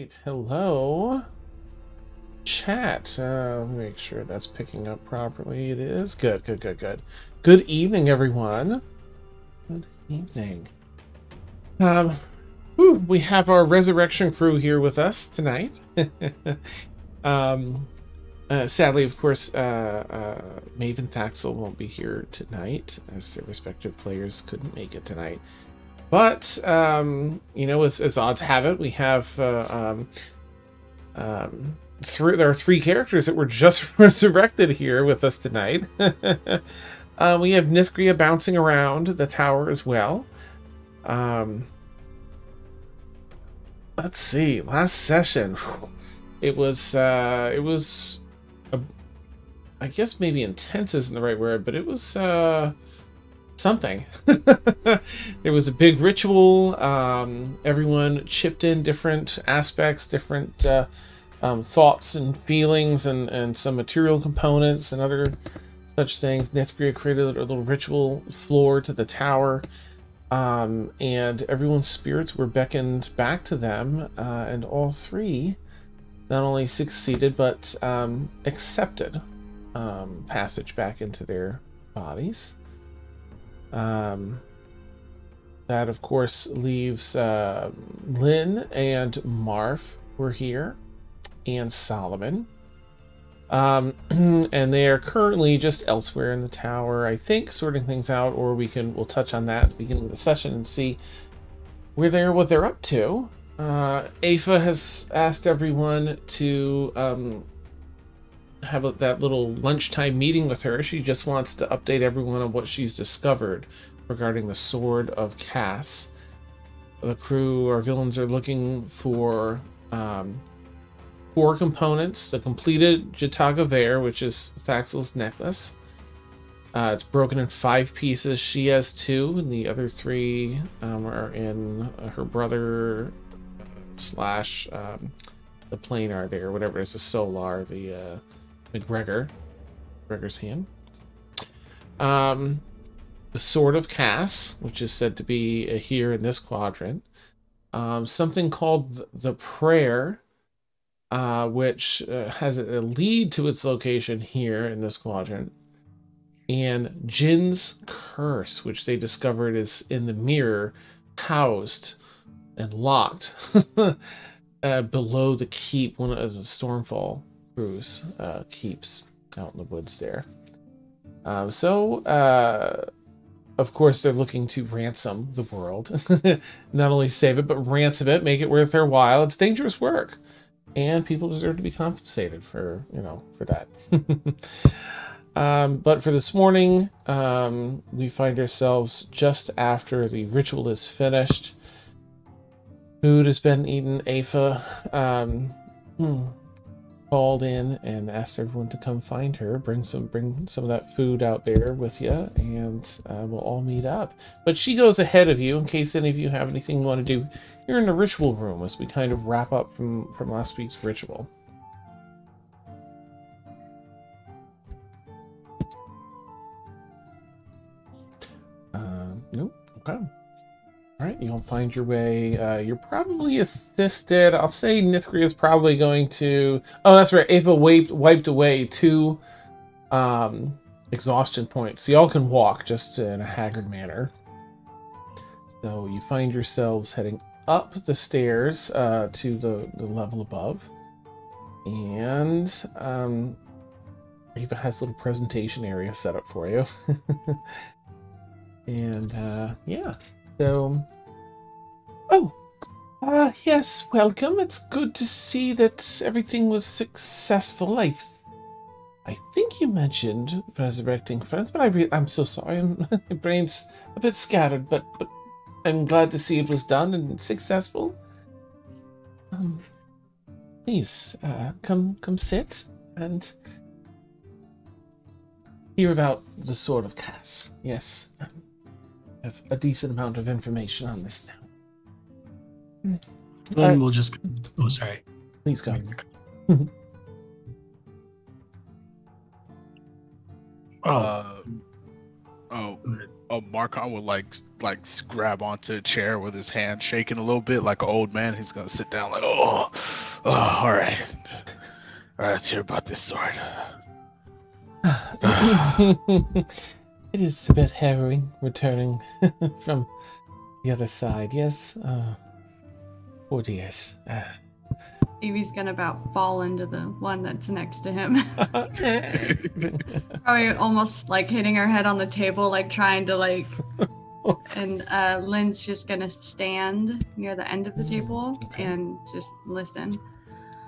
right. Hello. Chat. Uh, make sure that's picking up properly. It is. Good, good, good, good. Good evening, everyone. Good evening. Um, whew, we have our resurrection crew here with us tonight. um, uh, sadly, of course, uh, uh, Maven Thaxel won't be here tonight, as their respective players couldn't make it tonight. But um, you know, as, as odds have it, we have uh, um, um, three. There are three characters that were just resurrected here with us tonight. uh, we have Nithcria bouncing around the tower as well. Um, let's see. Last session, it was uh, it was, a, I guess maybe intense isn't the right word, but it was. Uh, something. there was a big ritual. Um, everyone chipped in different aspects, different uh, um, thoughts and feelings, and, and some material components and other such things. Nithcria created a little ritual floor to the tower. Um, and everyone's spirits were beckoned back to them, uh, and all three not only succeeded but um, accepted um, passage back into their bodies. Um, that, of course, leaves uh, Lynn and Marv were here, and Solomon. Um, and they are currently just elsewhere in the tower, I think, sorting things out, or we can we'll touch on that at the beginning of the session and see where they're what they're up to. Uh, Eifa has asked everyone to um, have a, that little lunchtime meeting with her. She just wants to update everyone on what she's discovered regarding the Sword of Cass. The crew or villains are looking for um, four components: the completed Jataga Veer, which is Thaxel's necklace. Uh, it's broken in five pieces. She has two, and the other three um, are in her brother slash um, the planar there, whatever it is, the solar, the uh, McGregor, McGregor's hand. Um, the Sword of Cass, which is said to be uh, here in this quadrant. Um, something called the Prayer, uh, which uh, has a lead to its location here in this quadrant. And Jin's Curse, which they discovered is in the mirror, housed and locked uh, below the keep, one of the Stormfall cruise uh, keeps out in the woods there. Um, so, uh, of course, they're looking to ransom the world. Not only save it, but ransom it, make it worth their while. It's dangerous work. And people deserve to be compensated for, you know, for that. um, but for this morning, um, we find ourselves just after the ritual is finished. Food has been eaten. Eifa um, hmm, called in and asked everyone to come find her. Bring some bring some of that food out there with you, and uh, we'll all meet up. But she goes ahead of you in case any of you have anything you want to do. You're in the ritual room as we kind of wrap up from from last week's ritual. Uh, nope. Okay. All right, you'll find your way. Uh, you're probably assisted. I'll say Nithcria is probably going to. Oh, that's right. Eifa wiped wiped away two um, exhaustion points, so y'all can walk just in a haggard manner. So you find yourselves heading up the stairs uh, to the, the level above, and um, Eifa has a little presentation area set up for you. and uh, yeah. So, oh, uh, yes, welcome. It's good to see that everything was successful. I, I think you mentioned resurrecting friends, but I re- I'm so sorry. My brain's a bit scattered, but but I'm glad to see it was done and successful. Um, please, uh, come come sit and hear about the Sword of Cass. Yes. Um, have a decent amount of information on this now. Then uh, we'll just. Oh, sorry. Please go. oh. Uh, oh. uh, Marcon would like like s- grab onto a chair with his hand shaking a little bit like an old man. He's gonna sit down like, oh, oh, all right, all right. Let's hear about this sword. it is a bit harrowing returning from the other side. Yes. Uh, oh dears. Uh, Evie's gonna about fall into the one that's next to him. Probably almost like hitting her head on the table, like trying to like. And uh, Lynn's just gonna stand near the end of the table Okay. and just listen.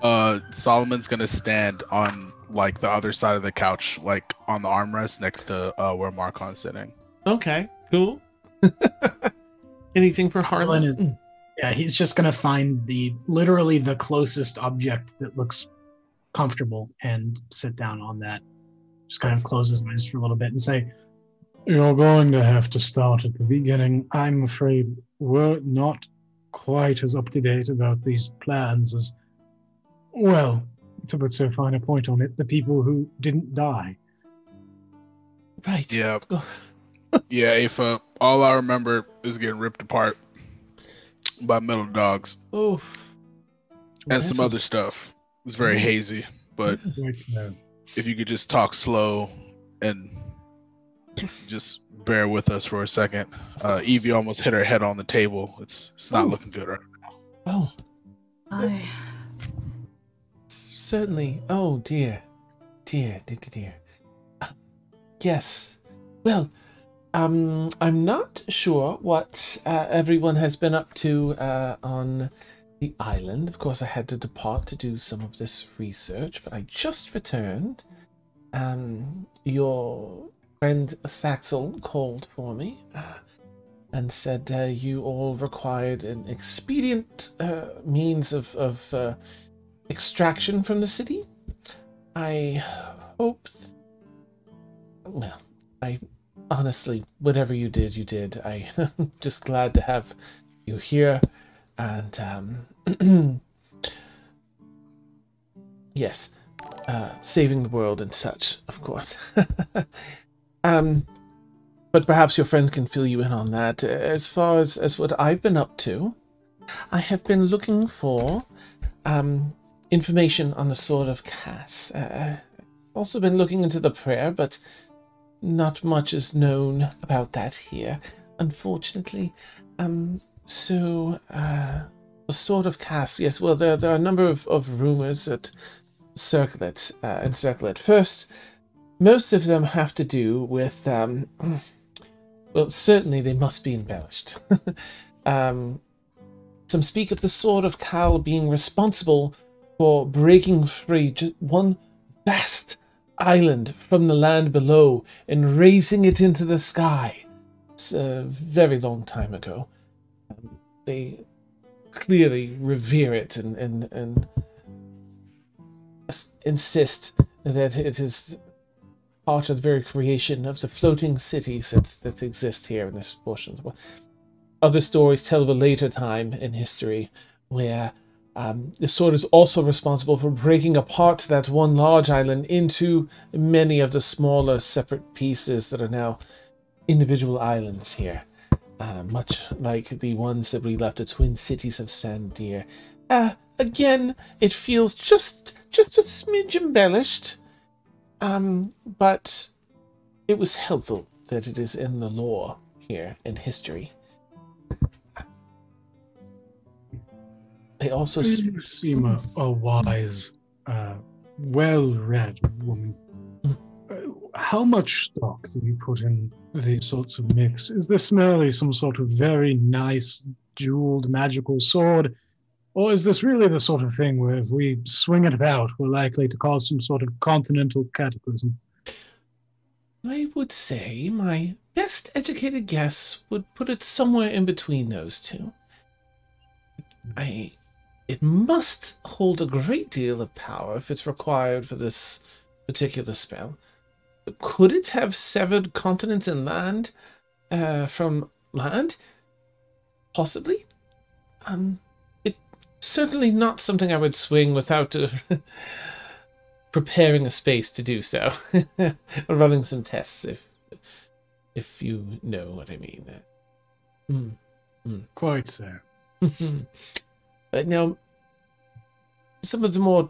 Uh, Solomon's gonna stand on like the other side of the couch, like on the armrest next to uh where Marcon's sitting. okay. Cool. Anything for Harlan? Harlan is- Yeah, he's just gonna find the literally the closest object that looks comfortable and sit down on that. Just kind of close his eyes for a little bit and say, You're going to have to start at the beginning. I'm afraid we're not quite as up to date about these plans as, well, to put so fine a point on it, the people who didn't die. Right. Yeah, yeah. If uh, all I remember is getting ripped apart by metal dogs Oh. and some other stuff. It was very Mhm. hazy, but if you could just talk slow and just bear with us for a second. Uh, Evie almost hit her head on the table. It's it's not Oh. looking good right now. Oh. I Certainly. Oh dear. Dear, dear, dear. Uh, yes. Well, um, I'm not sure what uh, everyone has been up to uh, on the island. Of course, I had to depart to do some of this research, but I just returned. Um, your friend Thaxel called for me uh, and said uh, you all required an expedient uh, means of, of uh, extraction from the city. I hope. Well, I honestly, whatever you did, you did. I am just glad to have you here, and um, yes, uh, saving the world and such, of course. um, but perhaps your friends can fill you in on that. As far as as what I've been up to, I have been looking for um information on the sword of Cass. Uh, also been looking into the prayer, but not much is known about that here, unfortunately. Um, so, uh, the sword of Cass, yes, well, there, there are a number of, of rumors that circulate uh, and circulate. First, most of them have to do with, um, well, certainly they must be embellished. um, some speak of the sword of Khal being responsible for breaking free just one vast island from the land below and raising it into the sky. It's a very long time ago. Um, they clearly revere it and, and, and insist that it is part of the very creation of the floating cities that, that exist here in this portion of the world. Other stories tell of a later time in history where um, the sword is also responsible for breaking apart that one large island into many of the smaller separate pieces that are now individual islands here. Uh, much like the ones that we left the twin cities of Sandir. Uh, again, it feels just just a smidge embellished. Um, but it was helpful that it is in the lore here in history. They also You seem a, a wise, uh, well-read woman. Mm. Uh, how much stock do you put in these sorts of myths? Is this merely some sort of very nice, jeweled, magical sword? Or is this really the sort of thing where if we swing it about, we're likely to cause some sort of continental cataclysm? I would say my best educated guess would put it somewhere in between those two. I it must hold a great deal of power if it's required for this particular spell. Could it have severed continents and land uh, from land? Possibly. Um, it certainly not something I would swing without uh, preparing a space to do so, running some tests if if you know what I mean. Mm. Quite so. Uh, now, some of the more,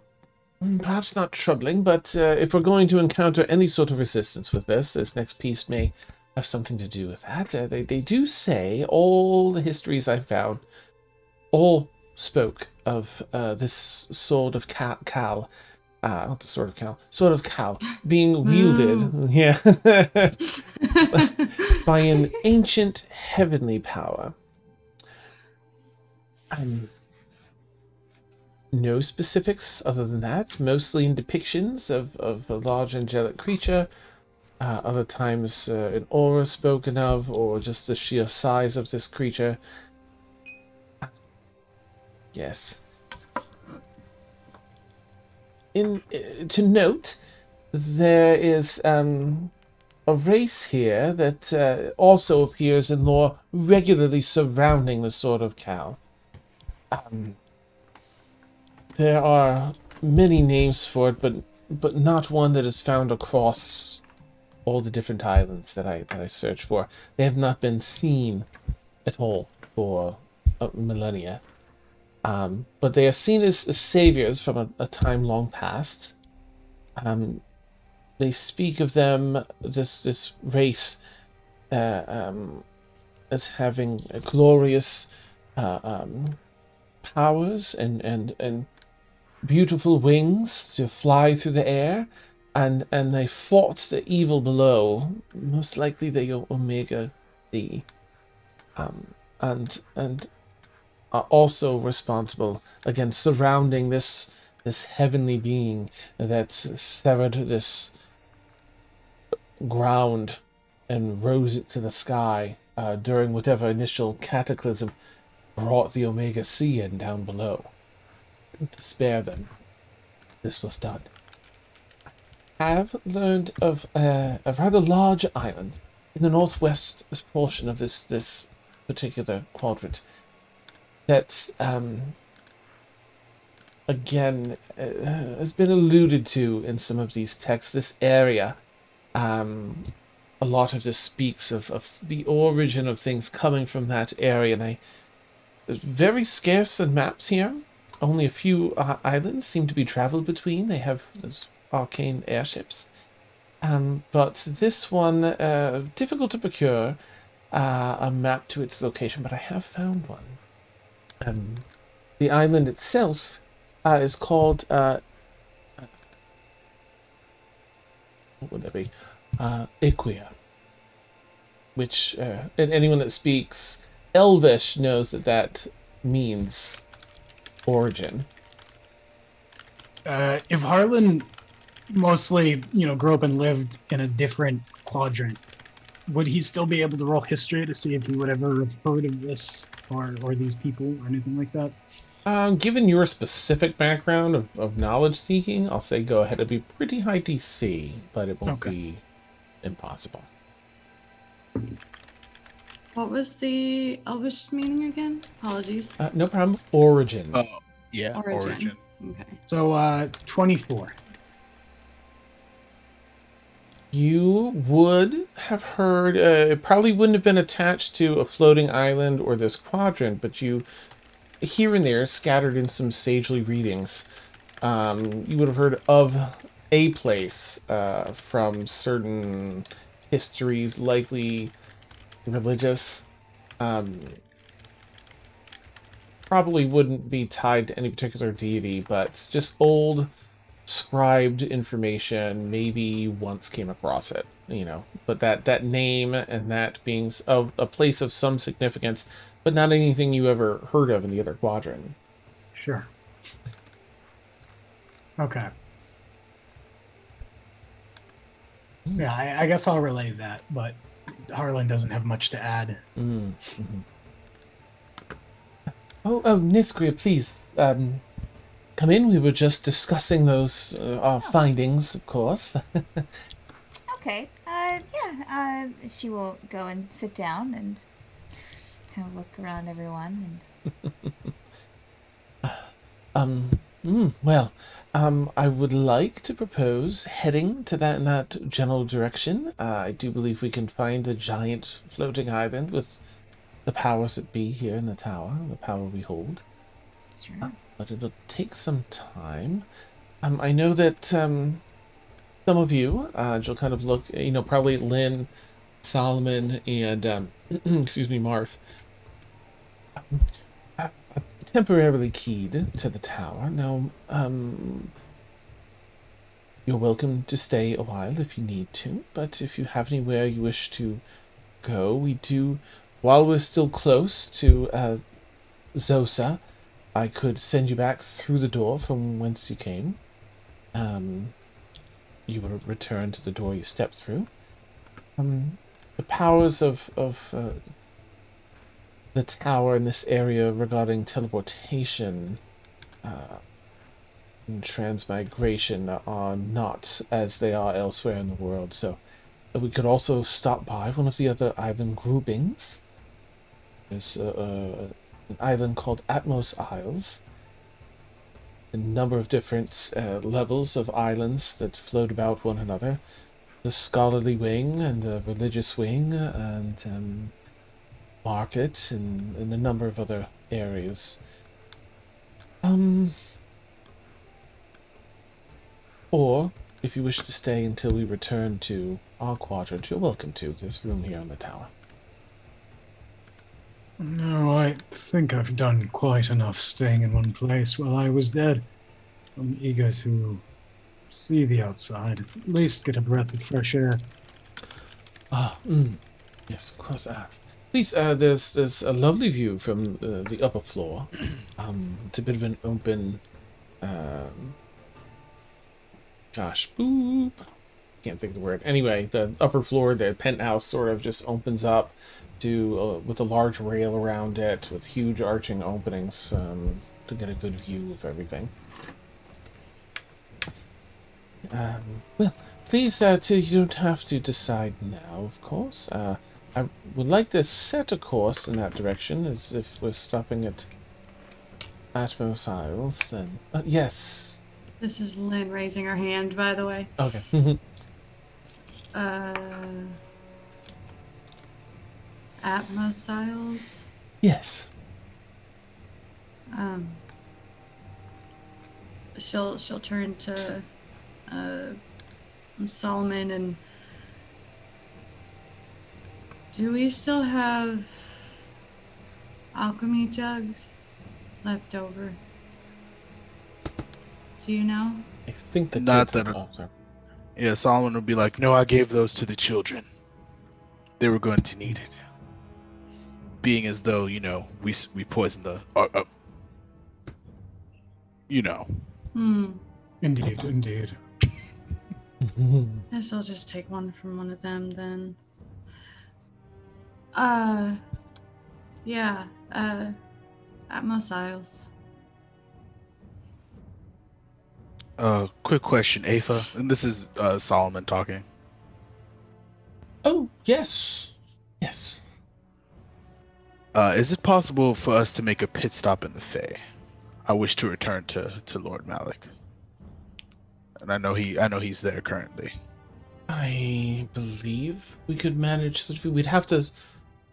mm, perhaps not troubling, but uh, if we're going to encounter any sort of resistance with this, this next piece may have something to do with that. Uh, they, they do say all the histories I've found all spoke of uh, this sword of Khal, Khal uh, not the sword of Khal, sword of Khal being wielded, yeah, by an ancient heavenly power. Um, no specifics other than that, mostly in depictions of, of a large angelic creature. Uh, other times, uh, an aura spoken of, or just the sheer size of this creature. Yes. In uh, to note, there is um, a race here that uh, also appears in lore regularly surrounding the Sword of Khal. Um, there are many names for it, but but not one that is found across all the different islands that I that I search for. They have not been seen at all for uh, millennia. Um, but they are seen as, as saviors from a, a time long past. Um, they speak of them this this race uh, um, as having glorious uh, um, powers and, and, and beautiful wings to fly through the air, and, and they fought the evil below, most likely the Omega D, um, and and are also responsible again surrounding this this heavenly being that severed this ground and rose it to the sky uh, during whatever initial cataclysm brought the Omega Sea in down below. To spare them, this was done. I have learned of uh, a rather large island in the northwest portion of this this particular quadrant that um, again uh, has been alluded to in some of these texts. This area, um, a lot of this speaks of, of the origin of things coming from that area, and I there's very scarce in maps here. Only a few uh, islands seem to be traveled between. They have those arcane airships. Um, but this one, uh, difficult to procure uh, a map to its location, but I have found one. Um, the island itself uh, is called, uh, what would that be? Uh, Iquia. Which, uh, and anyone that speaks Elvish knows that that means origin. Uh, if Harlan mostly, you know, grew up and lived in a different quadrant, would he still be able to roll history to see if he would ever have heard of this or or these people or anything like that? Um, given your specific background of, of knowledge seeking, I'll say go ahead. It'd be pretty high DC, but it won't Okay. be impossible. What was the Elvish meaning again? Apologies. Uh, no problem. Origin. Oh, yeah, Origin. origin. Okay. So uh, twenty-four. You would have heard, uh, it probably wouldn't have been attached to a floating island or this quadrant, but you, here and there, scattered in some sagely readings, um, you would have heard of a place uh, from certain histories, likely religious. Um, probably wouldn't be tied to any particular deity, but just old scribed information maybe once came across it you know but that that name and that being of a place of some significance but not anything you ever heard of in the other quadrant Sure. Okay. Yeah, I, I guess I'll relay that, but Harlan doesn't have much to add. mm mhm. oh oh Nithcria, please um come in we were just discussing those uh, our findings of course Okay. Uh, yeah. Uh, she will go and sit down and kind of look around everyone. And Um, mm, well, Um, I would like to propose heading to that in that general direction. Uh, I do believe we can find a giant floating island with the powers that be here in the tower, the power we hold. Sure. But it'll take some time. Um, I know that um, some of you, uh, you'll kind of look, you know, probably Lynn, Solomon, and um, excuse me, Marv, uh, uh, temporarily keyed to the tower. Now, um, you're welcome to stay a while if you need to, but if you have anywhere you wish to go, we do, while we're still close to uh, Zosa, I could send you back through the door from whence you came. Um, you will return to the door you stepped through. Um, the powers of of uh, the tower in this area regarding teleportation uh, and transmigration are not as they are elsewhere in the world. So we could also stop by one of the other island groupings. There's uh, uh, an island called Atmos Isles. A number of different uh, levels of islands that float about one another. The scholarly wing and the religious wing and um, market and, and a number of other areas. Um, or if you wish to stay until we return to our quadrant, you're welcome to. There's room here on the tower. No, I think I've done quite enough staying in one place while I was dead. I'm eager to see the outside, at least get a breath of fresh air. Ah, mm, yes, of course. Uh, please, uh, there's there's a lovely view from uh, the upper floor. Um, it's a bit of an open. Um, gosh, boop. Can't think of the word. Anyway, the upper floor, the penthouse, sort of just opens up to uh, with a large rail around it, with huge arching openings um, to get a good view of everything. Um, well, please, uh, you don't have to decide now, of course. Uh, I would like to set a course in that direction, as if we're stopping at Atmos Isles. And uh, yes, This is Lynn raising her hand, by the way. okay. Uh, Atmos Isles. yes. Um, she'll she'll turn to uh, Solomon and do we still have alchemy jugs left over? Do you know? I think the Not kids- that- sorry. Yeah, Solomon would be like, "No, I gave those to the children. They were going to need it." Being as though you know we we poisoned the, uh, uh, you know. Hmm. Indeed, indeed. I guess I'll just take one from one of them then. Uh, yeah. Uh, Atmos Isles. Uh, quick question, Eifa, and this is uh, Solomon talking. oh yes, yes. Uh, is it possible for us to make a pit stop in the Fae? I wish to return to, to Lord Malik, and I know he I know he's there currently. I believe we could manage that. We'd have to,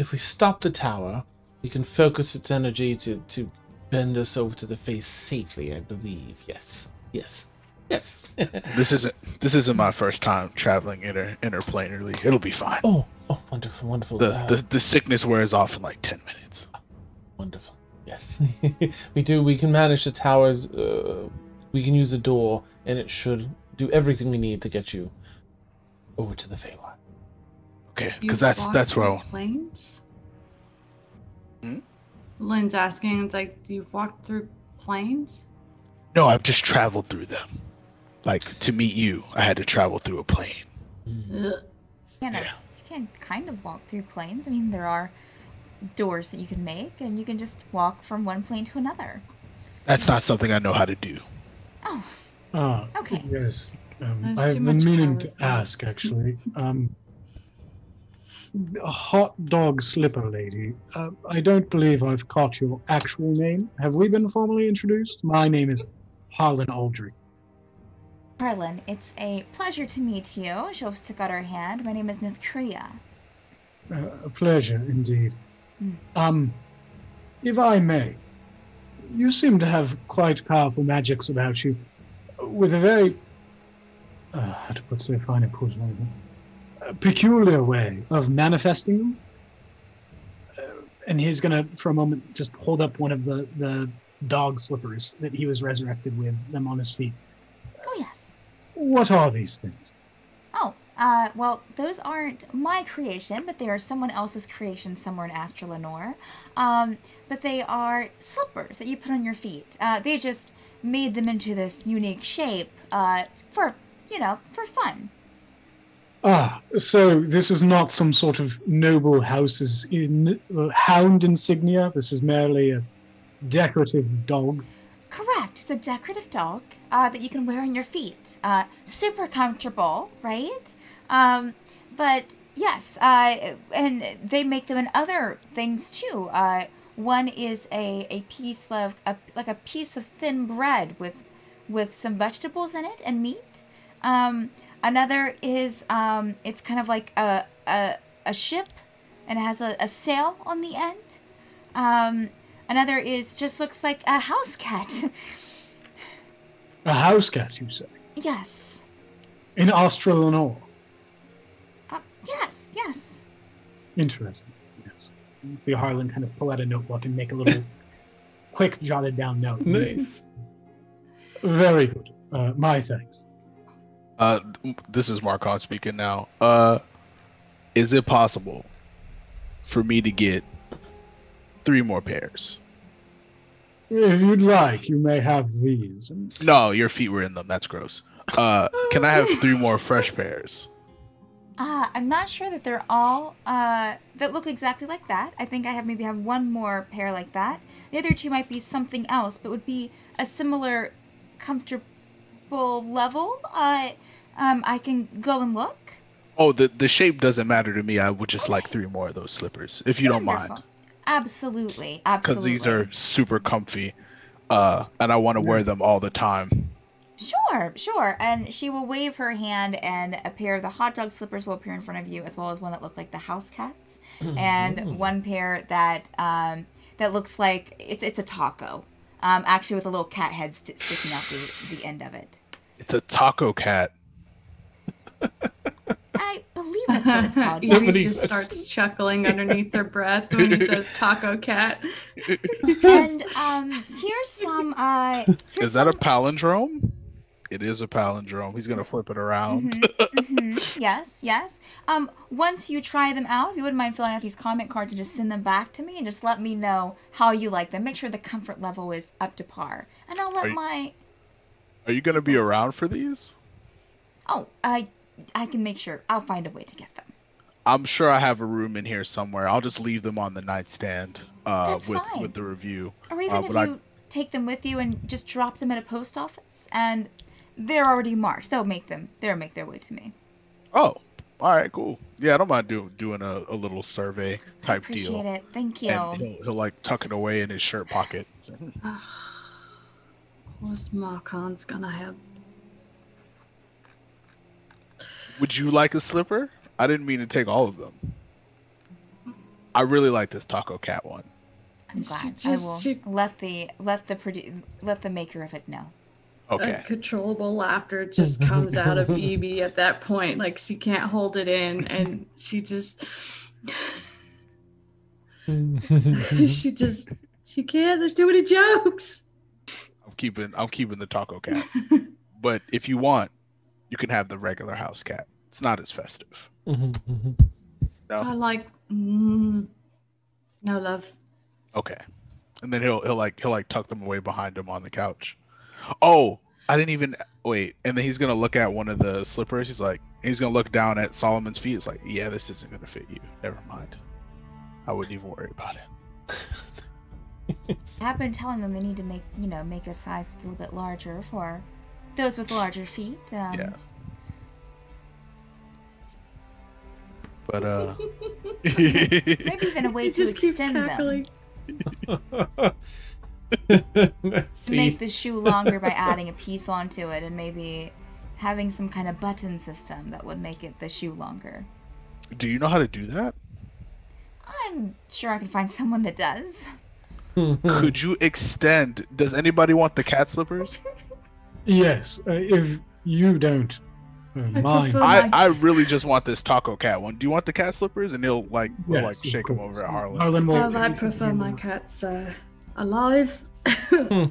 if we stop the tower, we can focus its energy to to bend us over to the face safely. I believe. Yes. Yes. Yes. This isn't this isn't my first time traveling inter interplanarly. It'll be fine. oh, oh, wonderful, wonderful. The, uh, the the sickness wears off in like ten minutes. Wonderful. Yes. we do. We can manage the towers. Uh, we can use the door, and it should do everything we need to get you over to the Feywild. Okay, because that's that's where I, planes. Hmm? Lynn's asking. It's like, do you walk through planes? no, I've just traveled through them. Like to meet you, I had to travel through a plane. Ugh. You, know, Yeah. you can kind of walk through planes. I mean, there are doors that you can make, and you can just walk from one plane to another. That's not something I know how to do. Oh, Ah, Okay. yes. Um, I've been meaning power to ask, actually. Um, a hot dog slipper lady. Uh, I don't believe I've caught your actual name. Have we been formally introduced? My name is Harlan Aldrich. Harlan, it's a pleasure to meet you. She'll stick out her hand. My name is Nithcria. Uh, a pleasure indeed. Hmm. Um, if I may, you seem to have quite powerful magics about you, with a very, uh, how to put so fine a point on it, peculiar way of manifesting them. Uh, and he's gonna, for a moment, just hold up one of the the dog slippers that he was resurrected with, them on his feet. Oh, yes. What are these things? Oh, uh, well, those aren't my creation, but they are someone else's creation somewhere in Astra Lenore. Um, but they are slippers that you put on your feet. Uh, they just made them into this unique shape uh, for, you know, for fun. Ah, so this is not some sort of noble house's in, uh, hound insignia. This is merely a decorative dog. Correct. It's a decorative dog uh, that you can wear on your feet. Uh, super comfortable, right? Um, but yes, uh, and they make them in other things too. Uh, one is a, a piece of a, like a piece of thin bread with with some vegetables in it and meat. Um, another is um, it's kind of like a a, a ship, and it has a, a sail on the end. Um, another is just looks like a house cat. A house cat, you say? yes. In Astra Lenore. Uh, yes. Yes. Interesting. Yes. You see Harlan kind of pull out a notebook and make a little quick jotted down note. Nice. Very good. Uh, my thanks. Uh, this is Marcon speaking now. Uh, is it possible for me to get three more pairs? If you'd like, you may have these. No, your feet were in them. That's gross. Uh, can I have three more fresh pairs? Uh, I'm not sure that they're all uh, that look exactly like that. I think I have maybe have one more pair like that. The other two might be something else, but would be a similar comfortable level. Uh, um, I can go and look. Oh, the the shape doesn't matter to me. I would just like three more of those slippers, if you don't mind, Wonderful. Absolutely, because these are super comfy, uh, and I want to wear them all the time. Sure, sure. And she will wave her hand, and a pair of the hot dog slippers will appear in front of you, as well as one that looked like the house cats, and one pair that um, that looks like it's it's a taco, um, actually with a little cat head st- sticking out the the end of it. It's a taco cat. I believe that's what it's called. Evie Nobody just starts chuckling underneath her breath when he says taco cat. And um, here's some. Uh, here's Is that a palindrome? It is a palindrome. He's gonna flip it around. Mhm, yes, yes. Um, once you try them out, if you wouldn't mind filling out these comment cards and just send them back to me and just let me know how you like them. Make sure the comfort level is up to par. And I'll let Are you- my Are you gonna be around for these? oh, I I can make sure I'll find a way to get them. I'm sure I have a room in here somewhere. I'll just leave them on the nightstand uh, That's with fine. with the review. Or even Uh, if but I- you take them with you and just drop them at a post office and they're already marked. They'll make them they'll make their way to me. Oh, all right, cool. Yeah, I don't mind do, doing a, a little survey I type appreciate deal. it. Thank you. And he'll, he'll like tuck it away in his shirt pocket. Of course, Marcon's gonna have. Would you like a slipper? I didn't mean to take all of them. I really like this taco cat one. I'm She just- I will she- let the let the produ- let the maker of it know. Okay. Uncontrollable laughter just comes out of Evie at that point. Like she can't hold it in, and she just, she just, she can't. There's too many jokes. I'm keeping I'm keeping the taco cat. but if you want, you can have the regular house cat. It's not as festive. Mhm, mhm. I like. Mm, no love. Okay. And then he'll he'll like he'll like tuck them away behind him on the couch. Oh, I didn't even wait. And then he's gonna look at one of the slippers. He's like he's gonna look down at Solomon's feet. It's like, yeah, this isn't gonna fit you. Never mind. I wouldn't even worry about it. I have been telling them they need to make, you know, make a size a little bit larger for those with larger feet. Um, Yeah. But uh Maybe even a way He to just keeps extend them to make the shoe longer by adding a piece onto it and maybe having some kind of button system that would make it the shoe longer. Do you know how to do that? I'm sure I can find someone that does. Could you extend? Does anybody want the cat slippers? Yes, uh, if you don't uh, I I, really just want this taco cat one. Do you want the cat slippers? And he'll like we'll, like shake them over at Harlan. Harlan will- Uh, I prefer my cats uh, alive. I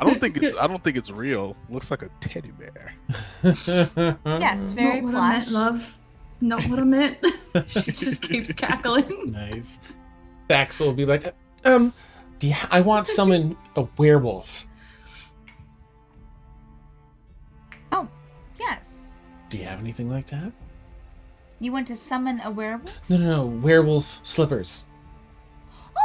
don't think it's I don't think it's real. Looks like a teddy bear. Yes, very Not what I meant, love. Not what I meant. she just keeps cackling. Nice. Dax will be like, um, do you, I want summon a werewolf. Yes. Do you have anything like that? You want to summon a werewolf? No, no, no. Werewolf slippers.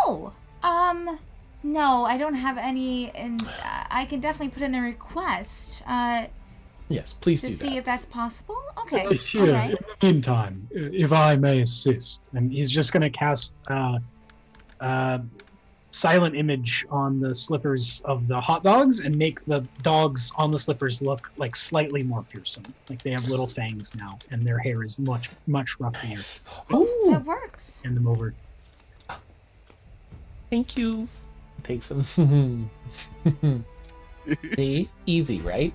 Oh, um, no, I don't have any, and uh, I can definitely put in a request uh, Yes, please do. to do see that. if that's possible. Okay, Uh, Here, in the meantime, uh, if I may assist, and he's just going to cast uh, uh, silent image on the slippers of the hot dogs and make the dogs on the slippers look like slightly more fearsome. Like they have little fangs now, and their hair is much, much rougher. Nice. That Oh, works. Hand them over. thank you. Takes them. See? Easy, right?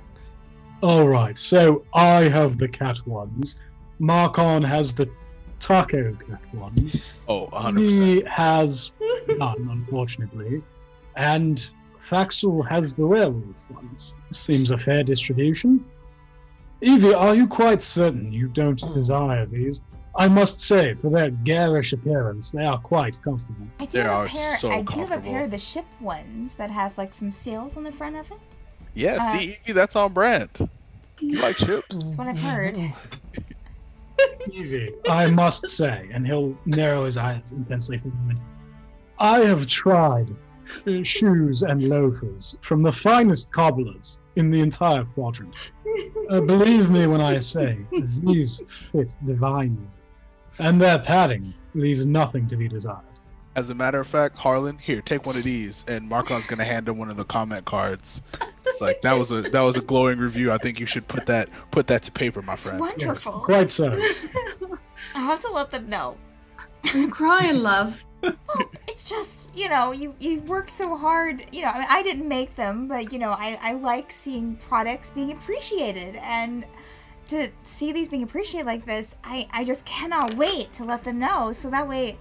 All right, so I have the cat ones. Marcon has the taco cat ones. Oh, 100 percent. He has none, unfortunately. And Thaxel has the werewolf ones. Seems a fair distribution. Evie, are you quite certain you don't desire these? I must say, for their garish appearance, they are quite comfortable. I do They have are a pair. so I do have a comfortable. pair of the ship ones that has like some sails on the front of it. Yeah, Uh, see, Evie, that's on brand. You like chips? That's what I've heard. Evie, I must say, and he'll narrow his eyes intensely for a moment. I have tried uh, shoes and loafers from the finest cobblers in the entire quadrant. Uh, believe me when I say these fit divinely, and their padding leaves nothing to be desired. As a matter of fact, Harlan, here, take one of these, and Marcon's gonna hand him one of the comment cards. It's like that was a that was a glowing review. I think you should put that put that to paper, my It's friend. Yes, wonderful. quite so. I have to let them know. I'm crying, love. Well, it's just you know you you work so hard. You know, I, mean, I didn't make them, but you know, I I like seeing products being appreciated and. To see these being appreciated like this, I, I just cannot wait to let them know so that way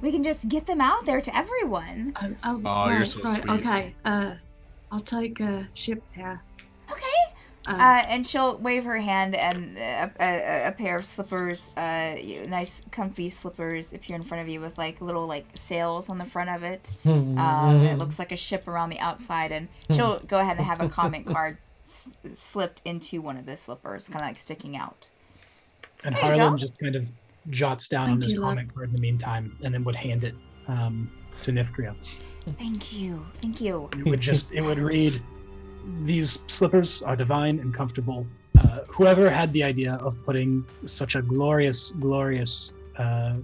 we can just get them out there to everyone. Oh, oh, Oh, you're so right, sweet. Okay, uh, I'll take a ship pair. Okay. Uh, Uh, and she'll wave her hand, and a, a, a pair of slippers, uh, nice, comfy slippers, appear in front of you with like little like sails on the front of it. Um, and it looks like a ship around the outside, and she'll go ahead and have a comment card s- slipped into one of the slippers, kind of like sticking out. And There Harlan just kind of jots down on his you, love. comment card in the meantime, and then would hand it um, to Nithcria. Thank you, thank you. It would just it would read, "These slippers are divine and comfortable. Uh, whoever had the idea of putting such a glorious, glorious uh,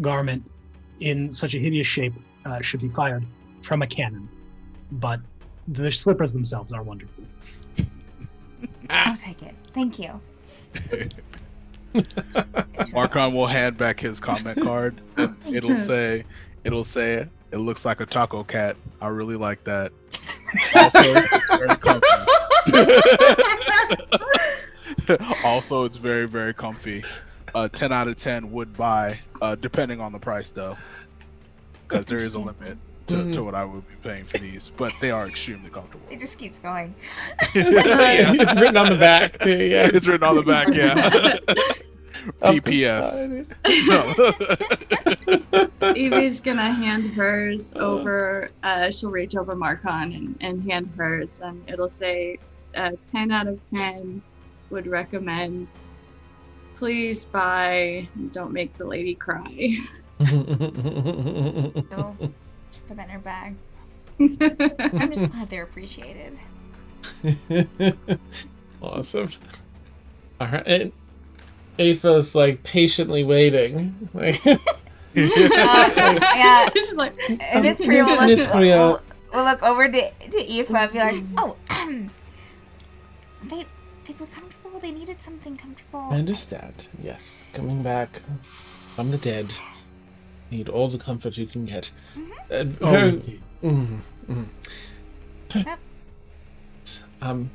garment in such a hideous shape uh, should be fired from a cannon. But the slippers themselves are wonderful. I'll take it. Thank you. Marcon will hand back his comment card. it'll say, it'll say, it looks like a taco cat. I really like that. Also, it's very comfy. also, it's very very comfy. Uh, 10 out of 10 would buy, uh, depending on the price though, because there is a limit to, to what I would be paying for these. But they are extremely comfortable. It just keeps going. yeah, it's written on the back too. Yeah. It's written on the back, yeah. Up PPS. side. Evie's gonna hand hers over. Uh, she'll reach over Marcon and, and hand hers, and it'll say, uh, "10 out of 10 would recommend. Please buy. Don't make the lady cry." So, she'll put that in her bag. I'm just glad they're appreciated. awesome. All right. And Eifa's like patiently waiting. Like, yeah. She's just like, And then Priya will look, Nithcria. will, will look over to, to Eifa and be like, oh, they, they were comfortable. They needed something comfortable. I understand. Yes, coming back from the dead, need all the comfort you can get. Uh, Oh, very- indeed. Mm, mm. Yep. Um,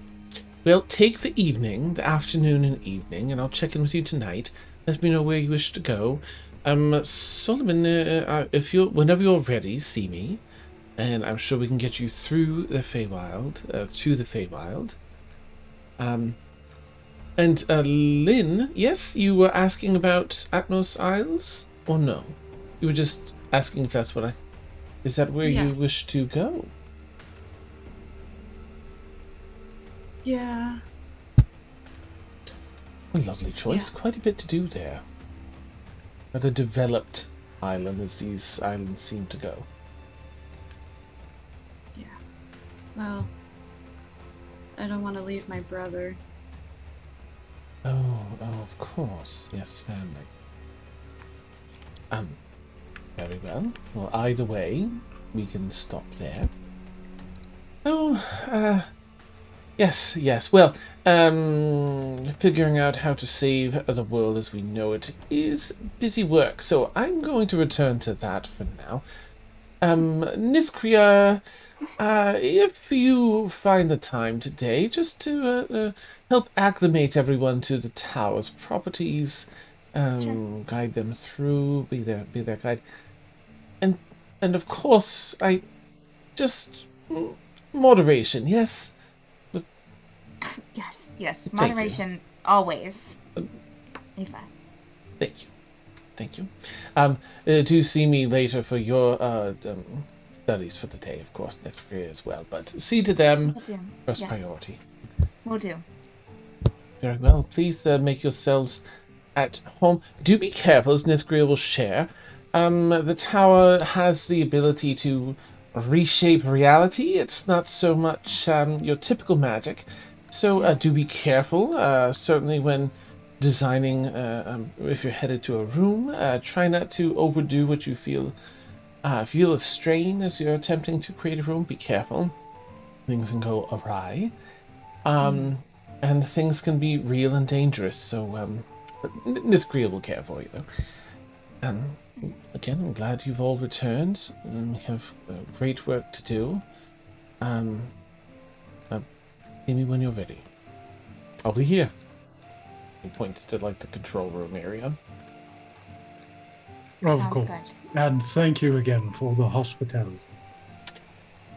well, take the evening, the afternoon and evening, and I'll check in with you tonight. Let me know where you wish to go. Um, Solomon, uh, uh, if you're, whenever you're ready, see me, and I'm sure we can get you through the Feywild, uh, to the Feywild. Um, and uh, Lynn, yes, you were asking about Atmos Isles, or no? You were just asking if that's what I. Is that where Yeah. you wish to go? Yeah. A lovely choice. Quite a bit to do there. Rather developed island as these islands seem to go. Yeah. Well, I don't want to leave my brother. Oh, oh, of course. Yes, family. Um, very well. Well, either way, we can stop there. Oh, uh, yes, yes. Well, um, figuring out how to save the world as we know it is busy work, so I'm going to return to that for now. Um, Nithcria, uh, if you find the time today, just to uh, uh, help acclimate everyone to the tower's properties, um, Sure. guide them through, be their be their guide, and and of course, I just moderation. Yes, Yes, yes. Moderation always. Eva. thank you, thank you. Um, uh, do see me later for your uh um, studies for the day, of course, next as well. But see to them We'll do. first Yes. priority. We'll do. Very well. Please uh, make yourselves at home. Do be careful, as Nithcria will share. Um, the tower has the ability to reshape reality. It's not so much um, your typical magic. So uh, do be careful. Uh, certainly when designing, uh, um, if you're headed to a room, uh, try not to overdo what you feel. Uh, feel a strain as you're attempting to create a room. Be careful. Things can go awry. Um, and things can be real and dangerous. So, um, Nithcria will care for you, though. Um, again, I'm glad you've all returned. And we have uh, great work to do. Um, see me when you're ready. I'll be here. He points to like the control room area. Of Sounds course. good. And thank you again for the hospitality.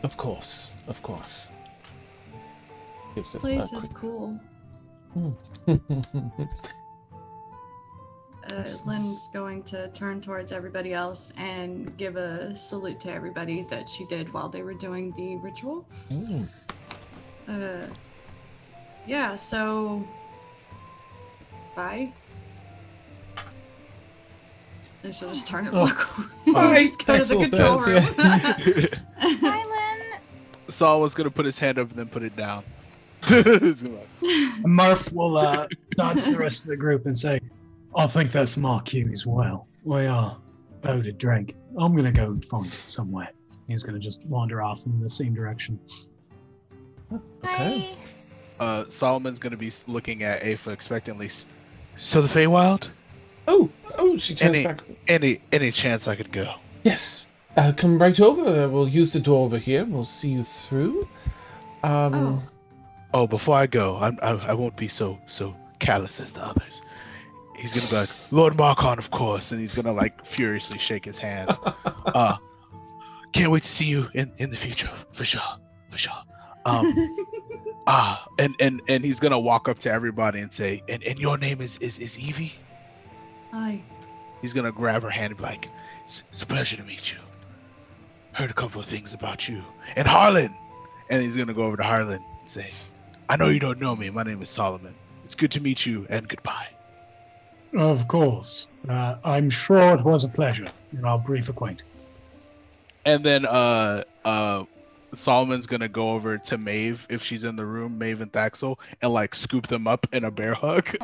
Of course, of course. Gives it a Place is quick- cool. Hmm. Uh, Lynn's going to turn towards everybody else and give a salute to everybody that she did while they were doing the ritual. Mm. Uh, yeah, so bye. And she'll just turn and Oh. walk away. Bye. just go to the control thanks, room. Rylan. Saul was gonna put his hand up and then put it down. He's gonna like, Murph will uh, nod to the rest of the group and say, I think that's my cue as well. We are owed a drink. I'm gonna go find it somewhere. he's going to just wander off in the same direction. Okay. Uh, Solomon's gonna be looking at Eifa expectantly. So the Feywild? Oh, oh, she turns Any- back. Any any chance I could go? Yes. Uh, come right over. We'll use the door over here. We'll see you through. Um, Oh. Oh, before I go, I'm, I I won't be so so callous as the others. He's gonna be like Lord Marcon, of course, and he's gonna like furiously shake his hand. Uh, can't wait to see you in in the future for sure, for sure. Um, ah, and and and he's gonna walk up to everybody and say, and and your name is is is Evie. Hi. He's gonna grab her hand and be like, it's, it's a pleasure to meet you. Heard a couple of things about you. And Harlan! And he's gonna go over to Harlan and say, I know you don't know me. My name is Solomon. It's good to meet you and goodbye. Of course. Uh, I'm sure it was a pleasure in our brief acquaintance. And then uh uh Solomon's gonna go over to Maeve if she's in the room, Maeve and Thaxel, and like scoop them up in a bear hug.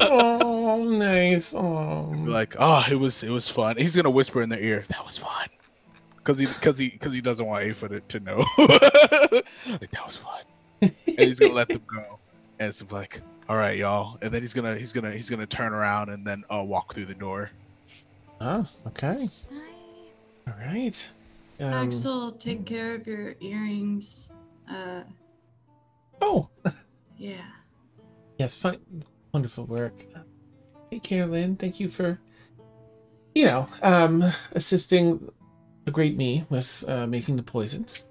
oh, nice. Oh, like, oh, it was it was fun. He's gonna whisper in their ear, that was fun. Cause he cause he cause he doesn't want Eifa to, to know. like that was fun. and he's gonna let them go. And it's like, all right, y'all. And then he's gonna he's gonna he's gonna turn around and then uh, walk through the door. Oh, okay. All right. Um, Thaxel, take care of your earrings. Uh, Oh, yeah. yes, fine. Wonderful work. Hey, Carolyn, thank you for, you know, um, assisting the great me with uh, making the poisons.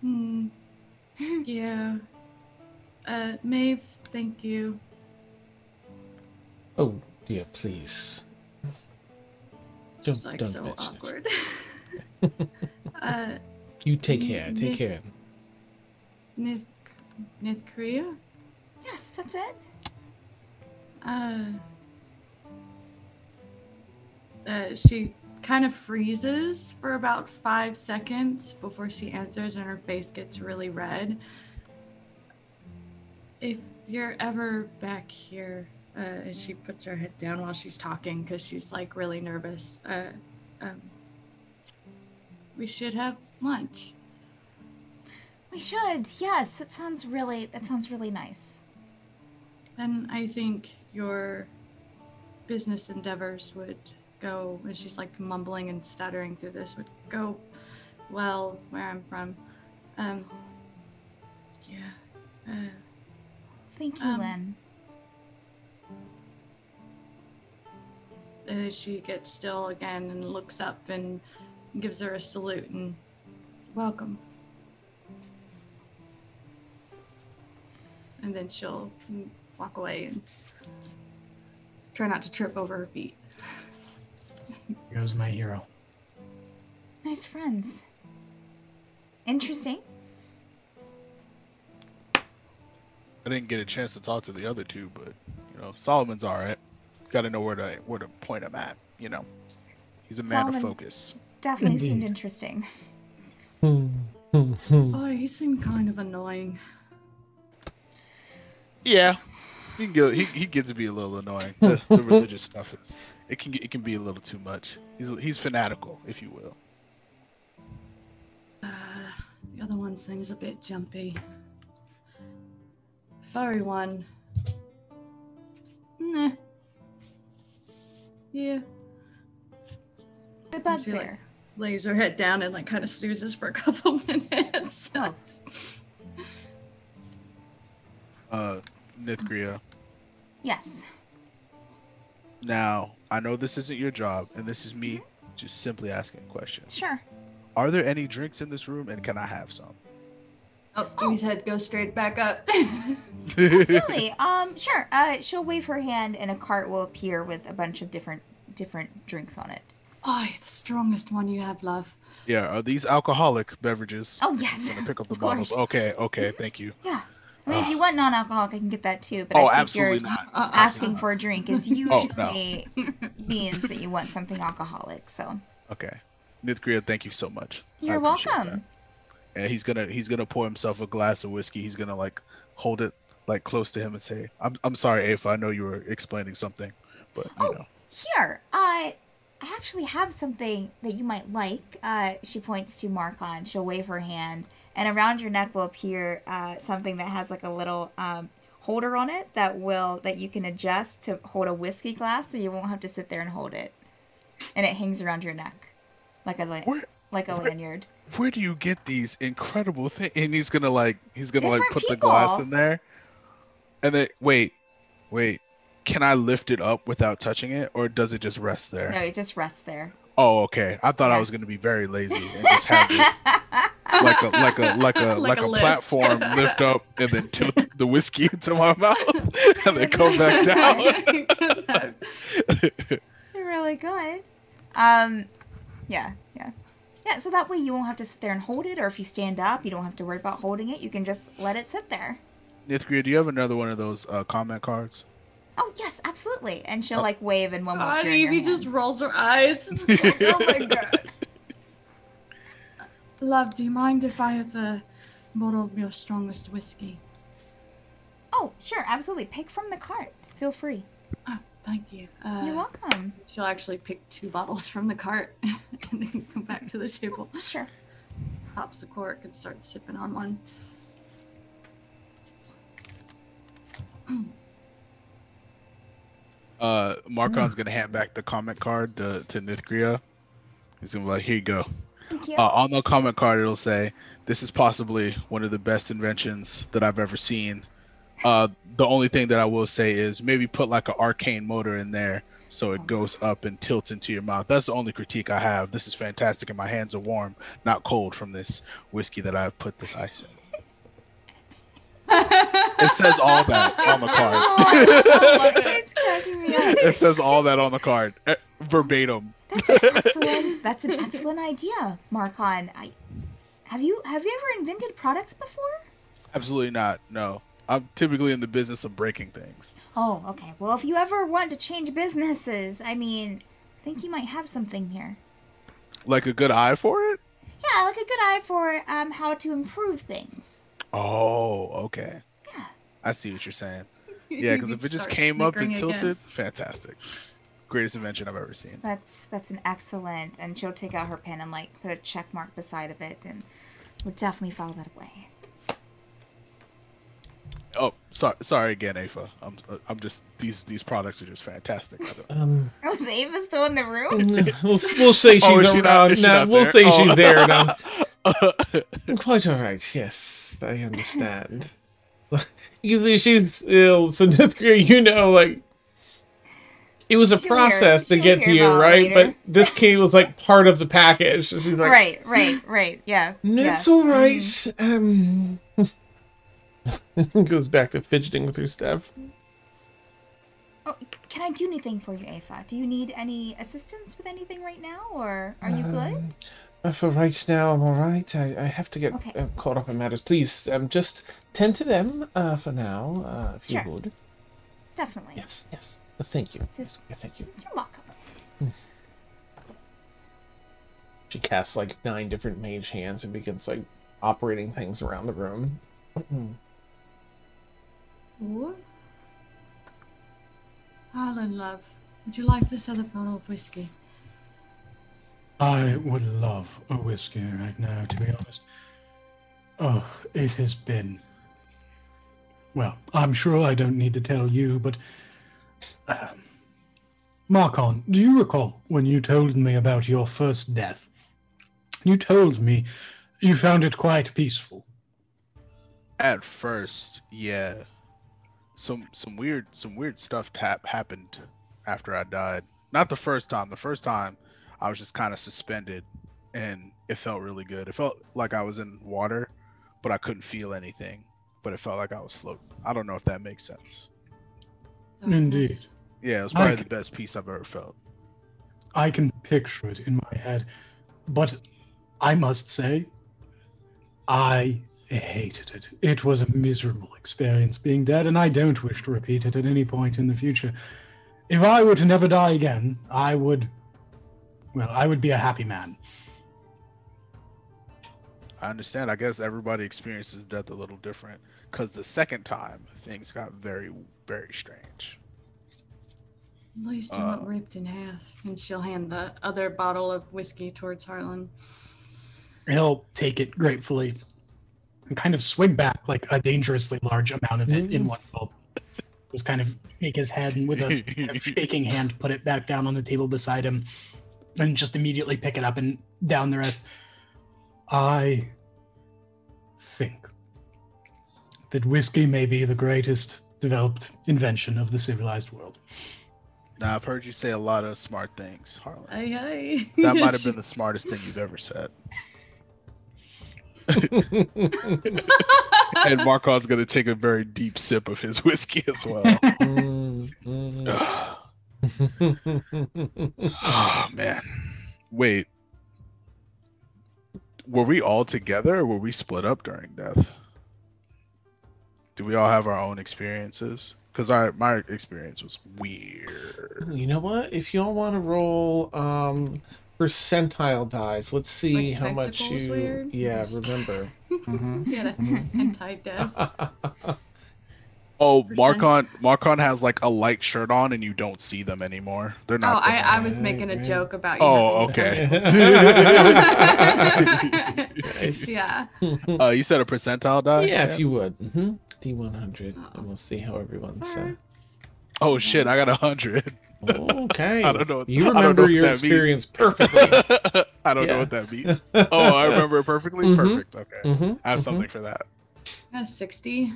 Hmm. Yeah. Uh, Maeve, thank you. Oh, dear, please. Don't, It's like don't so mention awkward. uh, You take care. Take Miss- care. Nith, Nith Korea? yes, that's it. Uh, uh, she kind of freezes for about five seconds before she answers, and her face gets really red. If you're ever back here, uh, and she puts her head down while she's talking because she's like really nervous. Uh, um, we should have lunch. We should. Yes, that sounds really. That sounds really nice. And I think your business endeavors would go, and she's like mumbling and stuttering through this, would go well where I'm from. Um, yeah. Uh, Thank you, Um, Lynn. She gets still again and looks up and gives her a salute and welcome. And then she'll walk away and try not to trip over her feet. Here goes my hero. Nice friends. Interesting. I didn't get a chance to talk to the other two, but you know, Solomon's all right. Got to know where to where to point him at. You know, he's a man Solomon- of focus. Definitely seemed interesting. Hmm. Oh, he seemed kind of annoying. Yeah, he can get he, he gets to be a little annoying. The, the religious stuff is it can it can be a little too much. He's he's fanatical, if you will. Uh, the other one seems a bit jumpy. Furry one. Nah. Yeah. The she, like, bugbear. Lays her head down and like kind of snoozes for a couple minutes. Oh. Uh, Nithcria. Yes. Now I know this isn't your job, and this is me just simply asking a question. Sure. Are there any drinks in this room, and can I have some? Oh, his head goes straight back up. Absolutely. um, sure. Uh, she'll wave her hand, and a cart will appear with a bunch of different different drinks on it. oh, the strongest one you have, love. Yeah, are these alcoholic beverages? Oh yes. I'm gonna pick up the Of bottles. course. Okay, okay, thank you. Yeah. I mean, if Ah. you want non-alcoholic, I can get that too. But oh, I think absolutely you're not. Uh-uh. asking for a drink is Oh, no. usually means that you want something alcoholic. So Okay, Nithcria, thank you so much. You're welcome. that. And he's gonna he's gonna pour himself a glass of whiskey. He's gonna like hold it like close to him and say, "I'm I'm sorry, Eifa. I know you were explaining something, but you Oh. know." Here, uh, I actually have something that you might like. Uh, she points to Marcon. She'll wave her hand, and around your neck will appear uh, something that has like a little um, holder on it that will that you can adjust to hold a whiskey glass, so you won't have to sit there and hold it. And it hangs around your neck, like a Where like a where- lanyard. Where do you get these incredible things? And he's gonna like he's gonna like Different put the glass in there, and then wait, wait. Can I lift it up without touching it, or does it just rest there? No, it just rests there. Oh, okay. I thought I was gonna be very lazy and just have this like a like a like a like, Like a a, lift. platform lift up and then tilt the whiskey into my mouth and then come back down. Really good. Um, yeah, yeah. Yeah, so that way you won't have to sit there and hold it, or if you stand up, you don't have to worry about holding it. You can just let it sit there. Nithcria, do you have another one of those uh, comment cards? Oh, yes, absolutely. And she'll Oh. like wave and one will God, appear Evie just rolls her eyes. Oh my god. Love, do you mind if I have a bottle of your strongest whiskey? Oh, sure, absolutely. Pick from the cart. Feel free. Oh, thank you. Uh, You're welcome. She'll actually pick two bottles from the cart and then come back to the table, Sure. pops a cork, and starts sipping on one. Uh, Marcon's gonna hand back the comment card to, to Nithcria. He's gonna be like, "Here you go." Thank you. Uh, on the comment card, it'll say, "This is possibly one of the best inventions that I've ever seen." Uh, the only thing that I will say is maybe put like an arcane motor in there so it goes up and tilts into your mouth. That's the only critique I have. This is fantastic, and my hands are warm, not cold from this whiskey that I've put this ice in. It says all that on the card. I it. It's cracking me up. it says all that on the card, verbatim. That's an excellent. That's an excellent idea, Marcon. I have you have you ever invented products before? Absolutely not. No, I'm typically in the business of breaking things. Oh, okay. Well, if you ever want to change businesses, I mean, I think you might have something here. Like a good eye for it. Yeah, like a good eye for um how to improve things. Oh, okay. Yeah. I see what you're saying. Yeah, because if it just came up and tilted, fantastic. Greatest invention I've ever seen. That's that's an excellent. And she'll take out her pen and like put a check mark beside of it, and we'll definitely file that away. Oh, sorry, sorry again, Eifa. I'm, I'm just these these products are just fantastic. I don't- Um, Was Eifa still in the room? we'll, we'll say she's Oh, she around. is she now. we'll there? say Oh. she's there now. Quite all right. Yes, I understand. Usually she's ill, so Nithcria, you know, like it was a She'll hear- process to get to you, right? later. But this came was like part of the package. So she's like, right, right, right. Yeah. It's yeah. all right. Um, goes back to fidgeting with her staff. Oh, can I do anything for you, Eifa? Do you need any assistance with anything right now, or are you good? Um, uh, for right now, I'm all right. I, I have to get Okay. uh, caught up in matters. Please, um, just tend to them uh, for now, uh, if Sure. you would. Definitely. Yes, yes. Uh, thank you. Just thank you. you're welcome. She casts like nine different mage hands and begins like operating things around the room. Ooh. Harlan, love, would you like this other bottle of whiskey? I would love a whiskey right now, to be honest. Oh, it has been. Well, I'm sure I don't need to tell you, but. Um, Marcon, do you recall when you told me about your first death? You told me you found it quite peaceful. At first, yeah. Some some weird some weird stuff tap happened after I died. Not the first time. The first time I was just kind of suspended and it felt really good. It felt like I was in water, but I couldn't feel anything. But it felt like I was floating. I don't know if that makes sense. Indeed. Yeah, it was probably c- the best piece I've ever felt. I can picture it in my head, but I must say, I hated it. It was a miserable experience being dead, and I don't wish to repeat it at any point in the future. If I were to never die again, I would. Well, I would be a happy man. I understand. I guess everybody experiences death a little different. Because the second time, things got very, very strange. At least you Uh, weren't ripped in half. And she'll hand the other bottle of whiskey towards Harlan. He'll take it gratefully and kind of swig back like a dangerously large amount of it in mm. one gulp. Just kind of shake his head and with a kind of shaking hand put it back down on the table beside him and just immediately pick it up and down the rest. I think that whiskey may be the greatest developed invention of the civilized world. Now, I've heard you say a lot of smart things, Harlan. Hey, hey. That might have been the smartest thing you've ever said. And Marcon's gonna take a very deep sip of his whiskey as well. Mm, mm. oh man. Wait. Were we all together or were we split up during death? Do we all have our own experiences? Because I my experience was weird. you know what? If y'all want to roll um percentile dies, let's see Like how much you. weird? Yeah, Just- remember. Mhm. He had a Mhm. anti-death. Oh, Percent. Marcon Marcon has like a light shirt on, and you don't see them anymore. They're Oh, not. I. I was making a joke about you. Oh, okay. Nice. yeah. uh, you said a percentile die. yeah, if you would. hmm D100, and we'll see how everyone's. Uh... Farts. Oh shit! I got a hundred. Okay. I don't know. You I don't know remember your that means. experience perfectly. I don't Yeah. know what that means. Oh, I remember it perfectly. Mhm. Perfect. Okay. hmm I have something for that. That's 60.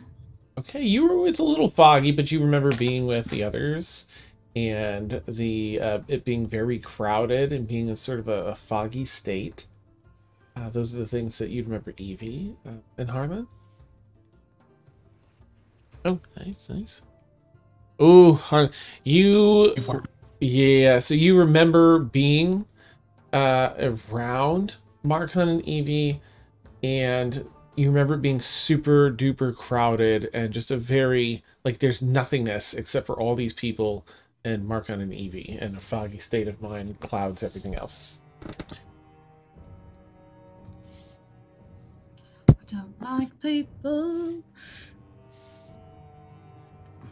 Okay, you were. It's a little foggy, but you remember being with the others, and the uh, it being very crowded and being a sort of a, a foggy state. Uh, those are the things that you'd remember, Evie uh, and Harlan. Oh, nice, nice. Oh, you. Yeah, so you remember being uh, around Mark Marcon and Evie, and you remember being super duper crowded and just a very like there's nothingness except for all these people and Mark Marcon and Evie, and a foggy state of mind clouds everything else. I don't like people.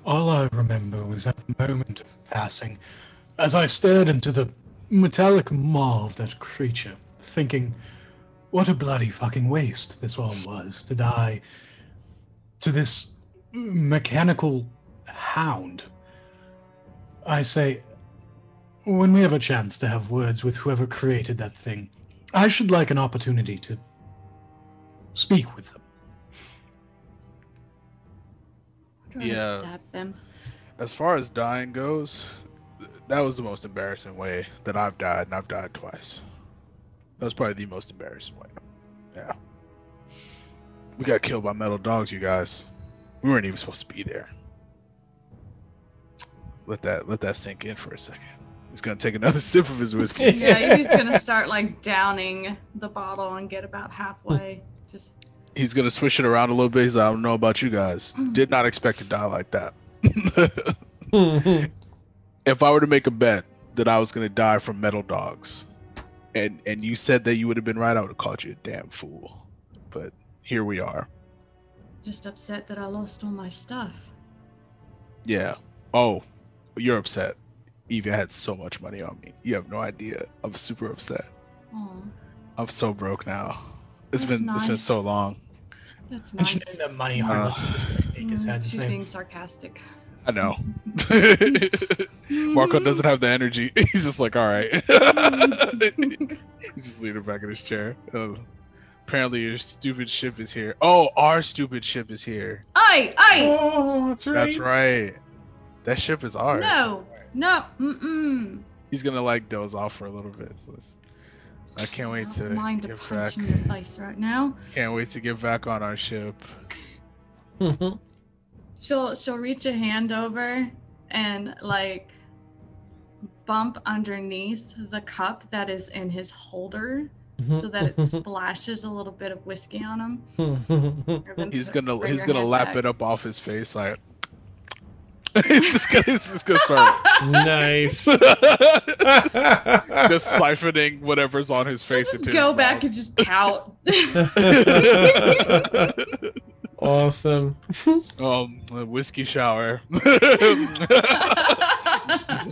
All I remember was that moment of passing, as I stared into the metallic maw of that creature, thinking, what a bloody fucking waste this all was to die to this mechanical hound. I say, when we have a chance to have words with whoever created that thing, I should like an opportunity to speak with them. Trying Yeah. to stab them. As far as dying goes, that was the most embarrassing way that I've died, and I've died twice. That was probably the most embarrassing way. Yeah. We got killed by metal dogs, you guys. We weren't even supposed to be there. Let that let that sink in for a second. He's gonna take another sip of his whiskey. Yeah, he's gonna start like downing the bottle and get about halfway. Just He's gonna switch it around a little bit. He's like, I don't know about you guys. Hmm. Did not expect to die like that. Hmm. if I were to make a bet that I was gonna die from metal dogs, and and you said that you would have been right, I would have called you a damn fool. But here we are. just upset that I lost all my stuff. Yeah. Oh, you're upset. Evie had so much money on me. You have no idea. I'm super upset. Oh, I'm so broke now. It's That's been it's been so long. that's Mentioning the money, Uh, Harlan is going to shake his Mm, head She's say, being sarcastic. I know. Marco doesn't have the energy. He's just like, all right. He's just leaning back in his chair. Uh, apparently, your stupid ship is here. Oh, our stupid ship is here. I, I. oh, that's right. That's right. That ship is ours. No, no, mm-mm. He's gonna like doze off for a little bit. So let's- I can't wait I to don't mind get punch back. in your face right now. Can't wait to get back on our ship. She'll she'll reach a hand over and like bump underneath the cup that is in his holder so that it splashes a little bit of whiskey on him. Or then He's gonna he's gonna lap back. it up off his face like. He's just gonna he's just gonna start nice. just siphoning whatever's on his She'll face just into go his back mouth. and just pout. awesome. um a whiskey shower it's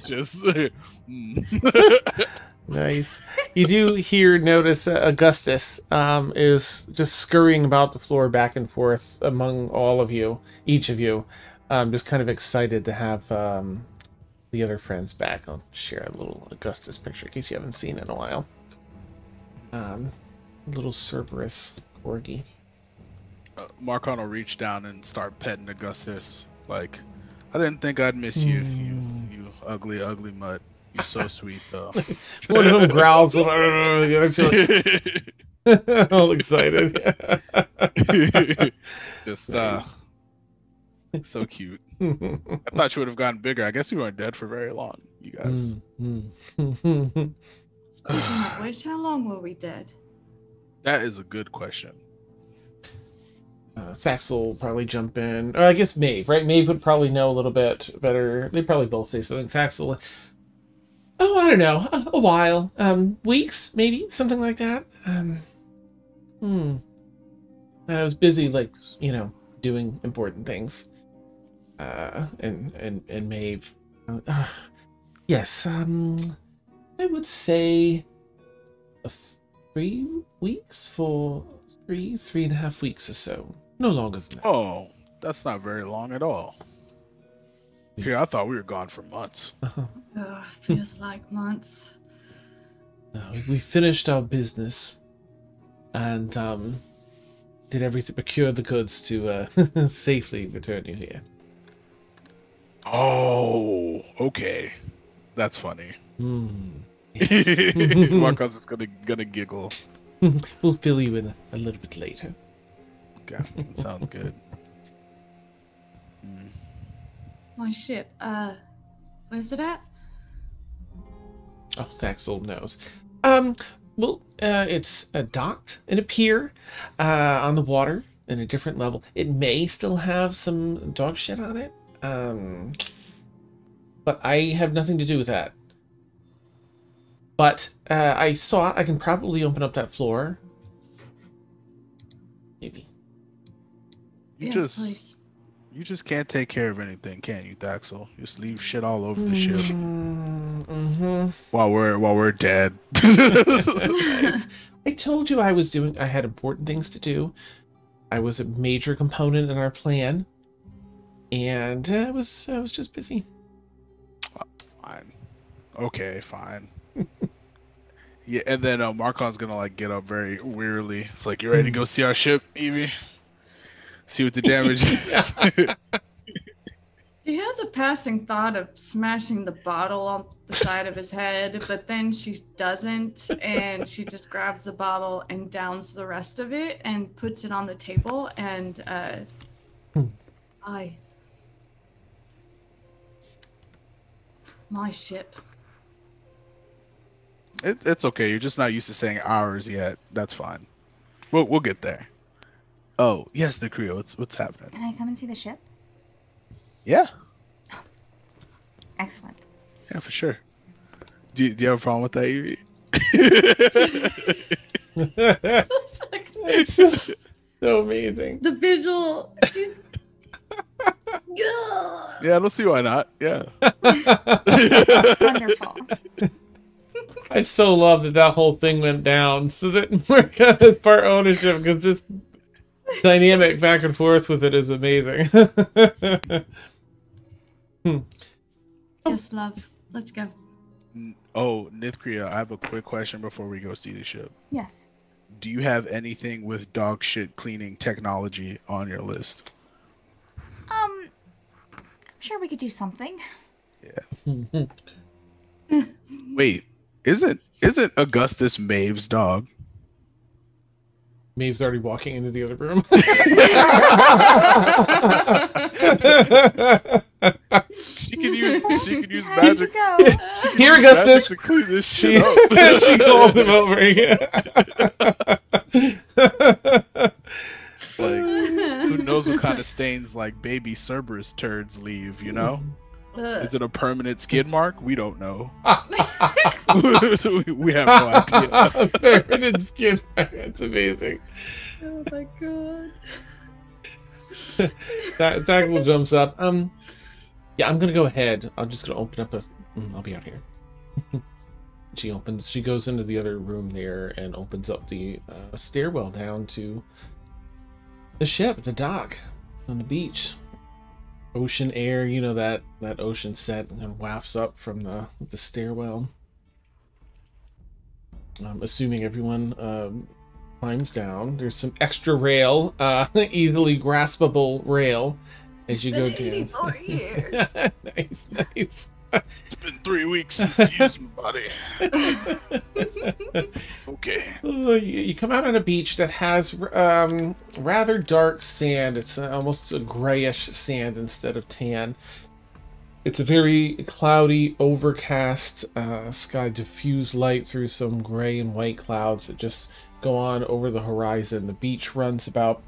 just mm. Nice. You do hear, notice uh, Augustus um, is just scurrying about the floor back and forth among all of you, each of you, um, just kind of excited to have um, the other friends back. I'll share a little Augustus picture in case you haven't seen in a while. Um, little Cerberus corgi. uh, Marcon will reach down and start petting Augustus like I didn't think I'd miss you you Mm. you ugly ugly mutt you're so sweet though One of them growls, the other two like, all excited. just uh so cute I thought you would have gotten bigger I guess you weren't dead for very long you guys Mm, mm. Speaking of which, how long were we dead? that is a good question uh, Fax will probably jump in. Or I guess Maeve, right? Maeve would probably know a little bit better. They'd probably both say something. Fax will. Oh, I don't know. A, a while. Um, weeks, maybe something like that. Um, hmm. I was busy, like you know, doing important things. Uh, and and and Maeve. Uh, yes, um, I would say a three weeks for three three and a half weeks or so. No longer than that. Oh, that's not very long at all. Here, I thought we were gone for months. Ugh, feels like months. No, we, we finished our business and um, did everything, procured the goods to uh, safely return you here. Oh, okay. That's funny. Hmm. Yes. Marcos is gonna gonna giggle. we'll fill you in a, a little bit later. Okay, that sounds good. Mm. My ship, uh, where's it at? Oh, Thaxel knows. Um, well, uh, it's uh, docked in a pier uh, on the water in a different level. It may still have some dog shit on it. Um, but I have nothing to do with that. But uh, I saw I can probably open up that floor. Maybe. You yes, just please. you just can't take care of anything, can you, Thaxel? Just leave shit all over the ship Mm-hmm. while we're while we're dead. Nice. I told you I was doing. I had important things to do. I was a major component in our plan, and uh, I was I was just busy. fine. Okay, fine. yeah, and then uh, Marcon's gonna like get up very wearily. It's like, you ready to go see our ship, Evie? See what the damage is. She has a passing thought of smashing the bottle on the side of his head, but then she doesn't, and she just grabs the bottle and downs the rest of it and puts it on the table. And uh, Hmm. I, my ship. it, it's okay. You're just not used to saying ours yet. That's fine. We'll we'll get there. Oh yes, the Creo. What's what's happening? Can I come and see the ship? Yeah, Excellent. yeah, for sure. Do you, do you have a problem with that, Evie? it's just so amazing. the visual. She's. Yeah, I don't see why not. Yeah. Wonderful. I so love that that whole thing went down, so that Mark has part ownership because this dynamic back and forth with it is amazing. yes, love. Let's go. N- Oh, Nithcria, I have a quick question before we go see the ship. Yes. Do you have anything with dog shit cleaning technology on your list? Um, I'm sure we could do something. Yeah. Wait, isn't isn't Augustus Maeve's dog? Maeve's already walking into the other room. She can use she can use Time to magic. go. can Here, use magic Augustus. to clean this she shit up. she calls him over. Like, who knows what kind of stains like baby Cerberus turds leave? You know, Ugh. is it a permanent skid mark? We don't know. So we, we have no idea. Permanent skin. That's amazing. oh my god. That Thaxel jumps up. Um, yeah, I'm gonna go ahead. I'm just gonna open up a. mm, I'll be out here. she opens. She goes into the other room there and opens up the uh, stairwell down to the ship, the dock, on the beach. Ocean air, you know that that ocean set and wafts up from the the stairwell. I'm assuming everyone um, climbs down. There's some extra rail, uh, easily graspable rail as you go down. 84 years. nice, nice. It's been three weeks since you used my body. Okay. Oh, you, you come out on a beach that has um, rather dark sand. It's uh, almost a grayish sand instead of tan. It's a very cloudy, overcast uh, sky, diffuse light through some gray and white clouds that just go on over the horizon. The beach runs about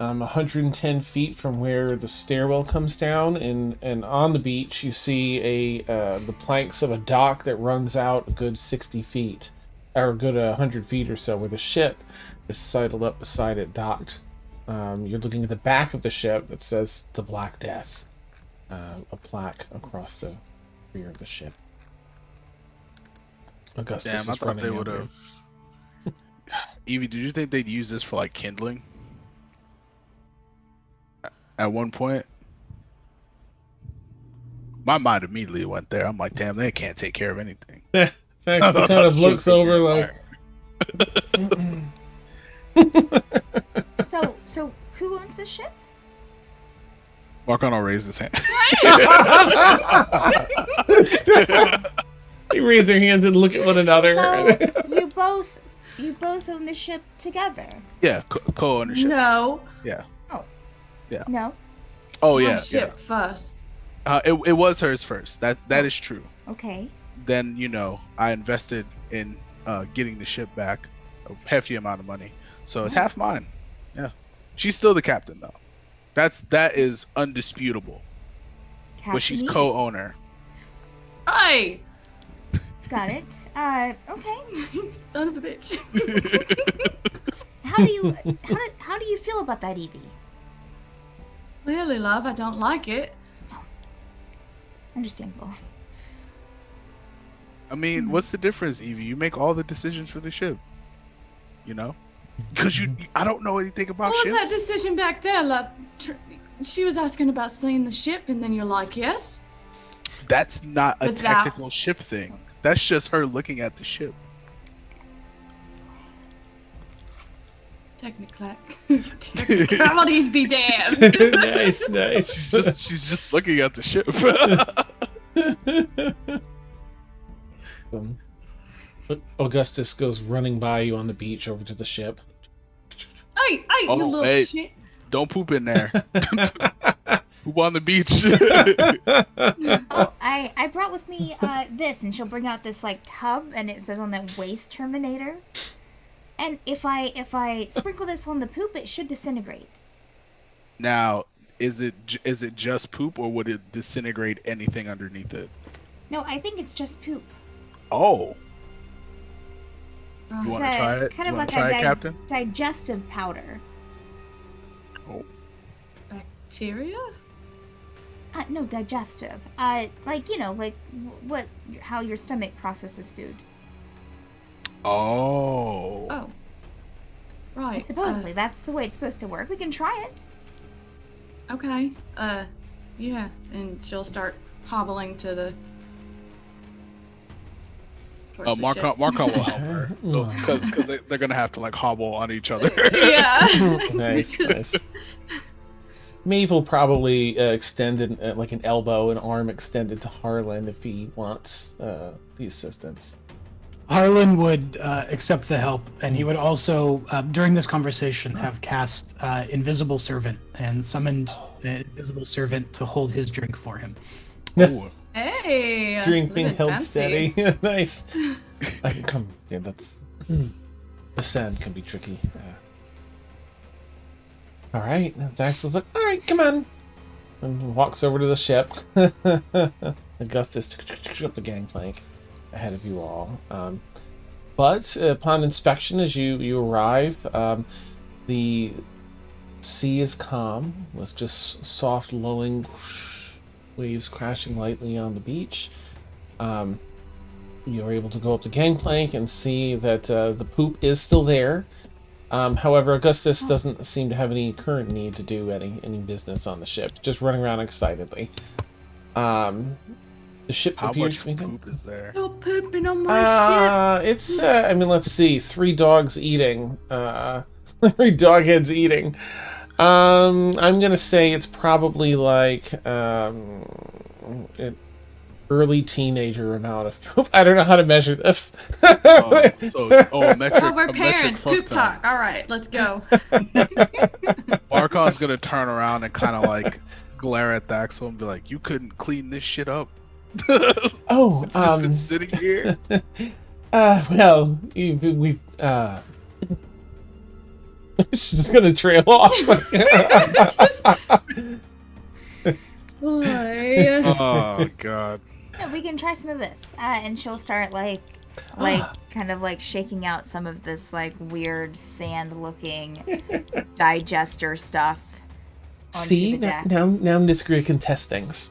um, 110 feet from where the stairwell comes down, and, and on the beach you see a uh, the planks of a dock that runs out a good 60 feet, or a good 100 feet or so, where the ship is sidled up beside it, docked. Um, you're looking at the back of the ship that says the Black Death uh, a plaque across the rear of the ship. Augustus Damn, I thought they would have. Evie, did you think they'd use this for like kindling? A- At one point, my mind immediately went there. I'm like, damn, they can't take care of anything. Thanks. I kind of looks over like. So, so who owns this ship? Marcon will raise his hand. they raise their hands and look at one another. So you both, you both own the ship together. yeah, co- co-ownership. No. No. Oh my yeah, yeah. first. Uh, it, it was hers first. That that is true. Okay. Then you know I invested in uh, getting the ship back, a hefty amount of money. So it's half mine. Yeah, she's still the captain though. That's that is undisputable. But she's co-owner. Hey, Got it. Uh, okay. son of a bitch. How do you, how do, how do you feel about that, Evie? Clearly, love, I don't like it. Understandable. I mean, hmm. what's the difference, Evie? You make all the decisions for the ship. You know, because you I don't know anything about What was that decision back there? Like, tr- she was asking about seeing the ship, and then you're like, yes. That's not a Without- technical ship thing. That's just her looking at the ship. Technically, technicalities be damned. nice, nice. She's just she's just looking at the ship. Um, but Augustus goes running by you on the beach over to the ship. hey, hey, Oh, you little hey. shit. don't poop in there. poop on the beach. Oh, I I brought with me uh this, and she'll bring out this like tub, and it says on the waste terminator. And if I if I sprinkle this on the poop, it should disintegrate. now, is it is it just poop or would it disintegrate anything underneath it? No, I think it's just poop. Oh, you want to try it? kind you of want like to try a it, di- Captain? digestive powder. Oh. Bacteria? Uh, no, digestive. Uh, like you know, like what, how your stomach processes food. Oh. Oh. Right. Supposedly, that's the way it's supposed to work. We can try it. Uh, okay. Uh, yeah. And she'll start hobbling to the. towards Uh, the Marcon, ship. Marcon will help her because because they, they're gonna have to like hobble on each other. yeah. Nice, Just- nice. Maeve will probably uh, extend an, uh, like an elbow, an arm extended to Harlan if he wants uh, the assistance. Harlan would uh, accept the help, and he would also, uh, during this conversation, have cast uh, Invisible Servant and summoned an Invisible Servant to hold his drink for him. Ooh. Hey. Drink being held fancy. steady. nice. I can come. Yeah, that's the sand can be tricky. All right, Thaxel's like, all right, come on, and walks over to the ship. Augustus up the gangplank ahead of you all. Um, but upon inspection, as you you arrive, um, the sea is calm with just soft, lulling waves crashing lightly on the beach. Um, you're able to go up the gangplank and see that uh, the poop is still there. Um, however, Augustus doesn't seem to have any current need to do any any business on the ship. Just running around excitedly. Um, the ship How appears much to be good. poop is there? You're pooping on my Uh, it's. Uh, I mean, let's see. Three dogs eating. Uh, three dog heads eating. Um, I'm gonna say it's probably like um, an early teenager amount of poop. I don't know how to measure this. Oh, so oh, metric. Oh, we're parents. Poop ton. talk. All right, let's go. Marcon's gonna turn around and kind of like glare at Thaxel and be like, "You couldn't clean this shit up. it's oh, just um, been sitting here." uh, well, you, we, uh, she's just gonna trail off. Boy. oh god. Yeah, we can try some of this. Uh, and she'll start like, like kind of like shaking out some of this like weird sand-looking digester stuff. onto See, the now, deck. now, now Nithcria can test things.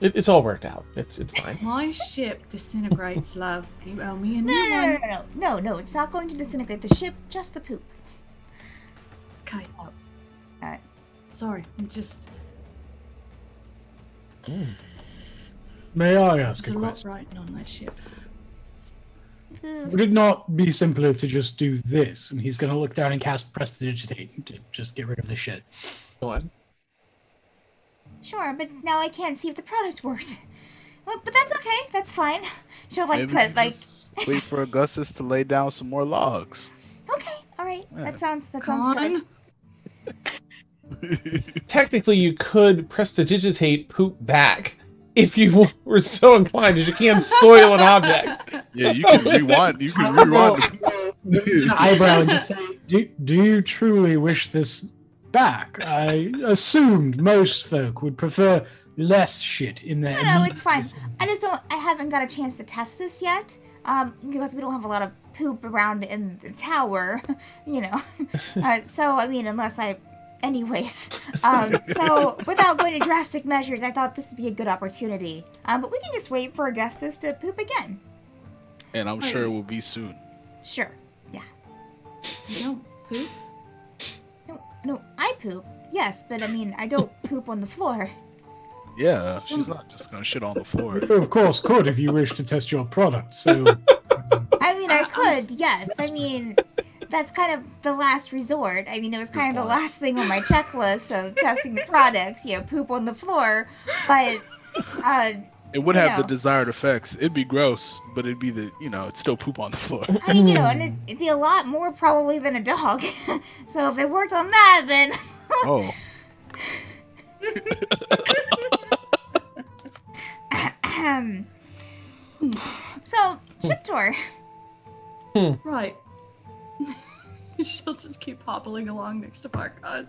It, it's all worked out. It's it's fine. My ship disintegrates, love. You owe me a No, new no, no, one. no, no, no, no. It's not going to disintegrate the ship, just the poop. Okay. Oh, Alright. sorry. I'm just. May I ask There's a a lot question? writing on that ship. Would it not be simpler to just do this? And he's going to look down and cast Prestidigitate to just get rid of the shit. Go on. Sure, but now I can't see if the product works. Well, but that's okay. That's fine. She'll like Maybe put like. just wait for Augustus to lay down some more logs. Okay, all right. Yeah. That sounds that sounds good. Technically, you could prestidigitate poop back if you were so inclined, as you can't soil an object. Yeah, you can rewind. You can rewind. Eyebrow and just say, do, do you truly wish this back? I assumed most folk would prefer less shit in their. No, no, immediate it's fine. I just don't. I haven't got a chance to test this yet. Um, because we don't have a lot of poop around in the tower, you know. uh, so I mean, unless I, anyways. Um, so without going to drastic measures, I thought this would be a good opportunity. Um, but we can just wait for Augustus to poop again. And I'm sure it will be soon. Sure. Yeah. You don't poop? No, no, I poop. Yes, but I mean, I don't poop on the floor. Yeah, she's not just gonna shit on the floor. You, Of course, could if you wish to test your product. So, I mean, I could. Yes. I mean, that's kind of the last resort. I mean, it was kind of the last thing on my checklist of testing the products. You know, poop on the floor. But, uh, It would You have the desired effects. It'd be gross, but it'd be the you know, it's still poop on the floor. I mean, you know, and it, it'd be a lot more probably than a dog. so if it worked on that, then. Oh, so, ship tour. Right. She'll just keep hobbling along next to Marcon.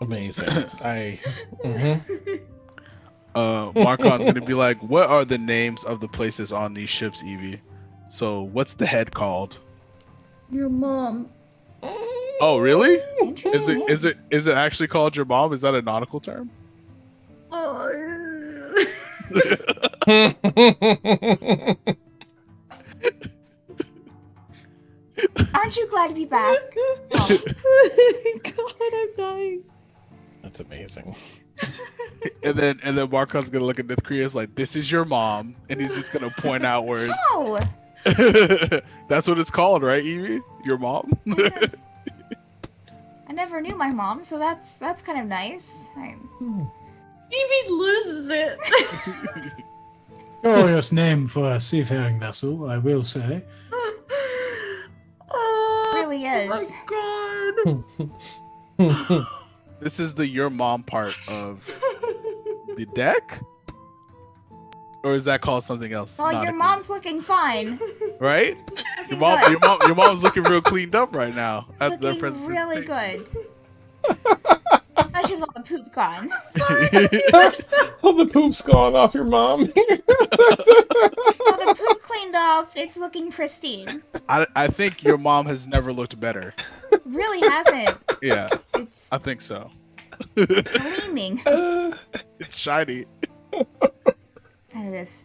Amazing. I. mhm. Uh, Marcon's gonna be like, "What are the names of the places on these ships, Evie?" So, what's the head called? Your mom. Oh, really? Is it is it is it actually called your mom? Is that a nautical term? Aren't you glad to be back? Oh, God, I'm dying. That's amazing. And then and then Marcon's gonna look at Nithcria like, "This is your mom," and he's just gonna point out where. no! It's... That's what it's called, right, Evie? Your mom? I never knew my mom, so that's that's kind of nice. I, Evie loses it. glorious name for a seafaring vessel, I will say. oh, really is. my god. This is the your mom part of the deck, or is that called something else? Well, your Nautically? mom's looking fine. right? Looking Your mom, good. your mom, your mom's looking real cleaned up right now. At the looking present really good. Especially with all the poop gone. Sorry. Oh, all the poop's gone off your mom. All the poop cleaned off. It's looking pristine. I, I think your mom has never looked better. Really hasn't. Yeah, It's I think so. gleaming. It's shiny. That it is.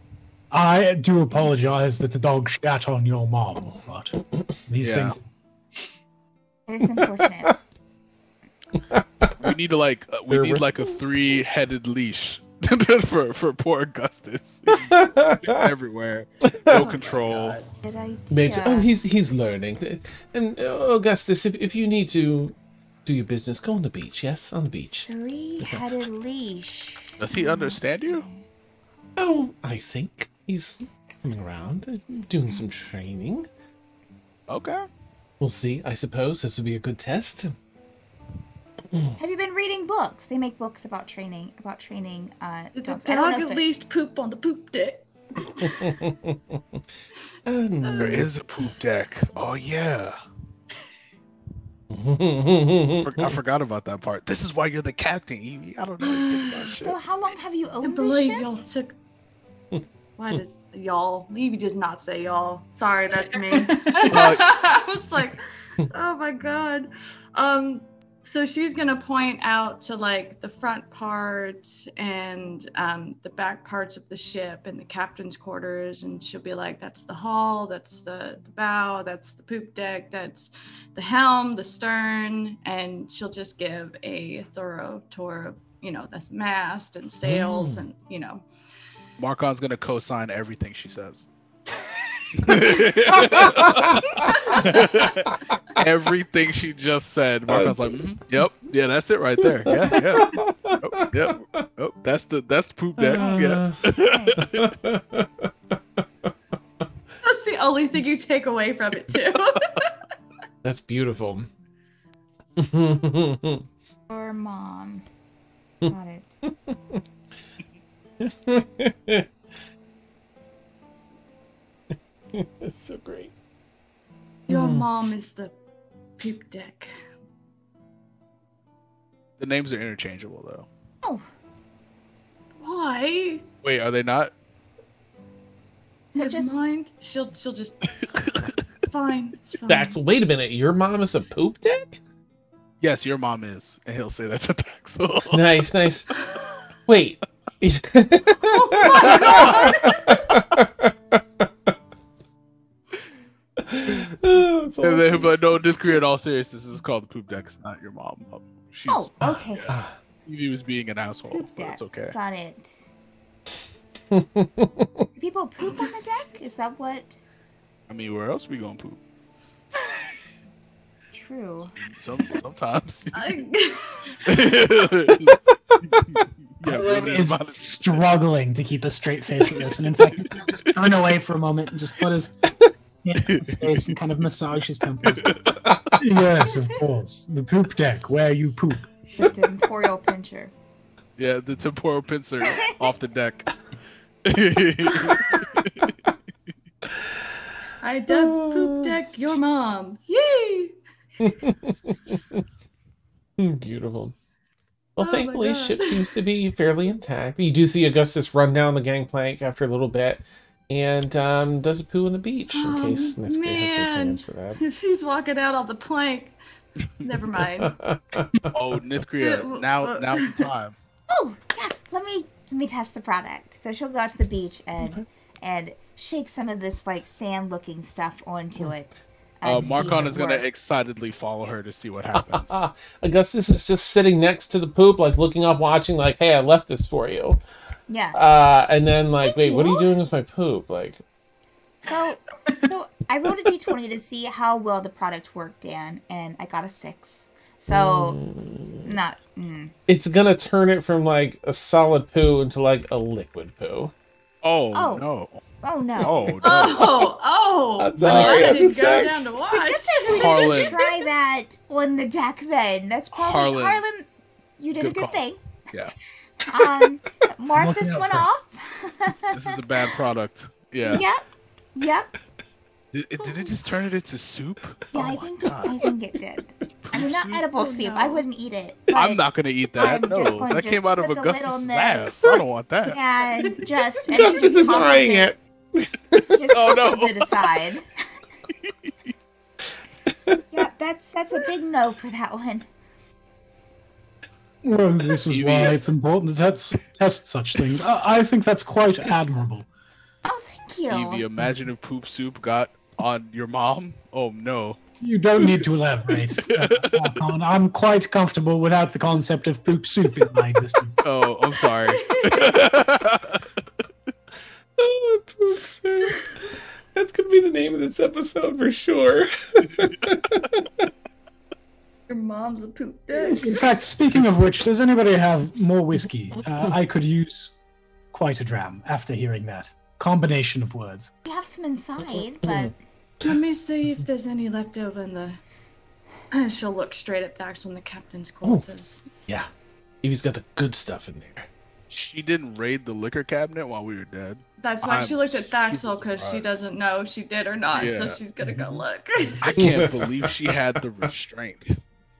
I do apologize that the dog shat on your mom, but these Yeah. things. It is unfortunate. We need to like uh, we They're need like a three-headed leash for for poor Augustus. Everywhere, no control. Good idea. Oh, he's he's learning. And uh, Augustus, if, if you need to do your business, go on the beach. Yes, on the beach. Three-headed leash. Does he understand you? Oh, I think he's coming around, doing some training. Okay. We'll see. I suppose this will be a good test. Have you been reading books? They make books about training. About training. Uh, the dogs. Dog at if it- least poop on the poop deck? Um, There is a poop deck. Oh yeah. I forgot about that part. This is why you're the captain, Evie. I don't know about shit. So how long have you I owned this believe ship? y'all took. Why does y'all? Evie does not say y'all. Sorry, that's me. I was like, oh my god. Um, So she's gonna point out to like the front part and um, the back parts of the ship and the captain's quarters, and she'll be like, "That's the hull. That's the, the bow. That's the poop deck. That's the helm, the stern," and she'll just give a thorough tour of you know that's the mast and sails Mm. and you know Marcon's gonna co-sign everything she says. everything she just said. Marcon's like, "Mhm, "Yep, yeah, that's it right there. Yeah, yeah, oh, yep. Oh, that's the that's the poop deck. Yeah." that's the only thing you take away from it too. That's beautiful. Your mom. Got it. That's so great. Your Hmm. mom is the poop deck. the names are interchangeable though. Oh, Why? Wait, are they not? so Never just mind. She'll she'll just. It's fine. It's fine. That's wait a minute. Your mom is a poop deck? yes, your mom is, and he'll say that's a Daxel. Nice, nice. Wait. Oh, that's And then, but no, disagree in all seriousness. This is called the poop deck. It's not your mom. She's, oh, okay. He was being an asshole, Poop but deck. it's okay. Got it. People poop on the deck? Is that what? I mean, where else we gonna poop? True. Some, sometimes. Yeah, is struggling to keep a straight face at this, and in fact, turn away for a moment and just put his hand on his face and kind of massage his temples. yes, of course. The poop deck, where you poop. The temporal pincher. Yeah, the temporal pincer off the deck. I dub poop uh. deck your mom. Yay! Beautiful. Well, Oh thankfully, God. ship seems to be fairly intact. You do see Augustus run down the gangplank after a little bit, and um, does a poo on the beach in Oh, case Nithcria has some man. plans for that. If he's walking out on the plank, never mind. oh, Nithcria, now now's the time. Oh yes. Let me let me test the product. So she'll go out to the beach and Okay. and shake some of this like sand-looking stuff onto it. Uh, to Marcon is gonna excitedly follow her to see what happens. Augustus is just sitting next to the poop, like looking up, watching, like, "Hey, I left this for you." Yeah. Uh, and then like, Thank wait, what are you you. doing with my poop? Like, So, so I rolled a d20 to see how well the product worked, Dan, and I got a six. So, not. Mm. it's gonna turn it from like a solid poo into like a liquid poo. oh, Oh. no! Oh no! Oh no! Oh, oh! I'm sorry, I that's didn't go sex. down to I watch. guess I really Harlan. try that on the deck then. That's probably Harlan. Harlan. you did a Good good call. thing. Yeah. Um, mark this one off. This is a bad product. Yeah. Yep. Yep. Did, it- did it just turn it into soup? Yeah, oh I think god! I think it did. I mean, not Soup? edible Oh, soup. no. I wouldn't eat it. I'm not gonna eat that. I'm No, going that came out of a little Augustus' ass. I don't want that. And just and Augustus just is tosses eyeing it. it. Just Oh, no. it aside. yeah, that's that's a big no for that one. Well, this is why uh, it's important to test, test such things. I, I think that's quite admirable. Oh, thank you. Evie, imagine if poop soup got on your mom. Oh no. You don't need to elaborate. Uh, I'm quite comfortable without the concept of poop soup in my existence. Oh, I'm sorry. Oh, poop soup. That's gonna be the name of this episode for sure. Your mom's a poop deck. In fact, speaking of which, does anybody have more whiskey? Uh, I could use quite a dram after hearing that combination of words. We have some inside, but Let me see if there's any left over in the. She'll look straight at Thax on the captain's quarters. yeah, Evie's got the good stuff in there. she didn't raid the liquor cabinet while we were dead. That's why I'm she looked at Thaxel because she doesn't know if she did or not. So she's gonna go look. I can't believe she had the restraint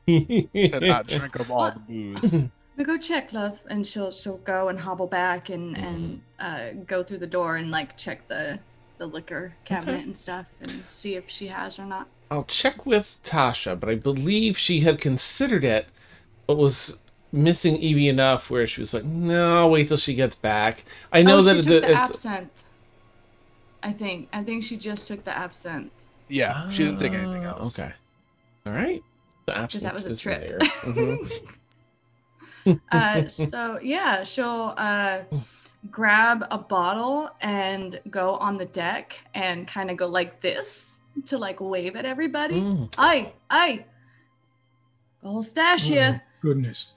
to not drink up all the booze. we go check, love, and she'll she'll go and hobble back and and uh, go through the door and like check the the liquor cabinet Okay. and stuff and see if she has or not. I'll check with Tasha, but I believe she had considered it, but was missing Evie enough where she was like, "No, wait till she gets back." I know oh, that she it- took the it- absinthe. I think. I think she just took the absinthe. Yeah, she didn't take anything Ah, else. Okay. All right. The Because that was a trip. there. Mhm. uh, so yeah, she'll uh, grab a bottle and go on the deck and kind of go like this to like wave at everybody. Mm. Aye, aye. A whole stash here. Goodness.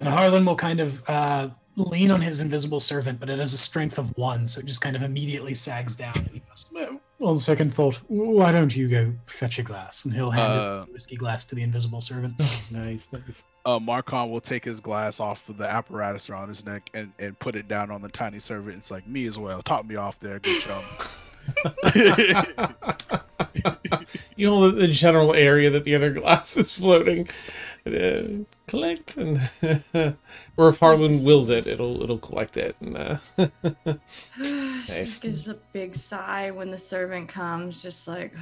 And Harlan will kind of uh, lean on his invisible servant, but it has a strength of one, so it just kind of immediately sags down. And he goes, Well, On second thought, why don't you go fetch a glass? And he'll hand Uh, his whiskey glass to the invisible servant. Nice, nice. Uh, Marcon will take his glass off of the apparatus around his neck and, and put it down on the tiny servant. It's like me as well. Top me off there, good chum. you know the, the general area that the other glass is floating. Uh, collect and or if Harlan wills it, it'll it'll collect it and uh, she Nice. just gives a big sigh when the servant comes, just like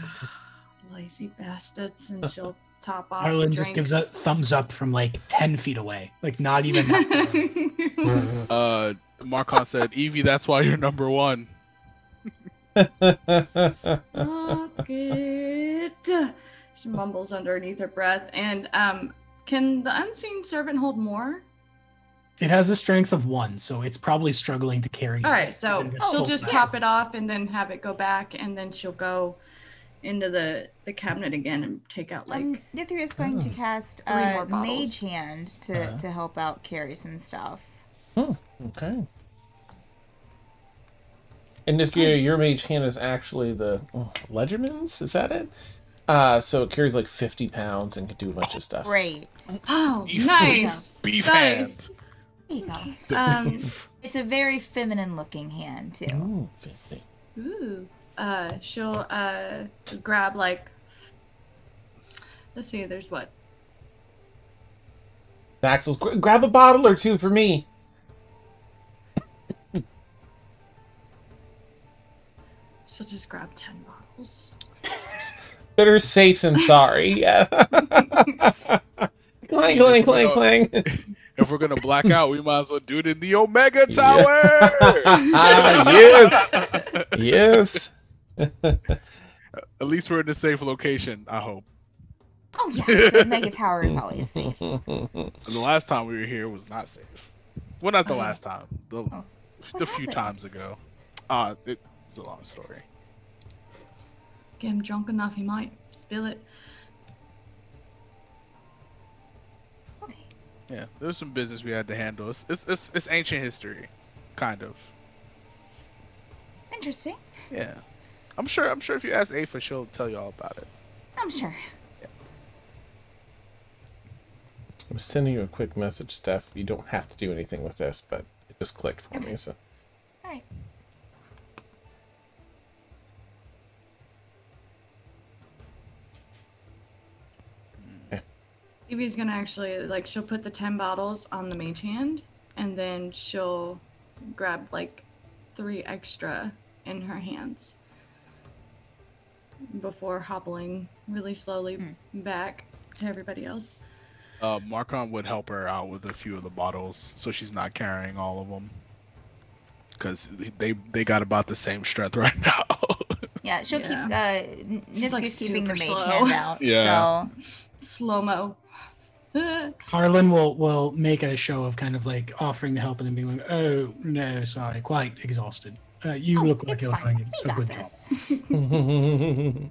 lazy bastards, and she'll top off. Harlan just gives a thumbs up from like 10 feet away. Like, not even that far. uh, Marcon said, Evie, that's why you're number one. Suck it. She mumbles underneath her breath. And um, can the unseen servant hold more? It has a strength of one, so it's probably struggling to carry. All right, so she'll just glass. top it off and then have it go back, and then she'll go into the the cabinet again and take out like. um, Nithcria is going to cast a more bottles. mage hand to, Uh-huh. to help out carry some stuff. okay. And this year, your mage hand is actually the oh, Ledgerman's. Is that it? Uh, so it carries like fifty pounds and can do a bunch of stuff. Great. oh, Beef- nice. Beef Nice. hand. There you go. Um, It's a very feminine looking hand, too. Ooh, 50. ooh. Uh, she'll uh grab like. Let's see. There's what Axel's "Gra- grab a bottle or two for me. she'll just grab ten bottles. Better safe than sorry. Yeah. clang, clang, clang, clang. If we're gonna black out, we might as well do it in the Omega Tower. yes. Yes. At least we're in a safe location. I hope. Oh, yeah, The Mega Tower is always safe. The last time we were here was not safe. Well, not the Oh. last time. The, Oh. the few happened? times ago. Uh, it's a long story. Get him drunk enough, he might spill it. Okay. Yeah, there's some business we had to handle. It's it's it's, it's ancient history, kind of. Interesting. Yeah, I'm sure. I'm sure if you ask Eifa, she'll tell you all about it. I'm sure. Yeah. I'm sending you a quick message, Steph. You don't have to do anything with this, but it just clicked for me. So All right. Evie's gonna actually like she'll put the ten bottles on the mage hand, and then she'll grab like three extra in her hands before hobbling really slowly back to everybody else. Uh, Marcon would help her out with a few of the bottles, so she's not carrying all of them. Cause they they got about the same strength right now. Yeah, she'll keep. Uh, N- She's, like, Nithcria's keeping the super mage slow. hand out. Yeah. So Slow mo. Harlan will will make a show of kind of like offering to help and then being like, "Oh no, sorry, quite exhausted. Uh, you Oh, look like you're fine. doing We a got good job." this.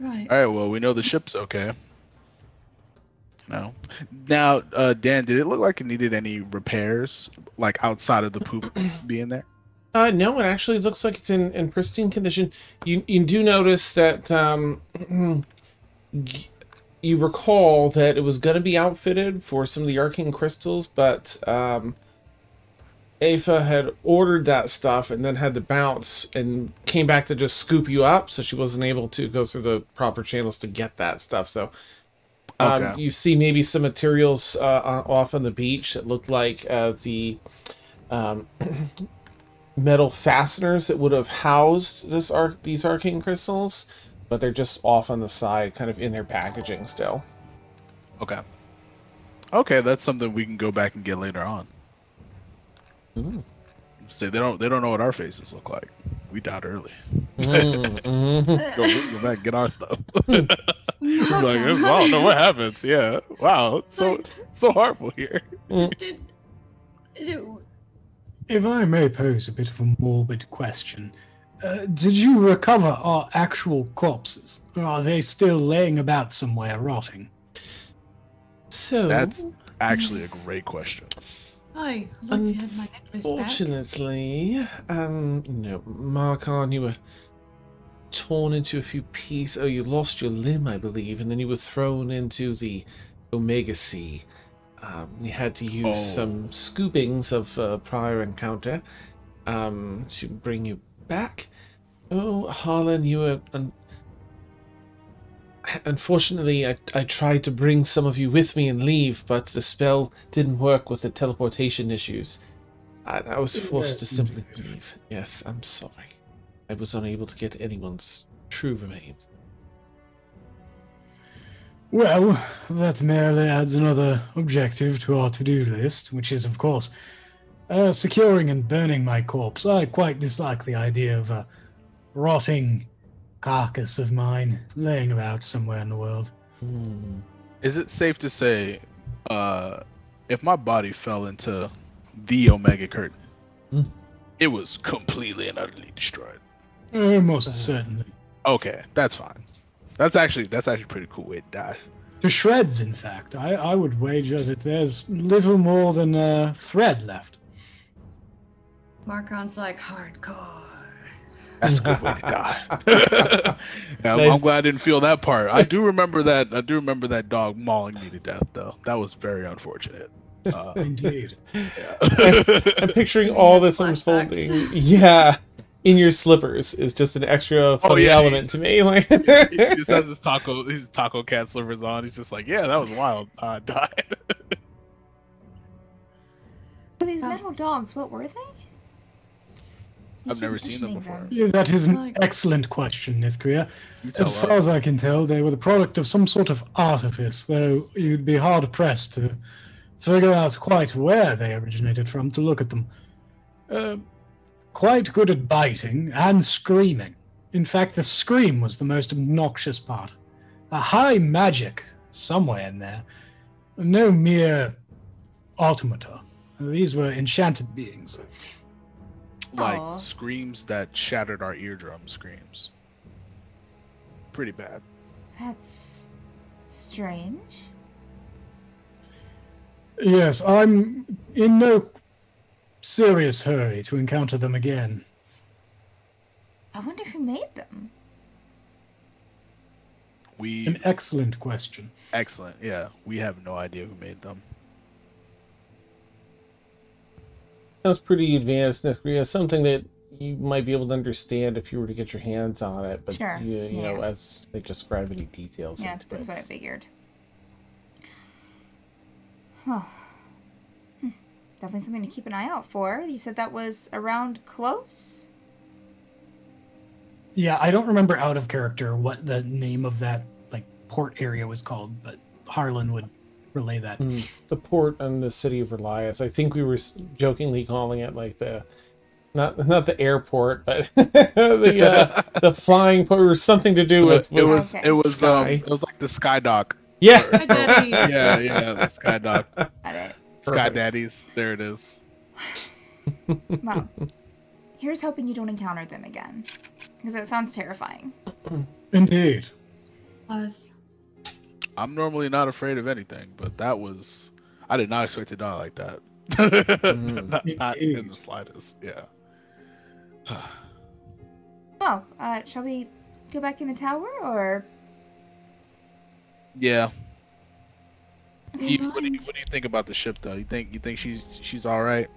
right. all right, well we know the ship's okay. No. Now, uh, Dan, did it look like it needed any repairs, like outside of the poop being there? Uh, no, it actually looks like it's in, in pristine condition. You you do notice that um, y- you recall that it was going to be outfitted for some of the arcane crystals, but um, Eifa had ordered that stuff and then had to bounce and came back to just scoop you up, so she wasn't able to go through the proper channels to get that stuff. So um, Okay. you see maybe some materials uh, off on the beach that looked like uh, the um, metal fasteners that would have housed this arc these arcane crystals but they're just off on the side, kind of in their packaging still. Okay. Okay, that's something we can go back and get later on. Ooh. Say they don't they don't know what our faces look like. We died early. Mm, mhm. Go, go back and get our stuff. We're like, I don't know what happens. Yeah. Wow. It's so it's so horrible here. Did, did, If I may pose a bit of a morbid question, uh, did you recover our actual corpses? Or are they still laying about somewhere rotting? So That's actually a great question. I would like to have my necklace back. Fortunately, um, no, Marcon, you were torn into a few pieces. Oh, you lost your limb, I believe, and then you were thrown into the Omega Sea. Um, we had to use Oh. some scoopings of uh, prior encounter um, to bring you back. Oh, Harlan, you were. Un- Unfortunately, I, I tried to bring some of you with me and leave, but the spell didn't work with the teleportation issues. I, I was forced to simply leave. Yes, I'm sorry. I was unable to get anyone's true remains. Well, that merely adds another objective to our to do list, which is, of course, uh, securing and burning my corpse. I quite dislike the idea of a rotting carcass of mine laying about somewhere in the world. Hmm. Is it safe to say, uh, if my body fell into the Omega Curtain, Hmm. it was completely and utterly destroyed? Uh, most certainly. Okay, that's fine. That's actually that's actually a pretty cool way to die. To shreds, in fact. I, I would wager that there's little more than a thread left. Marcon's like hardcore. That's a good way to die. Yeah, I'm, Nice. I'm glad I didn't feel that part. I do remember that. I do remember that dog mauling me to death, though. That was very unfortunate. Uh, Indeed. yeah. I'm picturing all miss this flashbacks. unfolding. Yeah, in your slippers is just an extra funny Oh, yeah, element to me. Like, he just has his taco his taco cat slippers on. He's just like, yeah, that was wild. Uh, I died. So these Oh. metal dogs, what were they? You I've never seen them before. Yeah, that is an excellent question, Nithcria. You As far us. as I can tell, they were the product of some sort of artifice, though you'd be hard pressed to figure out quite where they originated from to look at them. Uh, quite good at biting and screaming. In fact, the scream was the most obnoxious part. A high magic somewhere in there. No mere automata. These were enchanted beings. Like Aw. screams that shattered our eardrum screams. Pretty bad. That's strange. Yes, I'm in no serious hurry to encounter them again. I wonder who made them. We An excellent question. excellent. Yeah, we have no idea who made them. Sounds pretty advanced, Nithcria. Something that you might be able to understand if you were to get your hands on it, but Sure, you, you know, as they describe any details. Yeah, that's it. what I figured. Huh. Hmm. Definitely something to keep an eye out for. You said that was around close? Yeah, I don't remember out of character what the name of that like port area was called, but Harlan would relay that. Mm, the port and the city of Relias. I think we were jokingly calling it like the not not the airport, but the uh, the flying port or something to do with, it with was Okay. it was um it was like the Sky Dock. yeah. Hi, Daddies. Yeah, yeah, the Sky Dock. Sky Daddies. There it is. Well, here's hoping you don't encounter them again. Because it sounds terrifying. Indeed. Us. I'm normally not afraid of anything, but that was I did not expect to die like that. Mhm. not, not in the slightest. Yeah. Well, uh, shall we go back in the tower or. yeah. You, what, do you, what do you think about the ship though? You think you think she's she's all right?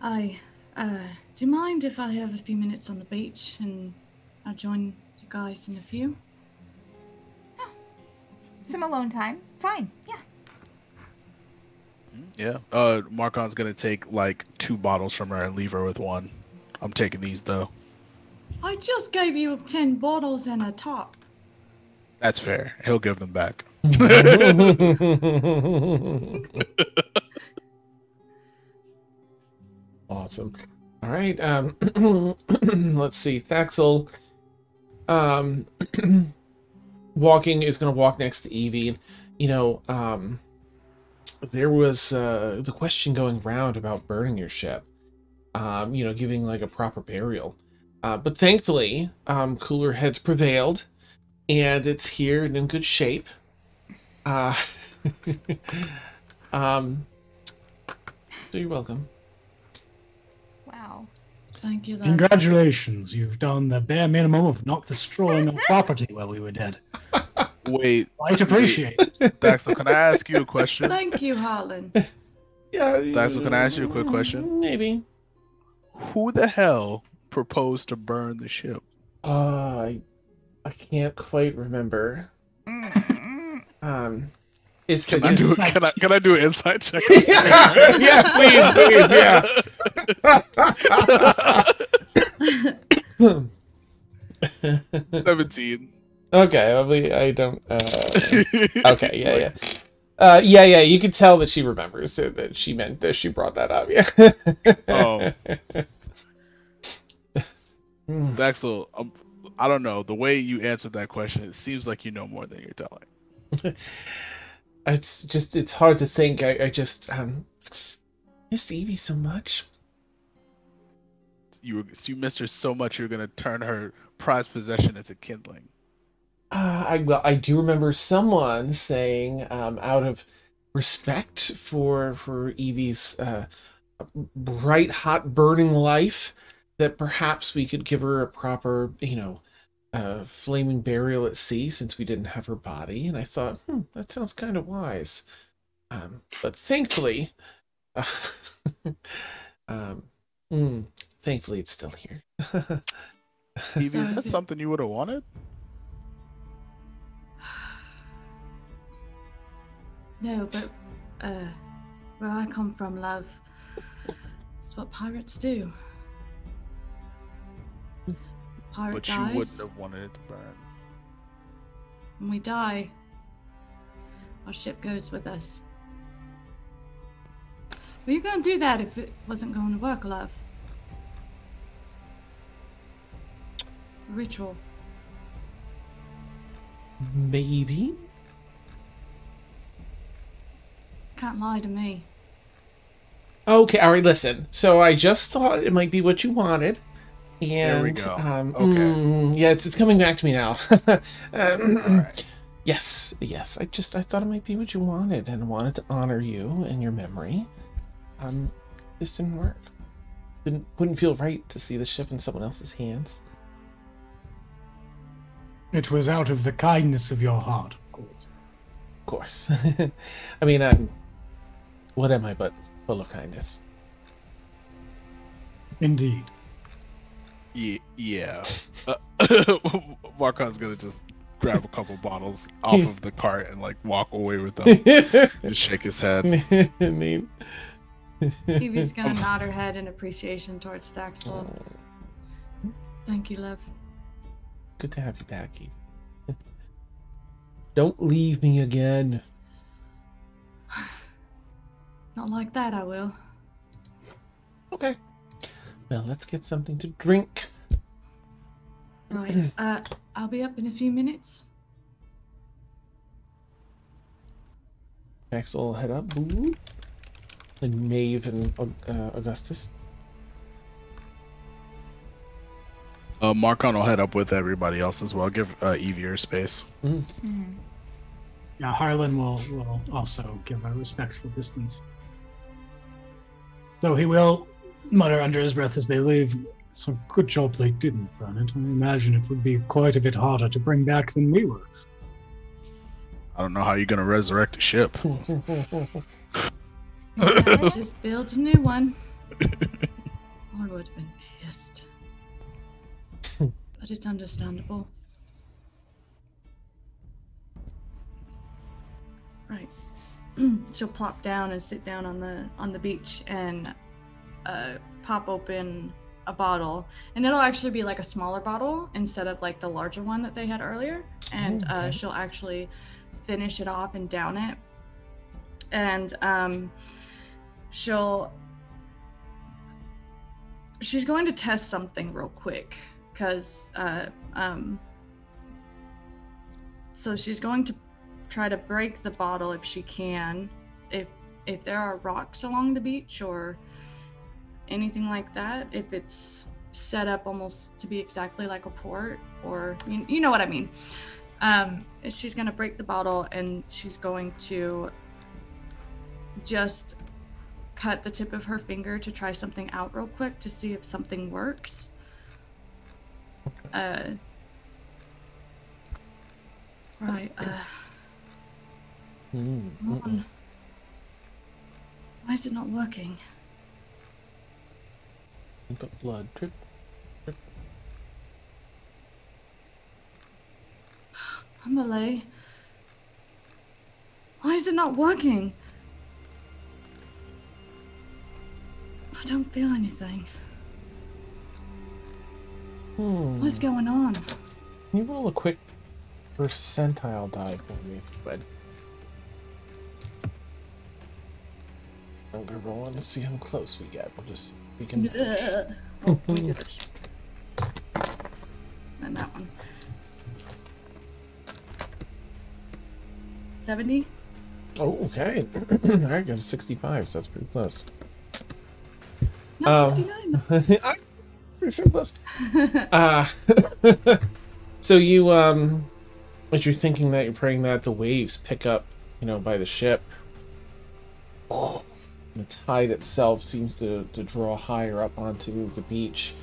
I, uh, do you mind if I have a few minutes on the beach and I'll join you guys in a few? Some alone time? Fine, yeah. Yeah. Uh, Marcon's gonna take like two bottles from her and leave her with one. I'm taking these though. I just gave you 10 bottles and a top. That's fair. He'll give them back. awesome. All right. Um, let's see. Thaxel, um, walking is going to walk next to Evie. And, you know, um, there was uh, the question going round about burning your ship. Um, you know, giving like a proper burial. Uh, but thankfully, um, cooler heads prevailed, and it's here and in good shape. Uh, um, so you're welcome. Wow. Thank you, love. Congratulations, you've done the bare minimum of not destroying our property while we were dead. Wait, Quite appreciate it. Thaxel, can I ask you a question? Thank you, Harlan. Yeah. Thaxel, can I ask you a quick question? Maybe. Who the hell proposed to burn the ship? Uh, I, I can't quite remember. Mm, Um, it's Can I do can I can I do an inside check? yeah, yeah, please, please, yeah. Seventeen. okay, I, mean, I don't. Uh, okay, yeah, yeah. Uh, yeah, yeah. You can tell that she remembers it, that she meant that she brought that up. Yeah. Oh. Hmm. Thaxel, um, I don't know. The way you answered that question, it seems like you know more than you're telling. It's just it's hard to think. I, I just um missed Evie so much. You were, you missed her so much you're gonna turn her prized possession into kindling. Uh, I well, I do remember someone saying, um, out of respect for for Evie's uh, bright, hot, burning life, that perhaps we could give her a proper, you know, uh, flaming burial at sea, since we didn't have her body. And I thought, hmm, that sounds kind of wise. Um, but thankfully, uh, um, mm, thankfully, it's still here. Evie, is that something you would have wanted? No, but uh, where I come from, love, it's what pirates do. Pirate But you dies, wouldn't have wanted it to burn. when we die, our ship goes with us. Were you going to do that if it wasn't going to work, love? Ritual. Maybe. Can't lie to me. Okay, all right, listen. So I just thought it might be what you wanted. And, There we go. Um, Okay. mm, yeah, it's, it's coming back to me now. um, Alright. Yes, yes. I just I thought it might be what you wanted and wanted to honor you and your memory. Um, this didn't work. Didn't wouldn't feel right to see the ship in someone else's hands. It was out of the kindness of your heart, of course. Of course. I mean, um, what am I but full of kindness? Indeed. Ye- yeah. Uh, Marcon's gonna just grab a couple bottles off of the cart and like walk away with them. Just shake his head. Neat. Evie's gonna nod her head in appreciation towards Thaxel. Thank you, love. Good to have you back, Evie. Don't leave me again. Not like that, I will. Okay. Well, let's get something to drink. Right. Uh, I'll be up in a few minutes. Axel will head up. Boo. And Maeve and uh, Augustus. Uh, Marcon will head up with everybody else as well. Give uh, Evie her space. Mhm. Yeah, Harlan will, will also give a respectful distance. Though he will mutter under his breath as they leave, It's a good job they didn't burn it. I imagine it would be quite a bit harder to bring back than we were. I don't know how you're gonna resurrect a ship. Just build a new one. I would have been pissed. But it's understandable. Right. She'll plop down and sit down on the on the beach and uh, pop open a bottle, and it'll actually be like a smaller bottle instead of like the larger one that they had earlier. And uh, she'll actually finish it off and down it, and um, she'll she's going to test something real quick because uh, um, so she's going to try to break the bottle if she can if if there are rocks along the beach or anything like that if it's set up almost to be exactly like a port or you, you know what i mean um she's going to break the bottle and she's going to just cut the tip of her finger to try something out real quick to see if something works uh right uh Mm. Why is it not working? Drip of blood. Drip. Umberlee. Why is it not working? I don't feel anything. Hmm. What's going on? Can you roll a quick percentile die for me, bud? I'm gonna roll on to see how close we get. We'll just we can. Ugh. Oh, let me do this. And that one. 70? Oh, okay. All right, got a 65, so that's pretty close. Not Um, 69. I- pretty so close. Uh, so you, um, as you're thinking that, you're praying that the waves pick up, you know, by the ship. Oh, the tide itself seems to, to draw higher up onto the beach,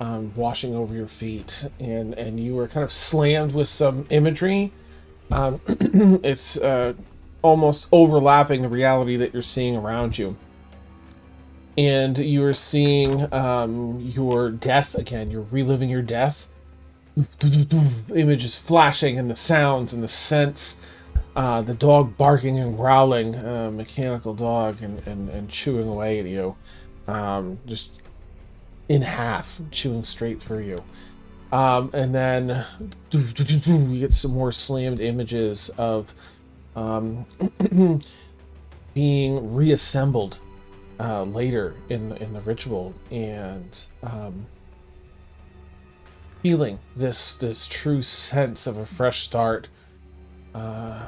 um, washing over your feet, and and you are kind of slammed with some imagery. Um, it's uh, almost overlapping the reality that you're seeing around you and you are seeing um, your death again. You're reliving your death. Images flashing, and the sounds and the scents. Uh, the dog barking and growling, uh, mechanical dog, and, and, and chewing away at you, um, just in half, chewing straight through you. Um, and then you get some more slammed images of um, being reassembled uh, later in in the ritual and um, feeling this this true sense of a fresh start. Uh,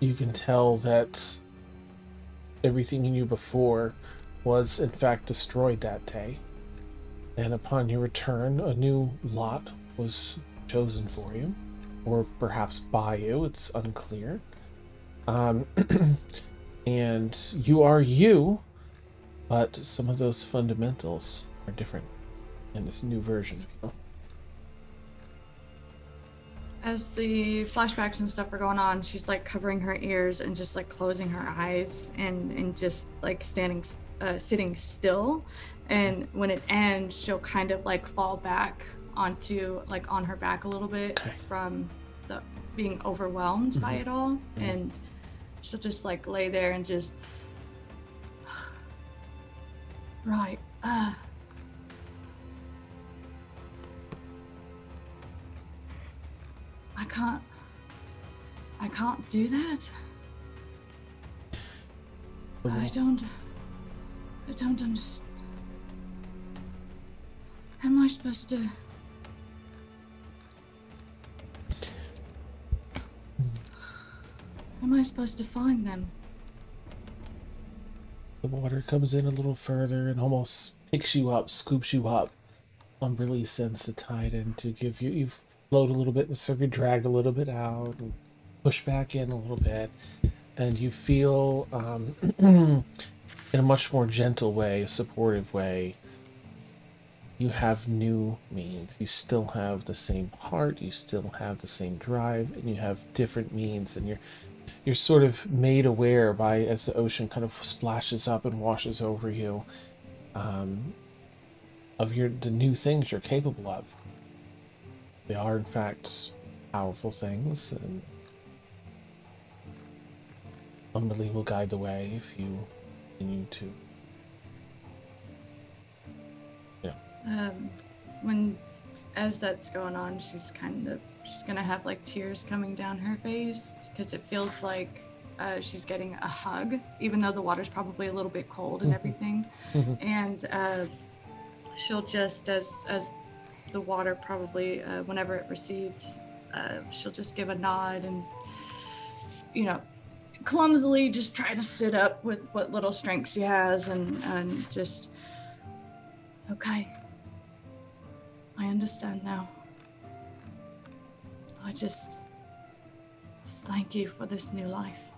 you can tell that everything you knew before was in fact destroyed that day, and upon your return, a new lot was chosen for you, or perhaps by you. It's unclear. Um, and you are you but some of those fundamentals are different in this new version. As the flashbacks and stuff are going on, she's like covering her ears and just like closing her eyes and and just like standing, uh, sitting still. And when it ends, she'll kind of like fall back onto like on her back a little bit Okay. from the being overwhelmed by Mhm. it all, Mhm. and she'll just like lay there and just right. Uh, can't. I can't do that. I don't. I don't understand. How am I supposed to? Am I supposed to find them? The water comes in a little further and almost picks you up, scoops you up. Umberlee sends the tide in to give you. You float a little bit, so you're dragged a little bit out and push back in a little bit, and you feel um, in a much more gentle way, a supportive way. You have new means. You still have the same heart. You still have the same drive, and you have different means, and you're you're sort of made aware by as the ocean kind of splashes up and washes over you um, of your the new things you're capable of. They are in fact powerful things, and Umberlee will guide the way if you continue to, Yeah. um, when as that's going on, she's kind of she's gonna have like tears coming down her face because it feels like uh, she's getting a hug, even though the water's probably a little bit cold and Mhm. everything. Mhm. And uh, she'll just as as the water probably uh, whenever it recedes, uh, she'll just give a nod and you know clumsily just try to sit up with what little strength she has and and just okay. I understand now. I just just thank you for this new life.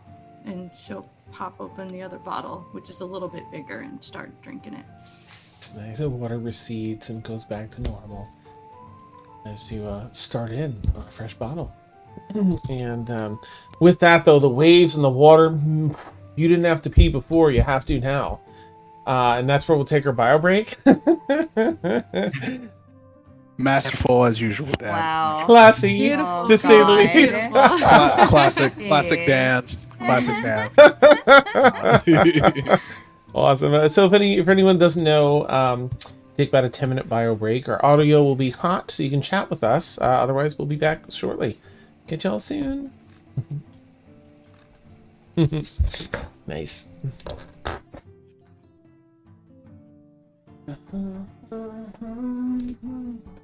And she'll pop open the other bottle which is a little bit bigger and start drinking it. Nice. The water recedes and goes back to normal as you uh, start in a fresh bottle. and um, with that, though, the waves and the water, mm, you didn't have to pee before, you have to now. Uh, and that's where we'll take our bio break. Masterful as usual, Dan. Wow. Classy, Beautiful to say the God. least. Cla- classic, classic Dan. Classic Dan. awesome. Uh, so if any if anyone doesn't know, um, take about a 10 minute bio break. Our audio will be hot, so you can chat with us. Uh, otherwise, we'll be back shortly. Catch y'all soon. nice.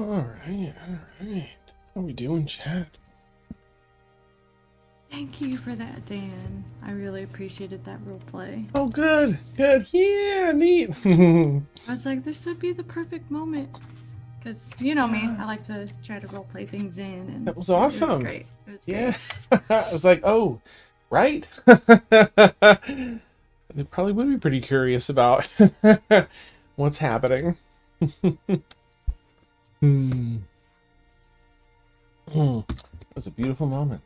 All right, all right. How we doing, chat? Thank you for that, Dan. I really appreciated that role play. Oh, good, good. Yeah, neat. I was like, this would be the perfect moment. Because you know me, I like to try to role play things in. And That was It awesome. was great. It was yeah. great. I was like, oh, right. they probably would be pretty curious about what's happening. Hmm. Hmm. It was a beautiful moment.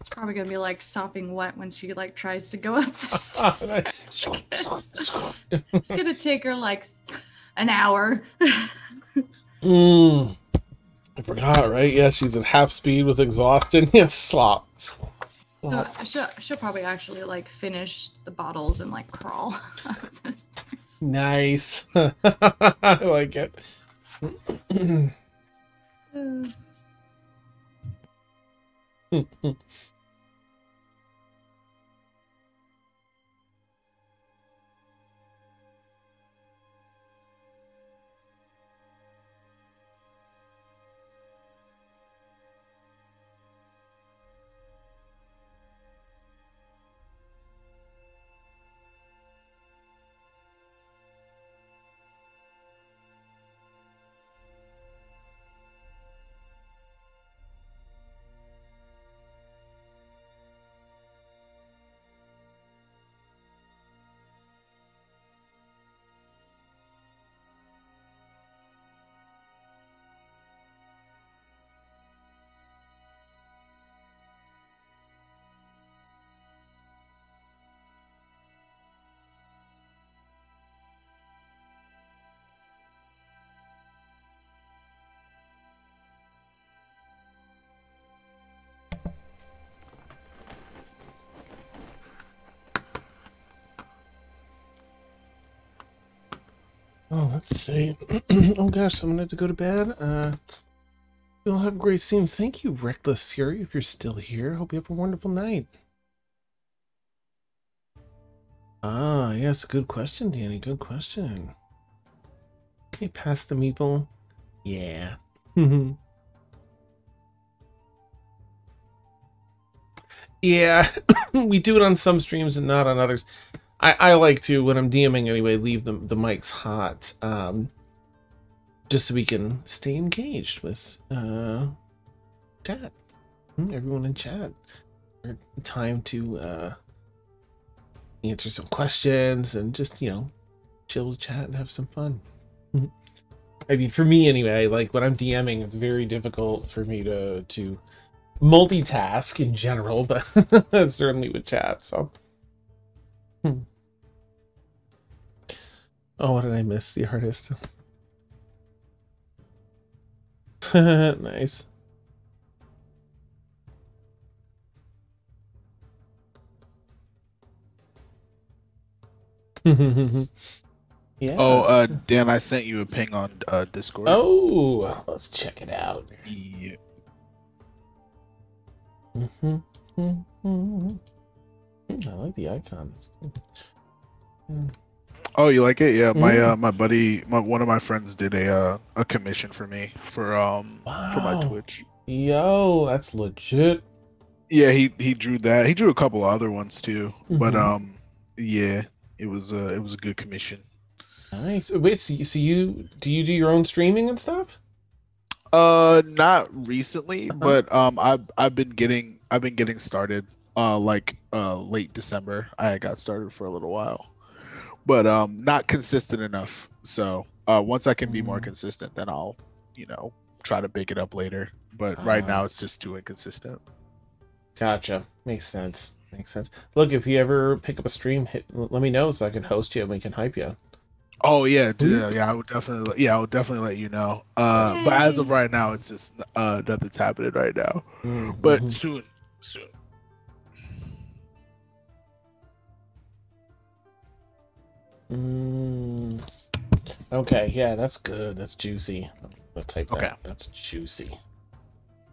It's probably gonna be like sopping wet when she like tries to go up the stairs. it's gonna take her like an hour. Mm. I forgot, right? Yeah, she's at half speed with exhaustion. Yeah, slop. So Slop. she'll, she'll probably actually like finish the bottles and like crawl up. Nice. I like it. Uh, Oh, let's see. oh gosh, someone had to go to bed. Uh, you'll have a great stream. Thank you, Reckless Fury, if you're still here. Hope you have a wonderful night. Ah, yes, good question, Danny. Good question. Okay, pass the meeple. Yeah. yeah, we do it on some streams and not on others. I, I like to when I'm DMing anyway leave the the mics hot, um, just so we can stay engaged with uh, chat, Hmm, everyone in chat. Time to uh, answer some questions and just you know chill chat and have some fun. I mean, for me anyway, like when I'm DMing, it's very difficult for me to to multitask in general, but certainly with chat. So. Oh, what did I miss? The artist. nice. yeah. Oh, uh, Dan, I sent you a ping on uh, Discord. Oh, let's check it out. Yeah. Mhm, mhm, mhm. Hmm, I like the icons. Oh, you like it? Yeah, my Mm. uh, my buddy, my one of my friends did a uh, a commission for me for um for my Twitch. Yo, that's legit. Yeah, he he drew that. He drew a couple other ones too, but Mhm. um, yeah, it was uh it was a good commission. Nice. Wait, so you, so you do you do your own streaming and stuff? Uh, not recently, Uh-huh. but um, I've I've been getting I've been getting started. Uh, like uh, late December, I got started for a little while, but um, not consistent enough. So uh, once I can be more Mm. consistent, then I'll, you know, try to bake it up later. But right Ah. now, it's just too inconsistent. Gotcha. Makes sense. Makes sense. Look, if you ever pick up a stream, hit, let me know so I can host you and we can hype you. Oh yeah, yeah, yeah. I would definitely, yeah, I would definitely let you know. Uh, but as of right now, it's just uh, nothing's happening right now. But Mhm. soon, soon. Mm. Okay, yeah, that's good. That's juicy. I'll type that. Okay. That's juicy.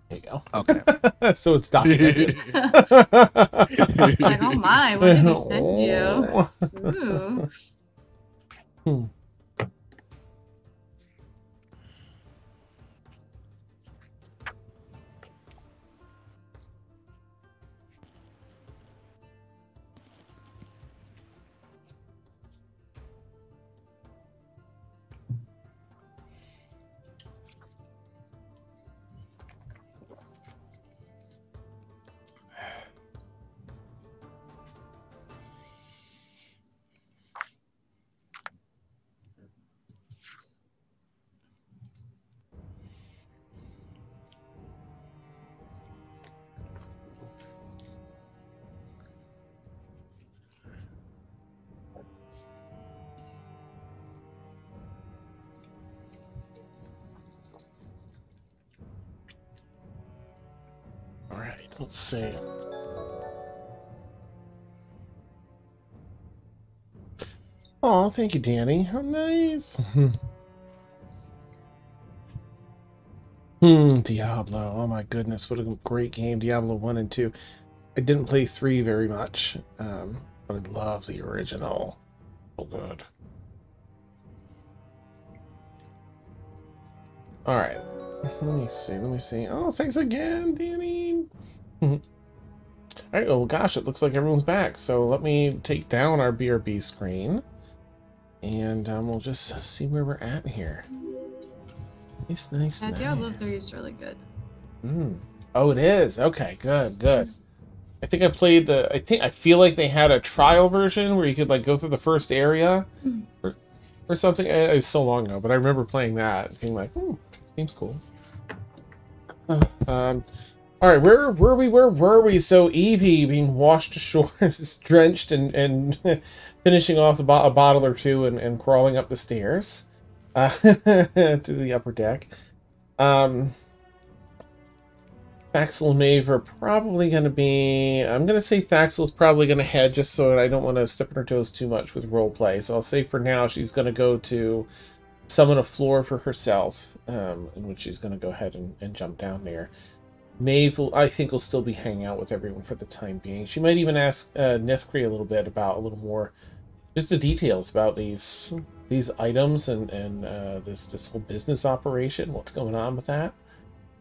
There you go. Okay. so it's documented. Like, oh my, what did he send you? Ooh. Hmm. Let's see. Oh, thank you, Danny. How nice. hmm, Diablo. Oh my goodness, what a great game. Diablo 1 and 2. I didn't play 3 very much, um, but I love the original. Oh, good. Alright. Let me see, let me see. Oh, thanks again, Danny. Alright, oh gosh, it looks like everyone's back. So let me take down our BRB screen. And um, we'll just see where we're at here. Nice, nice, Yeah, nice. Diablo 3 is really good. Mm. Oh, it is. Okay, good, good. I think I played the. I think I feel like they had a trial version where you could like go through the first area, or, or something. It was so long ago, but I remember playing that, being like, "Hmm, seems cool." Um, all right, where were we? Where were we? So Evie being washed ashore, drenched, and and finishing off bo- a bottle or two, and, and crawling up the stairs uh, to the upper deck. Um, Thaxel and Maeve are probably going to be. I'm going to say Thaxel's probably going to head just so that I don't want to step on her toes too much with roleplay. So I'll say for now she's going to go to summon a floor for herself, um, in which she's going to go ahead and, and jump down there. Maeve, will, I think, will still be hanging out with everyone for the time being. She might even ask uh, Nithcria a little bit about a little more, just the details about these these items and and uh, this this whole business operation. What's going on with that?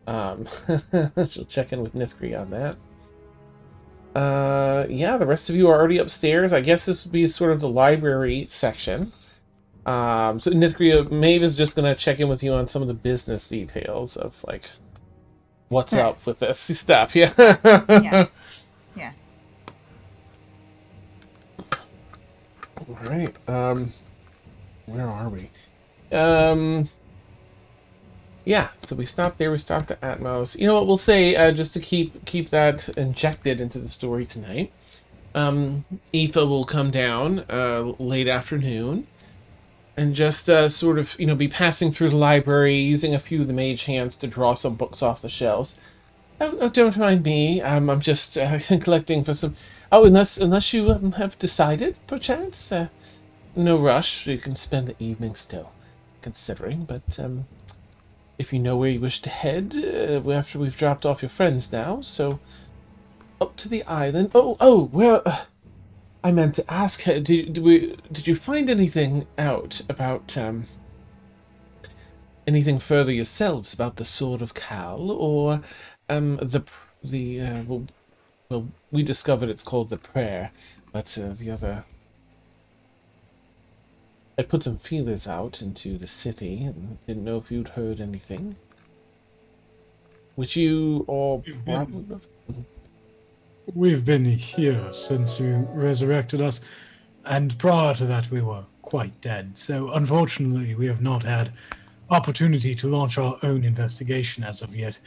Um, she'll check in with Nithcria on that. Uh, yeah, the rest of you are already upstairs. I guess this would be sort of the library section. Um, so Nithcria, uh, Maeve is just gonna check in with you on some of the business details of like what's up with this stuff. Yeah. Yeah. Yeah. All right. Um, where are we? Um, yeah. So we stopped there. We stopped at Atmos. You know what? We'll say uh, just to keep keep that injected into the story tonight. Um, Eifa will come down uh, late afternoon and just uh, sort of you know be passing through the library, using a few of the mage hands to draw some books off the shelves. Oh, oh don't mind me. Um, I'm just uh, collecting for some. Oh, unless unless you um, have decided, perchance. Uh, no rush. You can spend the evening still, considering. But um, if you know where you wish to head uh, after we've dropped off your friends now, so up to the island. Oh, oh, where? I meant to ask her. Did, did we? Did you find anything out about um? Anything further yourselves about the sword of Khal or um the the uh, well, well we discovered it's called the prayer, but uh, the other. I put some feelers out into the city and didn't know if you'd heard anything. Which you or been-. We've been here since you resurrected us, and prior to that, we were quite dead. So, unfortunately, we have not had opportunity to launch our own investigation as of yet.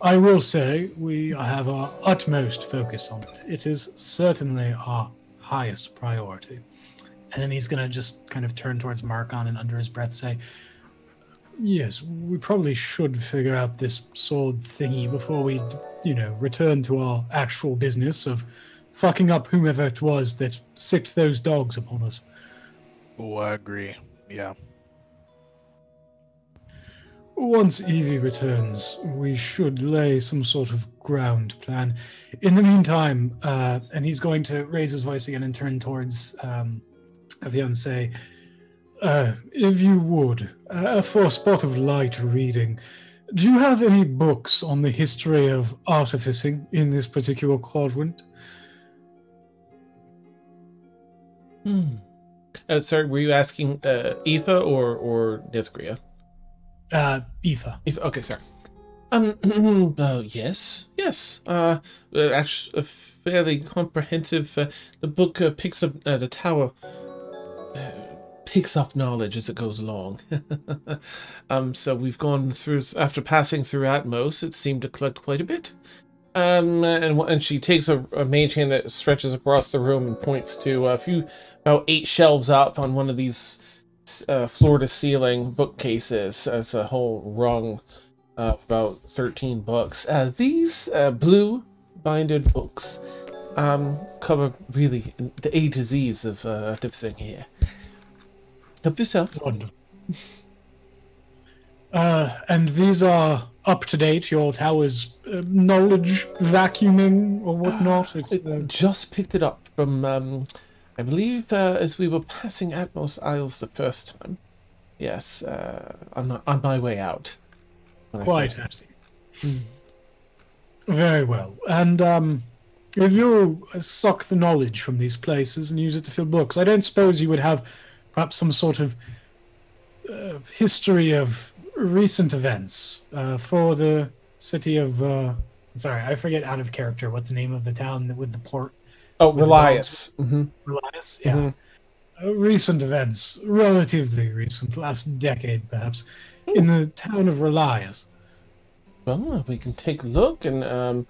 I will say we have our utmost focus on it. It is certainly our highest priority. And then he's gonna just kind of turn towards Marcon and under his breath say, Yes, we probably should figure out this sword thingy before we, you know, return to our actual business of fucking up whomever it was that sicked those dogs upon us. Oh, I agree. Yeah. Once Evie returns, we should lay some sort of ground plan. In the meantime, uh, and he's going to raise his voice again and turn towards um, Avian and say, uh, if you would, uh, for a spot of light reading, do you have any books on the history of artificing in this particular quadrant? Hmm. Uh, sorry, were you asking uh, Eifa or or Nithcria? uh, Eifa. If, okay, sorry. Um, uh, yes, yes. Uh, uh, actually, a fairly comprehensive. Uh, the book uh, picks up uh, the tower. Uh, picks up knowledge as it goes along. um, so we've gone through after passing through Atmos. It seemed to collect quite a bit. Um, and and she takes a, a mage hand that stretches across the room and points to a few, about eight shelves up on one of these uh, floor to ceiling bookcases as a whole rung uh, about 13 books. Uh, these uh, blue binded books um, cover really the A to Z's of uh, everything here. Help yourself. Wonderful. Uh, and these are up to date. Your tower's uh, knowledge vacuuming or whatnot. It uh, just picked it up from, um, I believe, uh, as we were passing Atmos Isles the first time. Yes, uh, on, my, on my way out. I Quite first- very well. And um, if you suck the knowledge from these places and use it to fill books, I don't suppose you would have perhaps some sort of uh, history of recent events uh, for the city of. Uh, sorry, I forget out of character what the name of the town with the port. Oh, Relias. hmm Relias? Yeah. Mhm. Uh, recent events, relatively recent, last decade perhaps, in the town of Relias. Well, we can take a look, and um,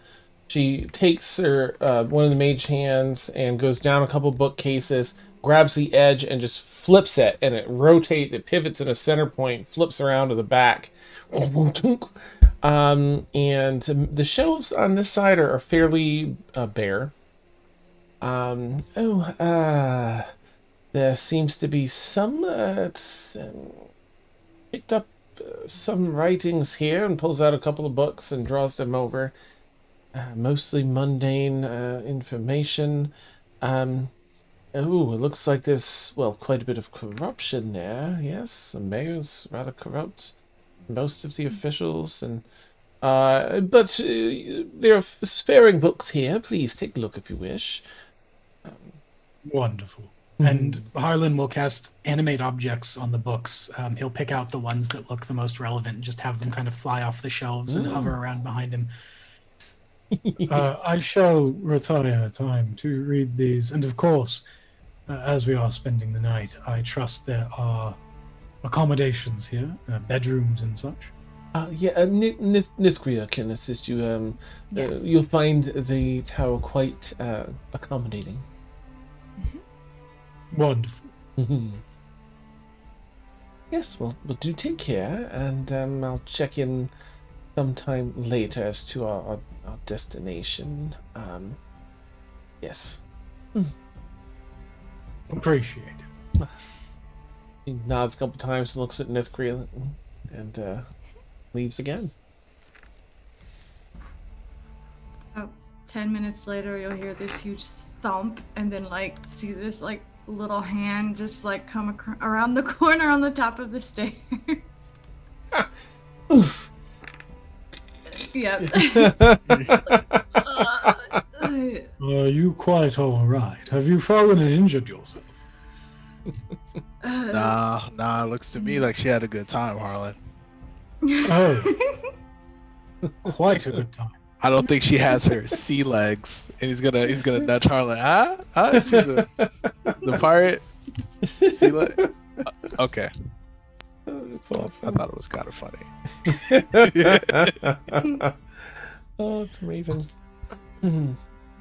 she takes her uh, one of the mage hands and goes down a couple bookcases, grabs the edge, and just flips it, and it rotates. It pivots in a center point, flips around to the back, um, and the shelves on this side are, are fairly uh, bare. Um, oh, uh, there seems to be some uh, picked up uh, some writings here and pulls out a couple of books and draws them over. Uh, mostly mundane uh, information. Um, oh, it looks like there's, well, quite a bit of corruption there. Yes, the mayor's rather corrupt. Most of the officials and. Uh, but uh, there are sparing books here. Please take a look if you wish. Wonderful. And Harlan will cast animate objects on the books. Um, he'll pick out the ones that look the most relevant and just have them kind of fly off the shelves and hover around behind him. uh, I shall retire time to read these. And of course, uh, as we are spending the night, I trust there are accommodations here, uh, bedrooms and such. Uh, yeah, uh, Nith- Nith- Nithcria can assist you. Um, uh, Yes. you'll find the tower quite uh, accommodating. Wonderful. yes, well, well, do take care, and um, I'll check in sometime later as to our, our, our destination. Um, yes. Appreciate it. He nods a couple times, looks at Nithcria, and uh, leaves again. Oh, 10 minutes later, you'll hear this huge thump, and then, like, see this, like, little hand just, like, come ac- around the corner on the top of the stairs. Yep. Uh, uh, Are you quite all right? Have you fallen and injured yourself? uh, Nah, nah. It looks to me like she had a good time, Harlan. Oh, quite a good time. I don't think she has her sea legs, and he's gonna he's gonna nudge Harlan. Ah, ah, she's a, the pirate. Sea leg. Uh, Okay, That's I thought it was kind of funny. oh, it's amazing.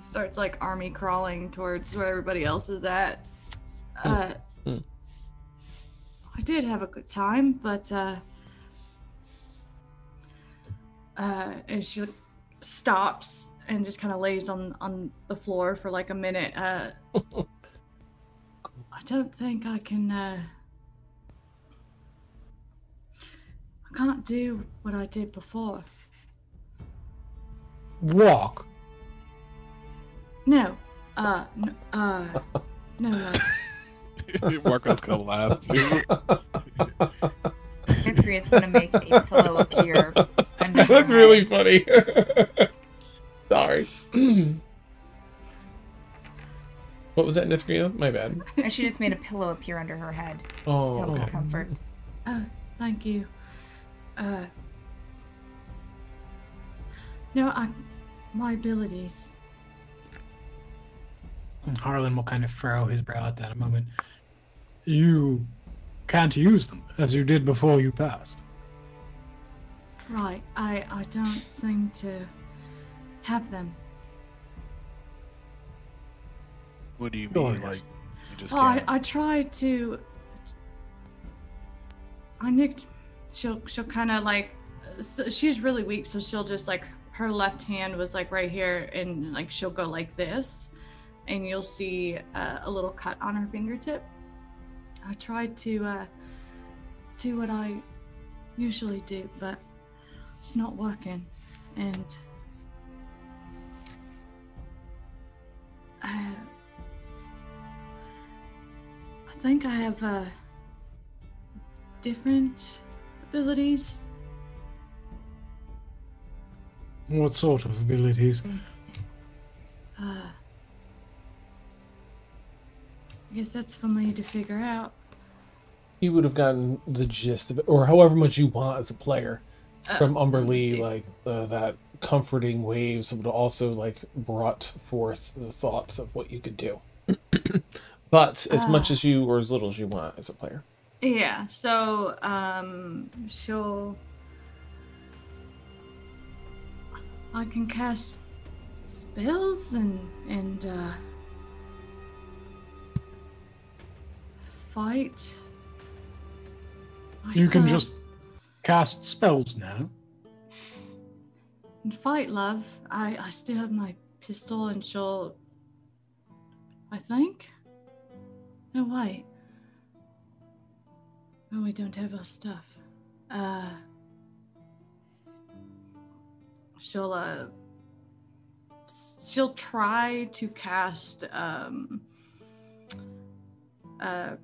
starts, like, army crawling towards where everybody else is at. Uh, Mm. I did have a good time, but, uh, uh, and she like, stops and just kind of lays on on the floor for like a minute. Uh, I don't think I can. Uh, can't do what I did before. Walk. No. Uh. N- uh. No. No. Marco's gonna laugh too. Nithri is going to make a pillow appear That's really funny. Sorry. what was that, Nithcria? My bad. And she just made a pillow appear under her head to Oh, help okay. comfort. Uh, thank you. Uh. No, I. My abilities. And Harlan will kind of furrow his brow at that a moment. You can't use them as you did before you passed. Right. I. I don't seem to have them. What do you mean? yes. Like you just Well, I. I tried to. I nicked. She'll she'll kind of like uh, so she's really weak, so she'll just like her left hand was like right here, and like she'll go like this, and you'll see uh, a little cut on her fingertip. I tried to uh, do what I usually do, but it's not working, and I, I think I have a different abilities. What sort of abilities? Uh, I guess that's for me to figure out. You would have gotten the gist of it, or however much you want as a player Uh, from let me Like uh, that comforting waves would also like brought forth the thoughts of what you could do. but as much Ah. as you, or as little as you want as a player. Yeah, so um she'll I can cast spells and and uh fight. I You can just cast spells now. and fight, love. I I still have my pistol and she'll I think. No wait. Oh, we don't have our stuff. Uh she'll uh she'll try to cast um uh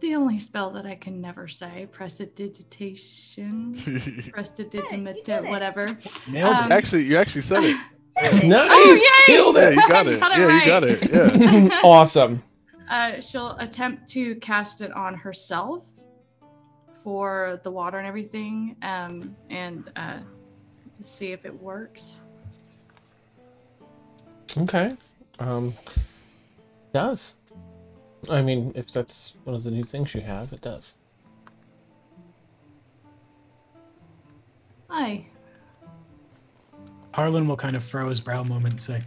the only spell that I can never say, prestidigitation, prestidigitate, did whatever. Nailed Um, actually, you actually said it. Nice, Oh, yay! killed Yeah, it. you got it. Got it yeah, you got it. Yeah. awesome. Uh, she'll attempt to cast it on herself for the water and everything, um, and uh, see if it works. Okay. Um, does. I mean, if that's one of the new things you have, it does. Aye. Harlan will kind of furrow his brow a moment and say,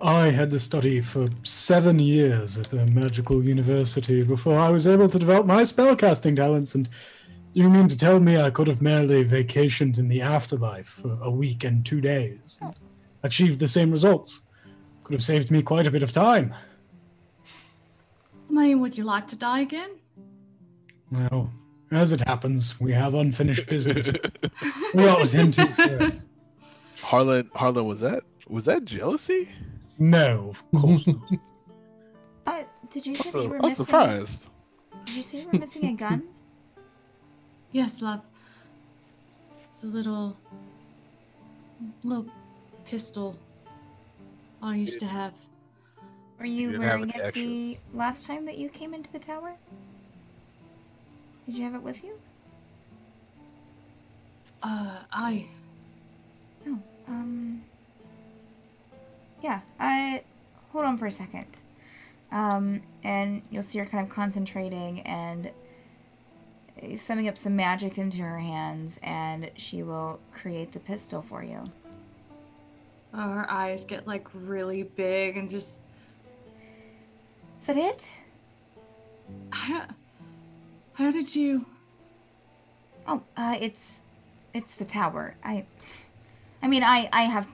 I had to study for seven years at the magical university before I was able to develop my spellcasting talents, and you mean to tell me I could have merely vacationed in the afterlife for a week and two days and achieved the same results? Could have saved me quite a bit of time. I mean, would you like to die again? Well, as it happens, we have unfinished business. we ought to tend to first. Harlan, Harlan, was that was that jealousy? No, of course not. Uh, did you say I'm, that you were I'm missing? surprised. Did you say you were missing a gun? Yes, love. It's a little, little pistol I used to have. Were you didn't wearing any it the last time that you came into the tower? Did you have it with you? Uh, I. No. Um. Yeah. I. Hold on for a second. Um, and you'll see her kind of concentrating and summing up some magic into her hands, and she will create the pistol for you. Uh, her eyes get like really big and just. Is that it? How, how did you? Oh, uh, it's it's the tower. I, I mean, I I have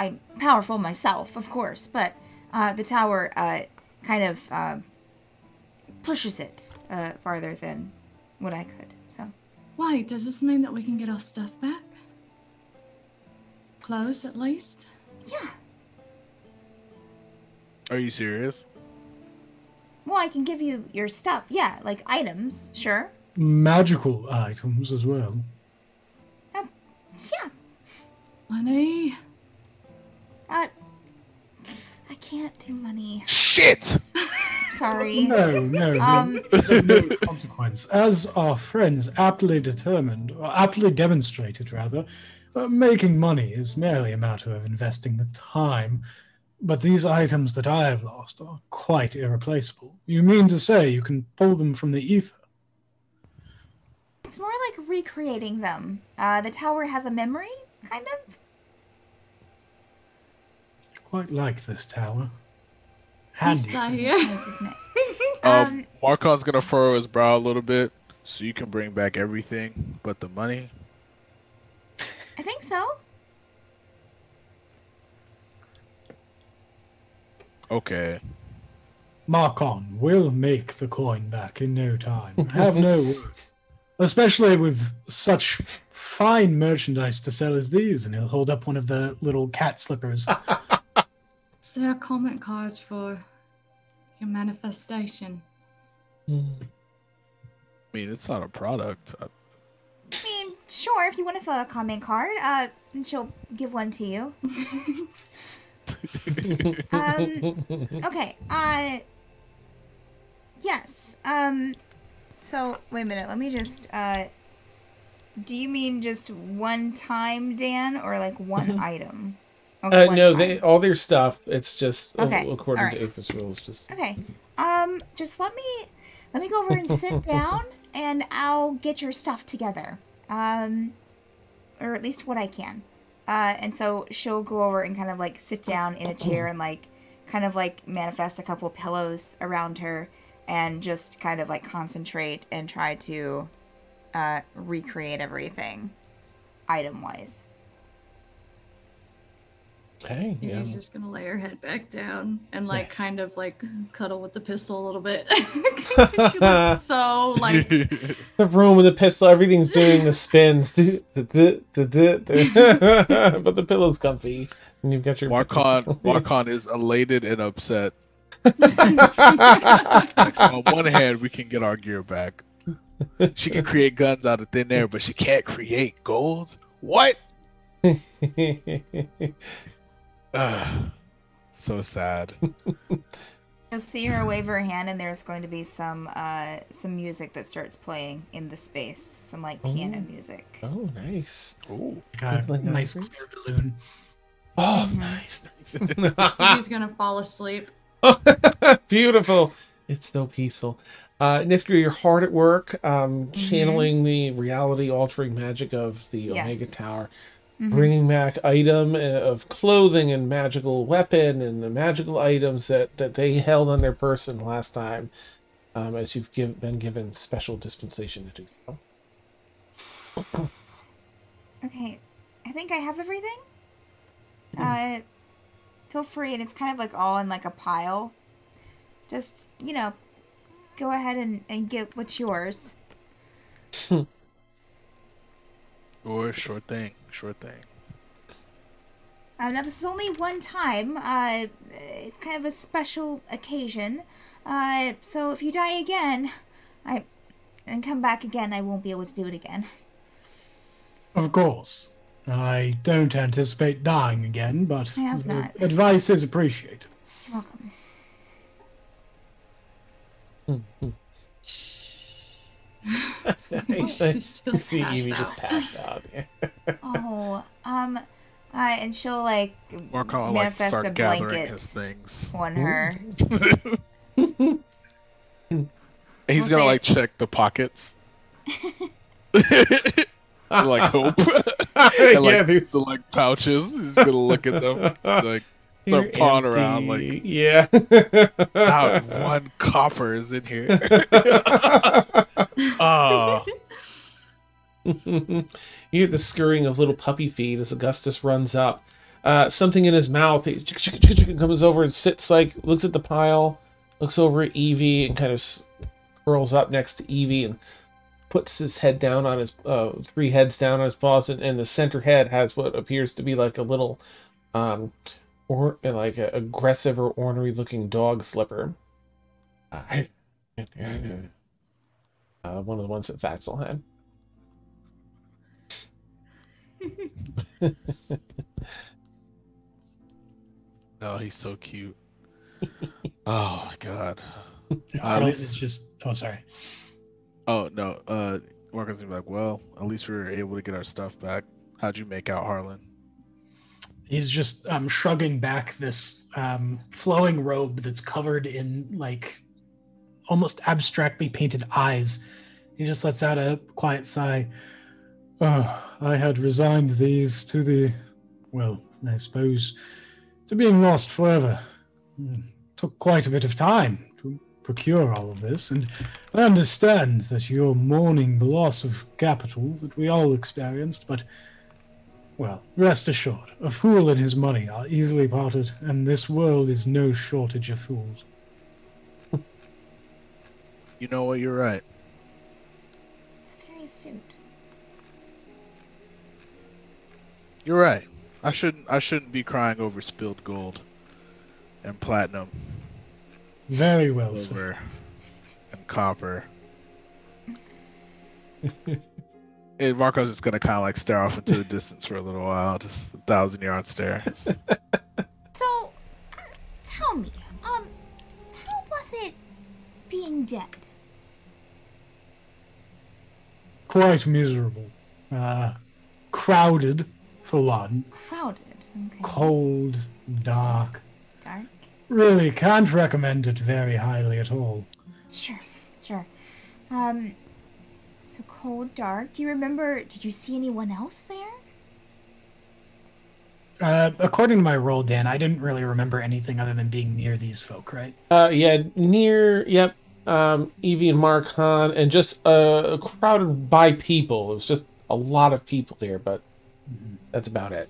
I'm powerful myself, of course, but uh, the tower uh kind of uh, pushes it uh farther than what I could. So why does this mean that we can get our stuff back? Clothes, at least. yeah. Are you serious? Well, I can give you your stuff. Yeah, like items, sure. Magical items as well. Yeah. Money. Uh, I can't do money. Shit! Sorry. No, no, no. Um, It's of no consequence. As our friends aptly determined, or aptly demonstrated, rather, uh, making money is merely a matter of investing the time. But these items that I have lost are quite irreplaceable. You mean to say you can pull them from the ether? It's more like recreating them. Uh, the tower has a memory, kind of. Quite like this tower. Please Handy. die here. Nice, isn't it? Um, Um, Marcon's gonna furrow his brow a little bit. So you can bring back everything but the money. I think so. Okay. Marcon will make the coin back in no time. Have no worry. Especially with such fine merchandise to sell as these. And he'll hold up one of the little cat slippers. Is there a comment card for your manifestation? I mean, it's not a product. I mean, sure, if you want to fill out a comment card, uh, and she'll give one to you. Um, Okay, uh, yes, um, so, wait a minute, let me just, uh, do you mean just one time, Dan, or like one item? Okay, Uh, no, time. they all their stuff. It's just uh, Okay, according alright. to APHIS rules. Just Okay. Um, just let me let me go over and sit down and I'll get your stuff together. Um or at least what I can. Uh and so she'll go over and kind of like sit down in a chair and like kind of like manifest a couple pillows around her and just kind of like concentrate and try to uh recreate everything item wise. Hey, yeah. He's just gonna lay her head back down and like Nice. kind of like cuddle with the pistol a little bit. she looks so like the room with the pistol, everything's doing the spins, but the pillow's comfy, and you've got your Marcon, Marcon is elated and upset. Like, on one hand, we can get our gear back. She can create guns out of thin air, but she can't create gold. What? Ugh, so sad. You'll see her wave her hand, and there's going to be some uh, some music that starts playing in the space, some like piano Oh. music. oh, nice. Ooh. Got a Like nice clear balloon. Oh, Mhm. nice, nice. he's gonna fall asleep. Beautiful. It's so peaceful. Uh, Nithcria, you're hard at work, um, Mm-hmm. channeling the reality altering magic of the Yes. Omega Tower, Mhm. bringing back item uh, of clothing and magical weapon and the magical items that, that they held on their person last time, um, as you've give, been given special dispensation to do so. Okay, I think I have everything. Uh, feel free, and it's kind of like all in like a pile. Just you know, go ahead and, and get what's yours. Or sure thing, sure thing. Uh, now this is only one time. Uh, it's kind of a special occasion. Uh, so if you die again, I and come back again, I won't be able to do it again. Of course. I don't anticipate dying again, but I have the not. advice is appreciated. You're welcome. Nice. She's See passed Evie just passed out. Oh, um, uh, and she'll like Marcon like manifest start a gathering blanket his things. on her. And he's We'll gonna say- like check the pockets. like hope. and like yeah, there's the like pouches. He's gonna look at them. It's like they're Start pawing around, like yeah. not one copper is in here. Oh, you hear the scurrying of little puppy feet as Augustus runs up. Uh, something in his mouth. He comes over and sits like looks at the pile, looks over at Evie and kind of curls up next to Evie and puts his head down on his uh, three heads down on his paws, and, and the center head has what appears to be like a little, um, or like a aggressive or ornery looking dog slipper. Uh, uh, one of the ones that Thaxel had. oh, he's so cute. Oh my god. Arnold least- is just. Oh, sorry. Oh no. Uh, Marcon's gonna be like, well, at least we were able to get our stuff back. How'd you make out Harlan? He's just um, shrugging back this um, flowing robe that's covered in like almost abstractly painted eyes. He just lets out a quiet sigh. Oh, I had resigned these to the, well, I suppose, to being lost forever. Hmm, Took quite a bit of time to procure all of this, and I understand that you're mourning the loss of capital that we all experienced, but, well, rest assured, a fool and his money are easily parted, and this world is no shortage of fools. You know what? You're right. It's very astute. You're right. I shouldn't. I shouldn't be crying over spilled gold and platinum, Very well, sir. silver, and copper. and Marcon's just gonna kind of like stare off into the distance for a little while, just a thousand yard stare. So, uh, tell me, um, how was it being dead? Quite miserable. Uh, crowded, for one. Crowded. Okay. Cold, dark. Dark. Really can't recommend it very highly at all. Sure, sure. Um, so cold, dark. Do you remember? Did you see anyone else there? Uh, according to my roll, Dan, I didn't really remember anything other than being near these folk, right? Uh, yeah, near, yep, um, Evie and Mark Marcon, and just uh, crowded by people. It was just a lot of people there, but that's about it.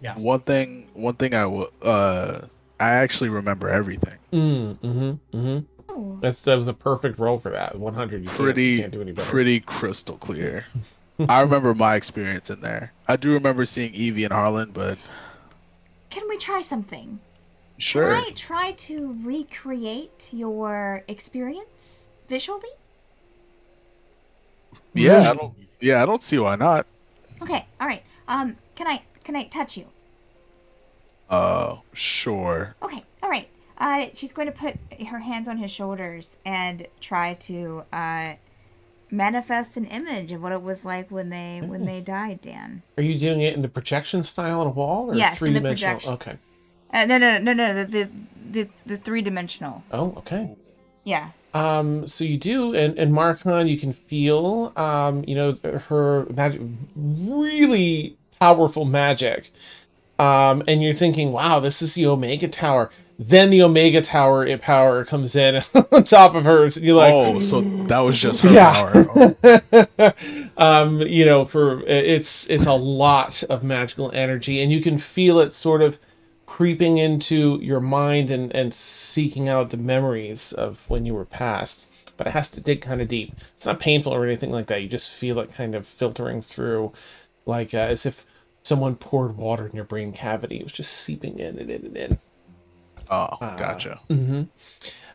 Yeah. One thing. One thing I will. Uh, I actually remember everything. Mm, mm-hmm, mm-hmm. Oh, That's that was a perfect role for that. 100. You can't- Pretty. can't, do any better. Pretty crystal clear. I remember my experience in there. I do remember seeing Evie and Harlan, but can we try something? Sure. Can I try to recreate your experience visually? Yeah, I don't. Yeah, I don't see why not. Okay, all right. Um, can I can I touch you? Uh, sure. Okay, all right. Uh, she's going to put her hands on his shoulders and try to uh, manifest an image of what it was like when they when they died. Dan. Are you doing it in the projection style on a wall or Yes, in the three-dimensional? projection. Okay. Uh, no, no, no, no. The the the, the three dimensional. Oh, okay. Yeah. Um, so you do, and and Marcon, you can feel, um, you know, her magic, really powerful magic, um, and you're thinking, wow, this is the Omega Tower. Then the Omega Tower it power comes in on top of hers, and you're like, oh, so that was just her yeah. power. Oh, um, you know, for it's it's a lot of magical energy, and you can feel it sort of creeping into your mind and and seeking out the memories of when you were past. But it has to dig kind of deep. It's not painful or anything like that. You just feel it kind of filtering through, like uh, as if someone poured water in your brain cavity. It was just seeping in and in and in. oh, Uh, gotcha. hmm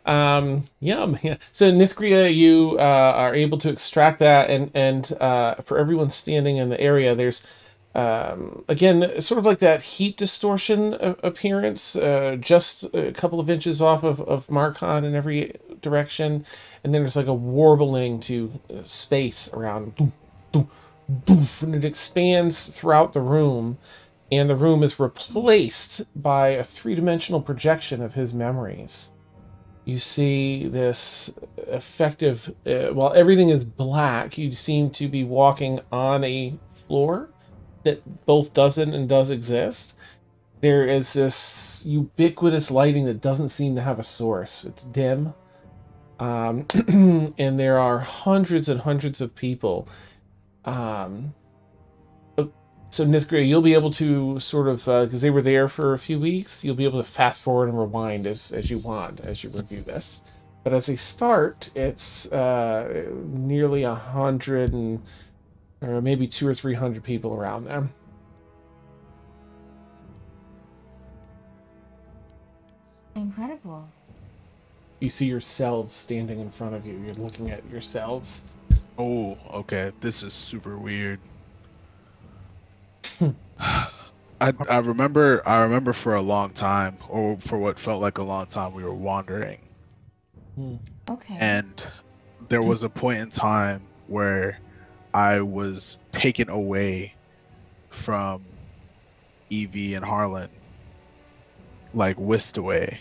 Um, yeah, yeah. So Nithcria, you uh, are able to extract that, and and uh, for everyone standing in the area, there's um, again sort of like that heat distortion appearance, uh, just a couple of inches off of of Marcon in every direction, and then there's like a warbling to uh, space around, doof, doof, doof, and it expands throughout the room and the room is replaced by a three-dimensional projection of his memories. You see this effective, uh, while everything is black, you seem to be walking on a floor that both doesn't and does exist. There is this ubiquitous lighting that doesn't seem to have a source. It's dim. Um, and there are hundreds and hundreds of people. Um, so Nithcria, you'll be able to sort of because they were there for a few weeks. You'll be able to fast forward and rewind as as you want as you review this. But as they start, it's uh, nearly a hundred and or maybe two or three hundred people around there. Incredible. You see yourselves standing in front of you. You're looking at yourselves. Oh, okay. This is super weird. Hmm. I I remember I remember for a long time, or for what felt like a long time, we were wandering, hmm. Okay. and there hmm. was a point in time where I was taken away from Evie and Harlan, like whisked away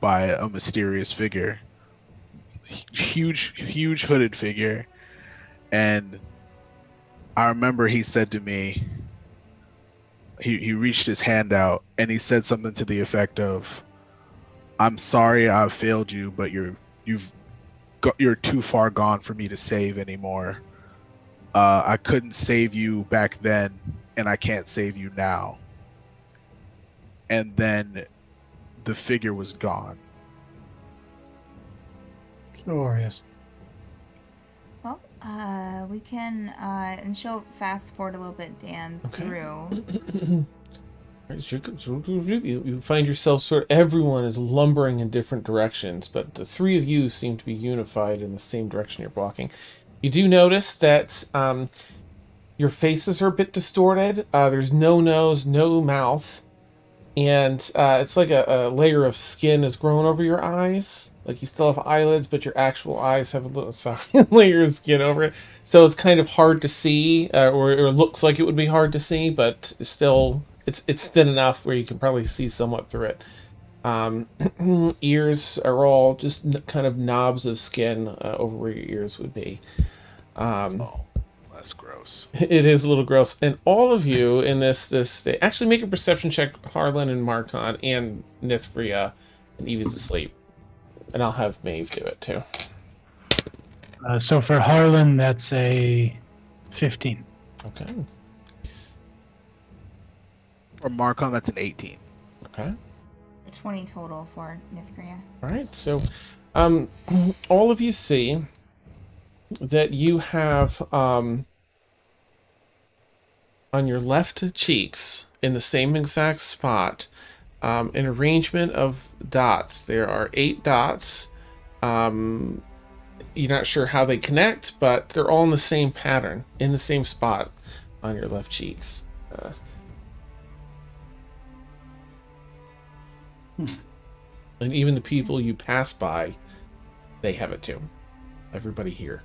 by a mysterious figure, huge, huge hooded figure, and I remember he said to me, he, he reached his hand out and he said something to the effect of, I'm sorry I've failed you, but you're you've got you're too far gone for me to save anymore. Uh, I couldn't save you back then, and I can't save you now. And then the figure was gone. Glorious. Well, uh, we can, uh, and she'll fast forward a little bit, Dan, Okay. through. Right, so you- You, you find yourself sort of everyone is lumbering in different directions, but the three of you seem to be unified in the same direction you're walking. You do notice that um, your faces are a bit distorted. Uh, there's no nose, no mouth, and uh, it's like a, a layer of skin has grown over your eyes. Like you still have eyelids, but your actual eyes have a little sorry, layer of skin over it. So it's kind of hard to see, uh, or, or looks like it would be hard to see, but it's still it's it's thin enough where you can probably see somewhat through it. Um, ears are all just kind of knobs of skin uh, over where your ears would be. Um, Oh, that's gross. it is a little gross, and all of you in this this state actually make a perception check. Harlan and Marcon and Nithcria, and Evie's asleep, and I'll have Maeve do it too. Uh, so for Harlan, that's a 15. Okay. For Marcon, that's an 18. Okay. 20 total for Nithcria. All right. So, um, all of you see that you have um, on your left cheeks, in the same exact spot, um, an arrangement of dots. There are eight dots. Um, you're not sure how they connect, but they're all in the same pattern, in the same spot on your left cheeks. Uh, and even the people you pass by, they have it too. Everybody here.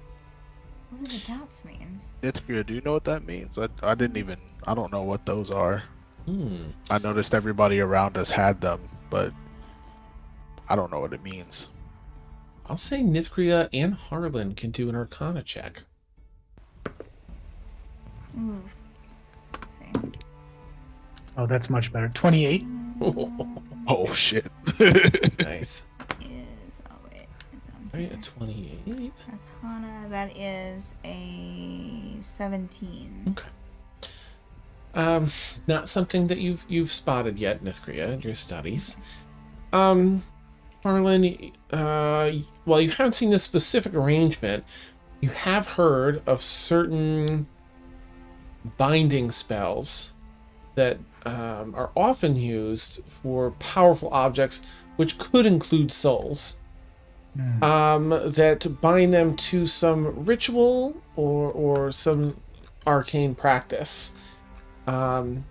What do the dots mean? Nithcria, do you know what that means? I, I didn't even, I don't know what those are. Hmm. I noticed everybody around us had them, but I don't know what it means. I'll say Nithcria and Harlan can do an Arcana check. Ooh. Let's. Oh, that's much better. 28. Oh shit. nice. Right, a 28. Arcana, that is a 17. Okay. Um, not something that you've you've spotted yet, Nithcria, in your studies. Um, Harlan, uh, while you haven't seen this specific arrangement, you have heard of certain binding spells that um, are often used for powerful objects, which could include souls. Hmm. um, that bind them to some ritual or or some arcane practice. Um,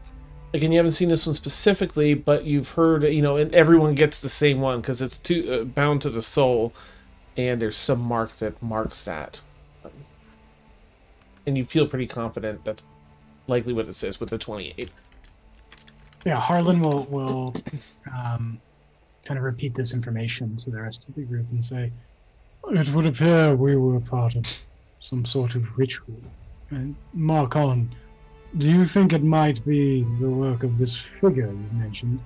again, you haven't seen this one specifically, but you've heard, you know, and everyone gets the same one because it's to, uh, bound to the soul, and there's some mark that marks that. Um, and you feel pretty confident that's likely what it says with the 28. Yeah, Harlan will will um, kind of repeat this information to the rest of the group and say, It would appear we were part of some sort of ritual. And Marcon, do you think it might be the work of this figure you mentioned?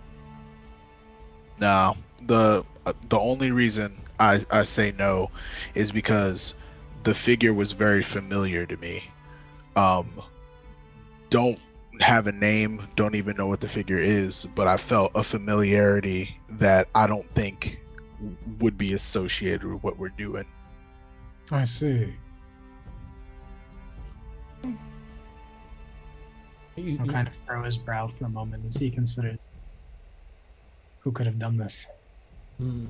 No, the uh, the only reason I I say no is because the figure was very familiar to me. Um, don't have a name, don't even know what the figure is, but I felt a familiarity that I don't think would be associated with what we're doing. I see. You- he'll you- kind of furrow his brow for a moment as he considers who could have done this. Hmm.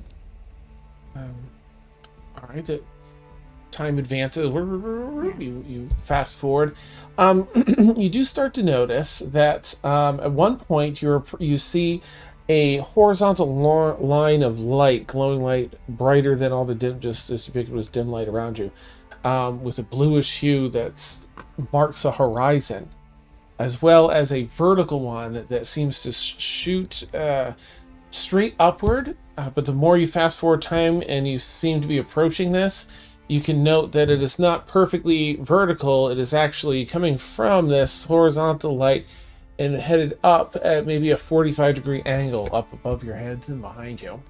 Um, all right. The time advances. You, you fast forward. Um, you do start to notice that um, at one point you're you see a horizontal lo- line of light, glowing light, brighter than all the dim, just this ubiquitous dim light around you, um, with a bluish hue that marks a horizon, as well as a vertical one that seems to sh- shoot. Uh, straight upward, uh, but the more you fast forward time and you seem to be approaching this, you can note that it is not perfectly vertical. It is actually coming from this horizontal light and headed up at maybe a 45 degree angle up above your heads and behind you.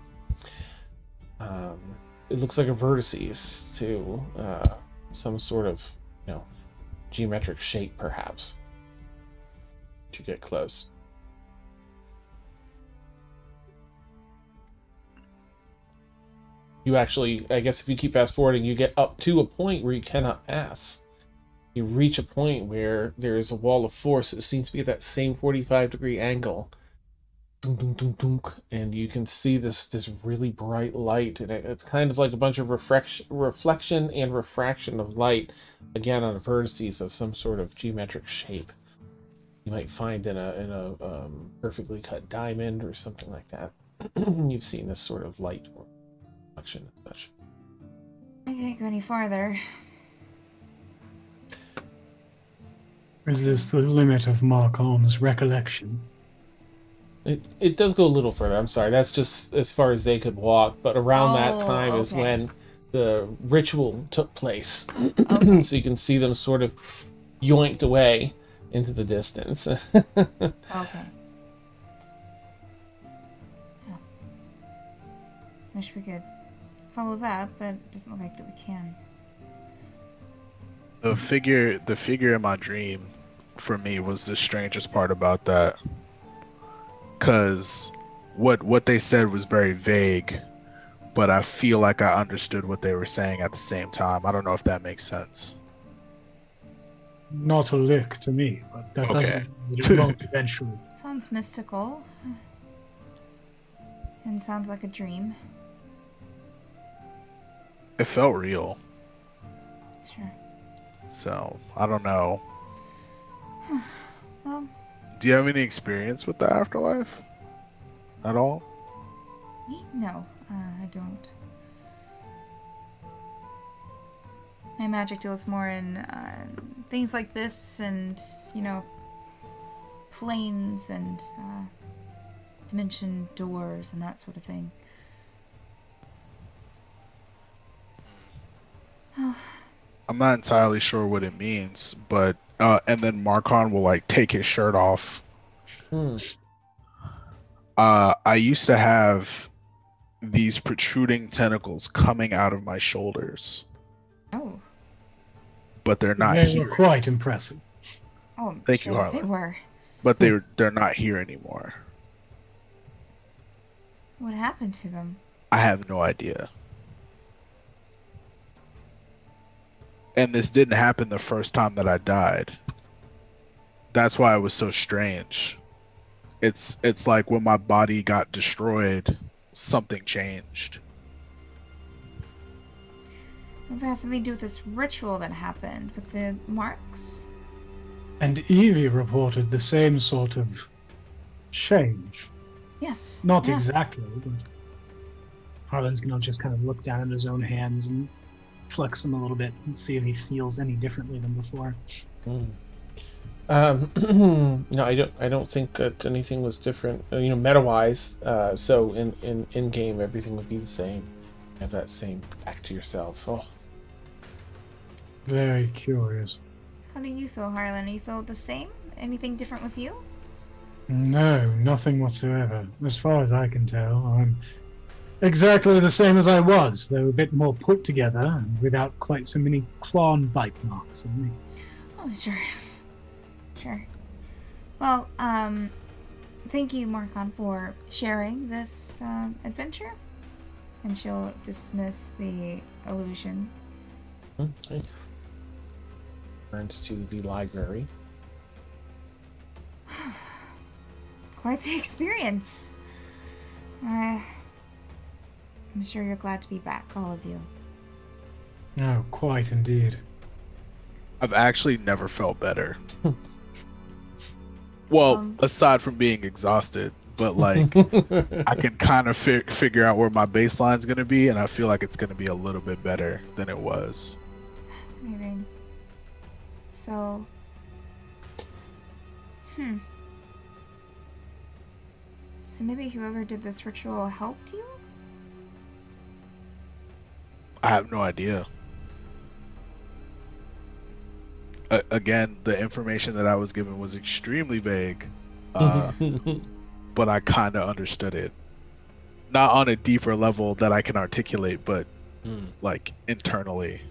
Um, it looks like a vertices to uh, some sort of you know geometric shape, perhaps. To get close. You actually, I guess, if you keep fast forwarding, you get up to a point where you cannot pass. You reach a point where there is a wall of force that seems to be at that same 45 degree angle. And you can see this this really bright light, and it, it's kind of like a bunch of reflection, reflection and refraction of light, again on vertices of some sort of geometric shape. You might find in a in a um, perfectly cut diamond or something like that. You've seen this sort of light or reflection and such. I can't go any farther. Is this the limit of Marcon's recollection? It it does go a little further. I'm sorry. That's just as far as they could walk. But around that Oh, time is when the ritual took place. Okay. so you can see them sort of yoinked away into the distance. Okay. Yeah. Wish we could follow that, but it doesn't look like that we can. The figure, the figure in my dream, for me was the strangest part about that. Cause what what they said was very vague, but I feel like I understood what they were saying at the same time. I don't know if that makes sense. Not a lick to me, but that Okay. doesn't mean it won't eventually. Sounds mystical. And sounds like a dream. It felt real, Sure. so I don't know. Well, Do you have any experience with the afterlife? At all? me? No, uh, I don't. My magic deals more in uh, things like this and, you know, planes and uh, dimension doors and that sort of thing. I'm not entirely sure what it means, but uh, and then Marcon will like take his shirt off. Hmm. Uh, I used to have these protruding tentacles coming out of my shoulders, Oh. but they're not they here. were quite impressive. Oh, I'm Thank you, sure They were. But they're they're not here anymore. What happened to them? I have no idea. And this didn't happen the first time that I died. That's why it was so strange. It's it's like when my body got destroyed, something changed. If it has something to do with this ritual that happened with the marks? And Evie reported the same sort of change. Yes. Not yeah. exactly, but Harlan's gonna just kind of look down at his own hands and flex him a little bit and see if he feels any differently than before. Hmm. Um, no, I don't. I don't think that anything was different. uh, You know, meta-wise. Uh, so in in in game, everything would be the same. Have that same back to yourself. Oh, Very curious. How do you feel, Harlan? Do you feel the same? Anything different with you? No, nothing whatsoever. As far as I can tell, I'm exactly the same as I was, though a bit more put together and without quite so many claw and bite marks on me. Oh, sure. Sure. Well, um, thank you, Marcon, for sharing this uh, adventure. And she'll dismiss the illusion. okay. Turns to the library. Quite the experience. Uh, I'm sure you're glad to be back, all of you. Oh, quite indeed. I've actually never felt better. well, Um. aside from being exhausted, but like I can kind of fi- figure out where my baseline's going to be and I feel like it's going to be a little bit better than it was. Fascinating. So, hmm. So maybe whoever did this ritual helped you? I have no idea. A- again, the information that I was given was extremely vague, uh, but I kind of understood it. Not on a deeper level that I can articulate, but Hmm. like internally.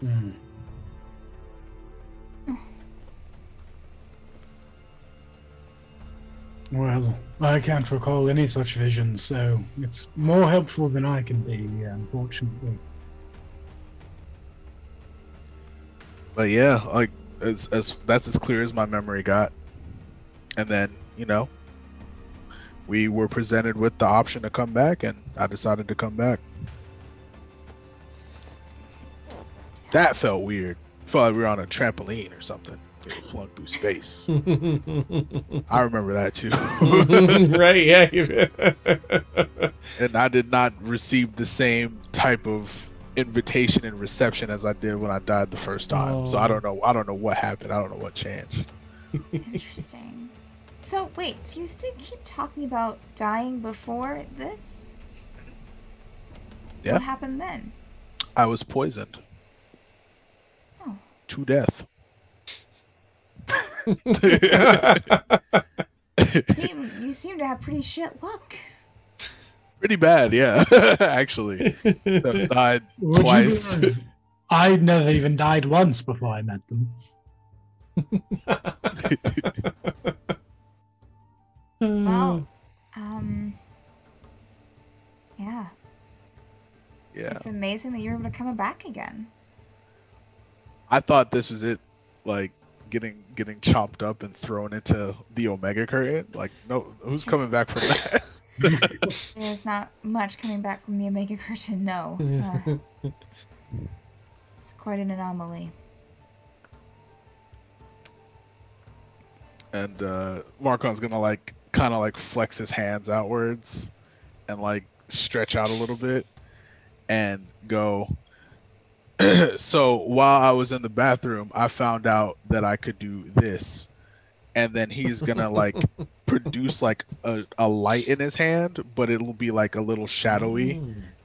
Hmm. Well, I can't recall any such visions, so it's more helpful than I can be, unfortunately. But yeah, like as as that's as clear as my memory got. And then, you know, we were presented with the option to come back and I decided to come back. That felt weird. Felt like we were on a trampoline or something. Getting flung through space. I remember that too. right, yeah. and I did not receive the same type of invitation and reception as I did when I died the first time. So I Oh. don't know. I don't know what happened. I don't know what changed. Interesting. So wait, so you still keep talking about dying before this? Yeah. What happened then? I was poisoned Oh. to death. Damn, you seem to have pretty shit luck. Pretty bad, yeah. Actually, I've died Would twice. I'd never even died once before I met them. Well, um, yeah, yeah, it's amazing that you're able to come back again. I thought this was it. Like getting getting chopped up and thrown into the Omega curtain. Like, no, who's coming back from that? There's not much coming back from the Omega Curtain, no. Uh, it's quite an anomaly. and uh Marcon's gonna like kind of like flex his hands outwards and like stretch out a little bit and go so while I was in the bathroom I found out that I could do this and then he's gonna like produce like a, a light in his hand but it'll be like a little shadowy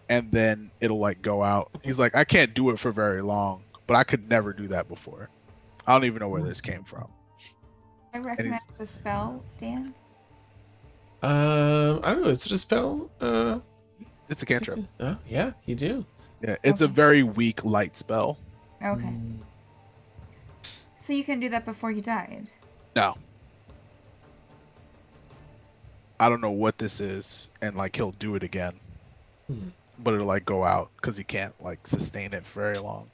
and then it'll like go out he's like I can't do it for very long but I could never do that before I don't even know where this came from I recognize the spell, Dan. Um, I don't know. Is it a spell? Uh, it's a cantrip oh, yeah, you do. Yeah, it's a very weak light spell. Okay. Mm. So you can do that before you died. No. I don't know what this is, and like he'll do it again, Hmm. but it'll like go out because he can't like sustain it for very long.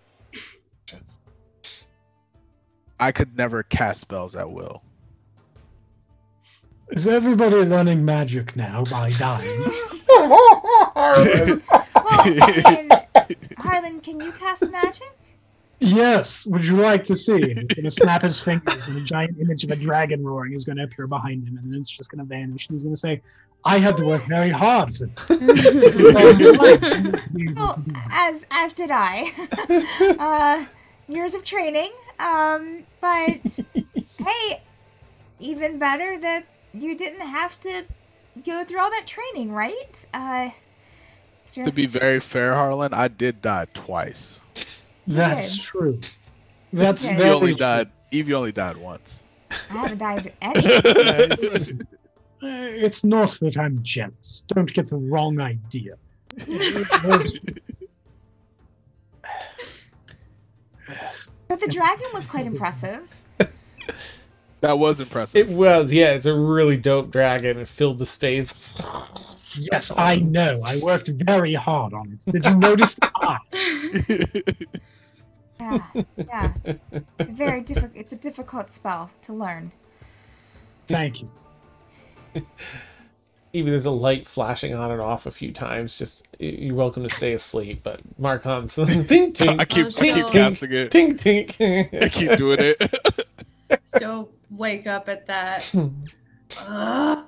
I could never cast spells at will. Is everybody learning magic now by dying? Well, Harlan, Harlan, can you cast magic? Yes. Would you like to see? He's gonna snap his fingers, and a giant image of a dragon roaring is gonna appear behind him, and then it's just gonna vanish. And he's gonna say, "I had to work very hard Well, as as did I. uh, years of training. Um, but hey, even better that you didn't have to go through all that training, right? Uh, To be very fair, Harlan, I did die twice. That's Good. true. That's Okay. Evie very only true. died. Evie only died once. I haven't died any. Listen, uh, it's not that I'm jealous. Don't get the wrong idea. There's- But the dragon was quite impressive. That was impressive. It was, yeah. It's a really dope dragon. It filled the space. Yes, I know. I worked very hard on it. Did you notice the eye? Yeah, yeah. It's a very difficult. It's a difficult spell to learn. Thank you. Even there's a light flashing on and off a few times. Just you're welcome to stay asleep. But Marcon's tink tink I keep, Oh, I keep so- casting it. tink tink. I keep doing it. Don't wake up at that. Ugh.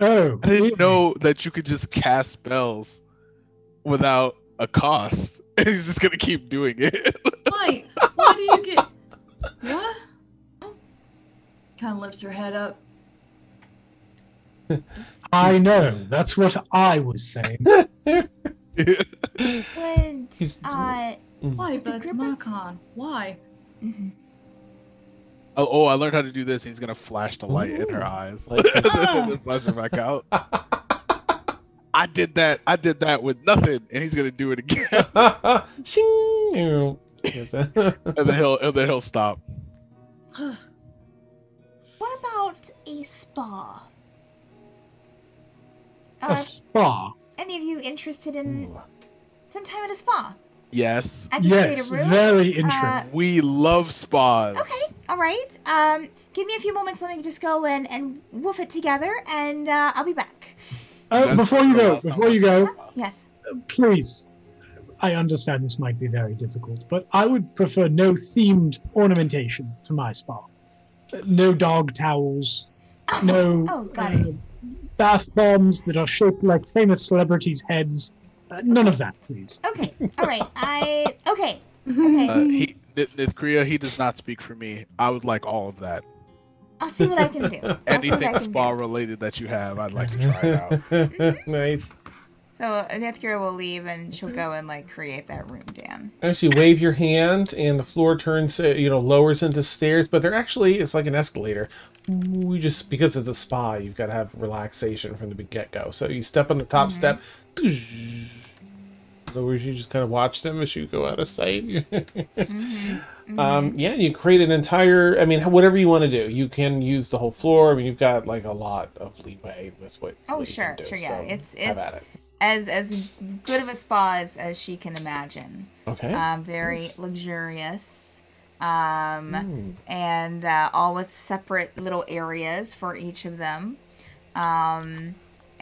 Oh, I didn't know that you could just cast spells without a cost. He's just gonna keep doing it. Why? Why do you get what? Kind of lifts her head up. I know. That's what I was saying. Would He's- Why? uh, But it's gripper- Marcon. Why? mhm. Oh, oh, I learned how to do this. He's gonna flash the light in her eyes. Like- flash her back out. I did that. I did that with nothing, and he's gonna do it again, Shing! Yes. and then he'll and then he'll stop. What about a spa? A Are spa. any of you interested in some time at a spa? Yes, Yes, create room. very interesting. we love spas. Okay, all right. Um, give me a few moments. Let me just go and and woof it together, and uh, I'll be back. Uh, before you go, before you go, Yes. please. I understand this might be very difficult, but I would prefer no themed ornamentation to my spa. Uh, No dog towels, no Oh, uh, bath bombs that are shaped like famous celebrities' heads. Uh, none of that, please. Okay. All right. I okay. Okay. Uh, he, Nith- Nithcria, he does not speak for me. I would like all of that. I'll see what I can do. I'll Anything spa do. related that you have, I'd like to try it out. nice. So Nithcria will leave, and she'll go and like create that room, Dan. Actually, wave your hand, and the floor turns, uh, you know, lowers into stairs. But they're actually, it's like an escalator. We just because it's a spa, you've got to have relaxation from the get go. So you step on the top Mhm. step, lowers you just kind of watch them as you go out of sight. Mm-hmm. Um, yeah, you create an entire. I mean, whatever you want to do, you can use the whole floor. I mean, you've got like a lot of leeway with what. Oh, what sure, do, sure, yeah. so It's- it's- it. as as good of a spa as, as she can imagine. Okay. Um, very Nice. luxurious. Um, Mm. and uh, all with separate little areas for each of them. Um,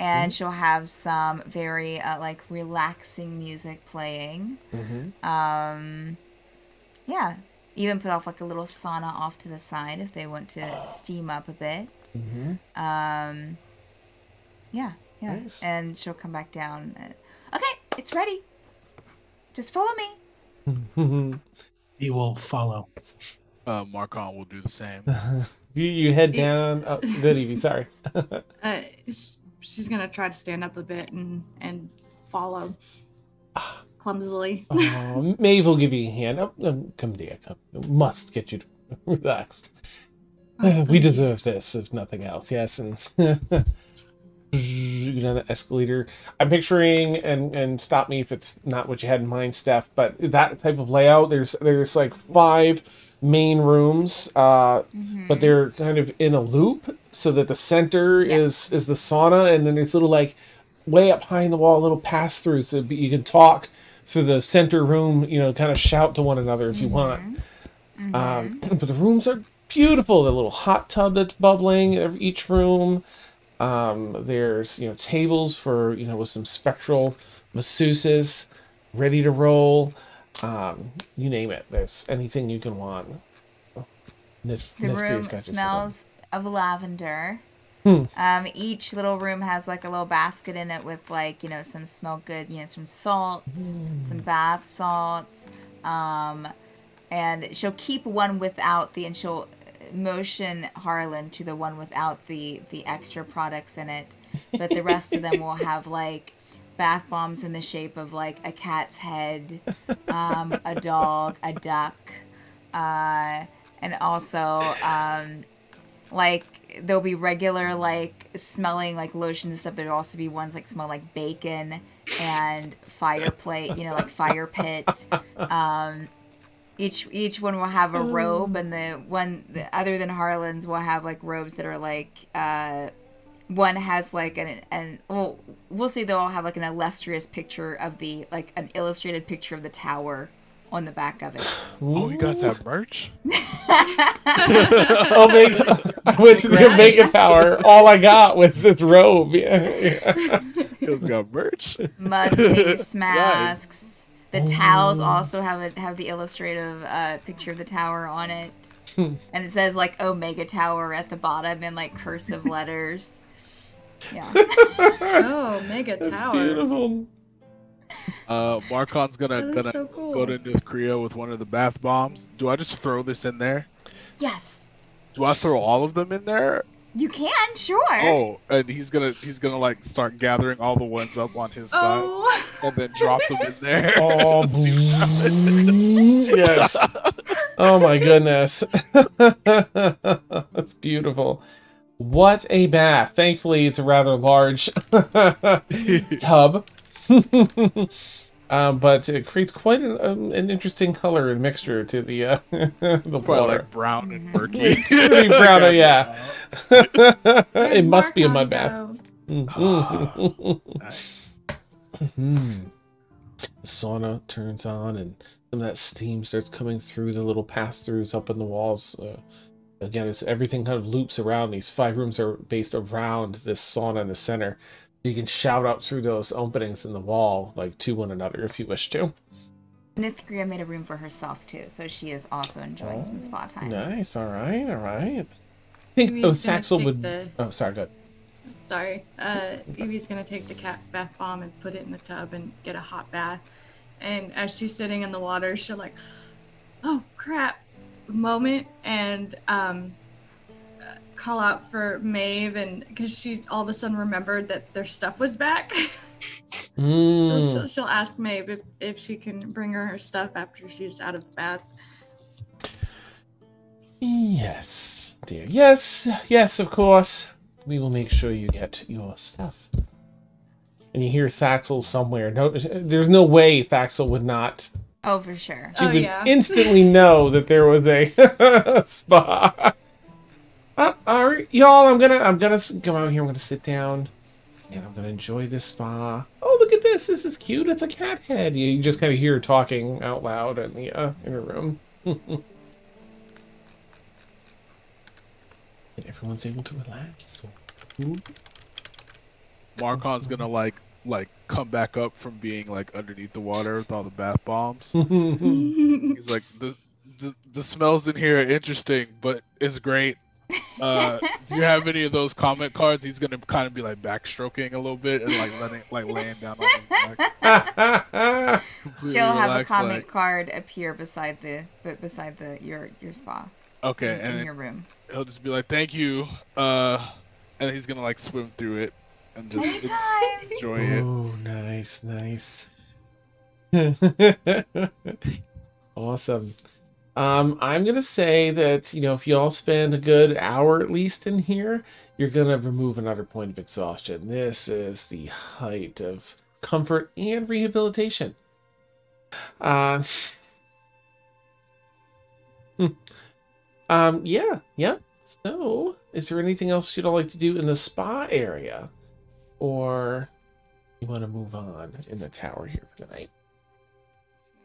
and she'll have some very uh, like relaxing music playing. Mhm. Um, yeah, even put off like a little sauna off to the side if they want to steam up a bit. Mhm. Um, yeah, yeah, Nice. and she'll come back down. uh, Okay, it's ready. Just follow me. He will follow. Uh, Marcon will do the same. you you head down. Oh, good, Evie. Sorry. Uh, sh- she's gonna try to stand up a bit and and follow clumsily. oh, Maeve will give you a hand. Oh, um, come, dear. Come. Must get you relaxed. Oh, we thank you. deserve this, if nothing else. Yes, and you know the escalator. I'm picturing, and and stop me if it's not what you had in mind, Steph. But that type of layout. There's there's like five main rooms, uh, Mhm. but they're kind of in a loop, so that the center Yeah. is is the sauna, and then there's little like way up high in the wall, little pass throughs, so you can talk through the center room. You know, kind of shout to one another if you want. Mhm. Um, but the rooms are beautiful. The little hot tub that's bubbling in each room. Um, there's you know tables for you know with some spectral masseuses ready to roll. Um, you name it. There's anything you can want. This, the this room beer's got just smells of lavender. Hmm. Um, each little room has like a little basket in it with like you know some smell good, you know some salts, some bath salts, um, and she'll keep one without the and she'll motion Harlan to the one without the the extra products in it, but the rest of them will have like bath bombs in the shape of like a cat's head, um, a dog, a duck, uh, and also um, like there'll be regular like smelling like lotions and stuff. There'll also be ones like smell like bacon and fire plate, you know, like fire pit. Um, each each one will have a robe, and the one the, other than Harlan's will have like robes that are like uh, one has like an and well we'll see they'll all have like an illustrious picture of the like an illustrated picture of the tower on the back of it. Oh, you guys have merch? Omega. I went to the Omega Tower. All I got was this robe. Yeah. yeah. You guys got merch? mud face Nice. masks. The towels also have a, have the illustrative uh, picture of the tower on it, Hmm. and it says like Omega Tower at the bottom in like cursive letters. Yeah. Oh, mega That's tower. beautiful. Uh, Marcon's gonna That gonna so cool. go to Nithcria with one of the bath bombs. Do I just throw this in there? yes, Do I throw all of them in there? you can. Sure. Oh, and he's gonna he's gonna like start gathering all the ones up on his side Oh. and then drop them in there. Oh, yes. Oh my goodness. That's beautiful. What a bath! Thankfully, it's a rather large tub. Um, but it creates quite an, um, an interesting color and mixture to the uh, the Probably water. like brown and Mhm. murky. It's pretty brown, uh, yeah. it must be a mud bath. go? Mhm. Nice. Mhm. The sauna turns on, and some of that steam starts coming through the little pass-throughs up in the walls. Uh, again, it's everything kind of loops around. These five rooms are based around this sauna in the center. You can shout out through those openings in the wall, like to one another, if you wish to. Nithcria made a room for herself too, so she is also enjoying some spa time. Nice. All right. All right. I think Evie's oh, gonna would. the- Oh, sorry. Good. Sorry. Uh, Evie's gonna take the cat bath bomb and put it in the tub and get a hot bath. And as she's sitting in the water, she'll like, oh crap, moment, and um, call out for Maeve, and because she all of a sudden remembered that their stuff was back. so Mm. she'll, she'll ask Maeve if, if she can bring her her stuff after she's out of the bath. Yes, dear. Yes, yes, of course. We will make sure you get your stuff. And you hear Thaxel somewhere. No, there's no way Thaxel would not. Oh, for sure. She Oh, would yeah. instantly know that there was a spa. Uh, all right, y'all. I'm gonna, I'm gonna come out here. I'm gonna sit down, and I'm gonna enjoy this spa. Oh, look at this. This is cute. It's a cat head. You, you just kind of hear her talking out loud in the uh, in her room. and everyone's able to relax. Marcon's gonna like like come back up from being like underneath the water with all the bath bombs. He's like the the, the smells in here are interesting, but it's great. Uh, do you have any of those comment cards? He's gonna kind of be like backstroking a little bit and like letting like laying down on his back. completely have a relaxed, comment like- card appear beside the but beside the your your spa okay, in, and in your room. he'll just be like, "Thank you," uh, and he's gonna like swim through it and just Anytime. enjoy it. Oh, nice, nice. awesome. Um, I'm gonna say that you know if you all spend a good hour at least in here, you're gonna remove another point of exhaustion. This is the height of comfort and rehabilitation. Uh, um, yeah, yeah. So, is there anything else you'd all like to do in the spa area, or you want to move on in the tower here for the night?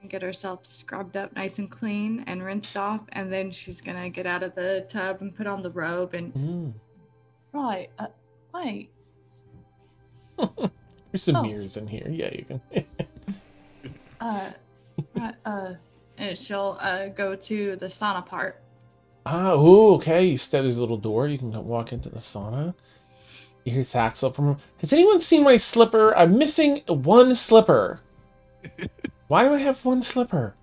Get herself scrubbed up nice and clean and rinsed off and then she's gonna get out of the tub and put on the robe and Mm. right uh, wait There's some Oh. mirrors in here. Yeah, you can. uh right, uh and she'll uh go to the sauna part ah, ooh, okay. You step there's a little door. You can walk into the sauna. You hear Thaxel from. Has anyone seen my slipper? I'm missing one slipper. Why do I have one slipper?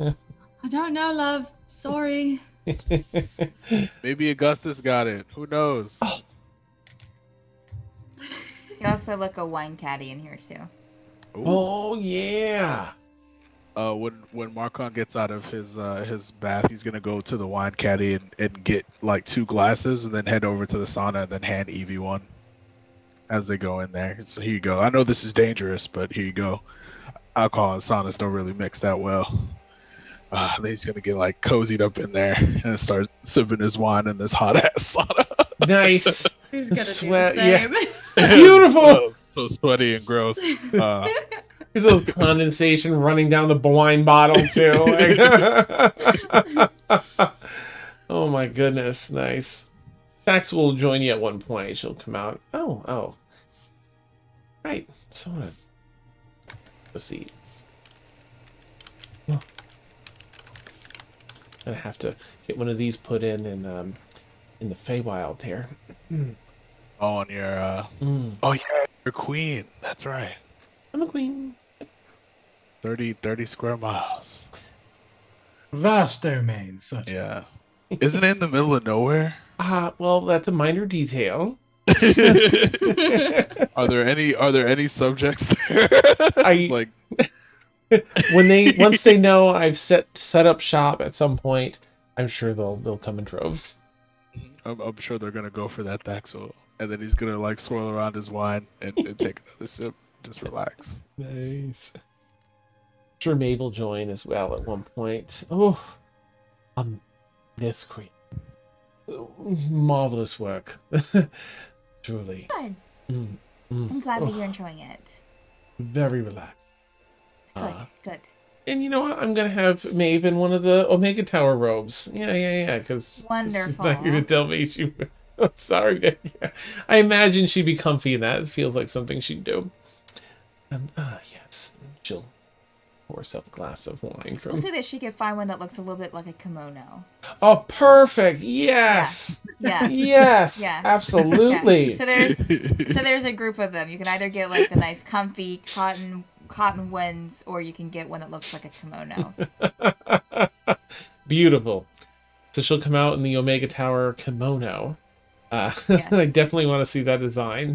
i don't know love sorry Maybe Augustus got it. Who knows? Oh. You also look a wine caddy in here too. Ooh. oh yeah. uh, when when Marcon gets out of his uh, his bath, he's gonna go to the wine caddy and, and get like two glasses, and then head over to the sauna and then hand Evie one as they go in there. So here you go. I know this is dangerous, but here you go. Alcohol and saunas don't really mix that well. Uh, then he's gonna get like cozied up in there and start sipping his wine in this hot ass sauna. Nice. he's gonna Sweat, do yeah. the same Beautiful. so, so sweaty and gross. Uh, There's a little condensation running down the wine bottle too. oh my goodness, nice. Fax will join you at one point. She'll come out. Oh, oh. Right. So let's see. Oh. Gonna have to get one of these put in in um in the Feywild here. Mm. oh, and your uh, Mm. oh yeah, your queen. That's right. I'm a queen. 30, 30 square miles. Vast domain, such. Yeah. Isn't it in the middle of nowhere? Ah, well, that's a minor detail. are there any are there any subjects there? I- like when they once they know I've set set up shop at some point, I'm sure they'll they'll come in droves. I'm, I'm sure they're gonna go for that Thaxel, and then he's gonna like swirl around his wine and, and take another sip. Just relax. Nice. Sure, Mabel join as well at one point. Oh, um, this queen, marvelous work. Truly, Good. Mm, mm. I'm glad that Oh, you're enjoying it. very relaxed. Good, Uh, good. and you know what? I'm gonna have Maeve in one of the Omega Tower robes. Yeah, yeah, yeah. Because she's Wonderful. not gonna tell me she. Sorry. Yeah. I imagine she'd be comfy in that. It feels like something she'd do. Um, ah, yes. Pour herself a glass of wine from. We'll say that she could find one that looks a little bit like a kimono. Oh, perfect. Yes. Yeah. Yes. Yeah. Absolutely. Yeah. So there's so there's a group of them. You can either get like the nice comfy cotton cotton ones or you can get one that looks like a kimono. Beautiful. So she'll come out in the Omega Tower kimono. Uh, Yes. I definitely want to see that design.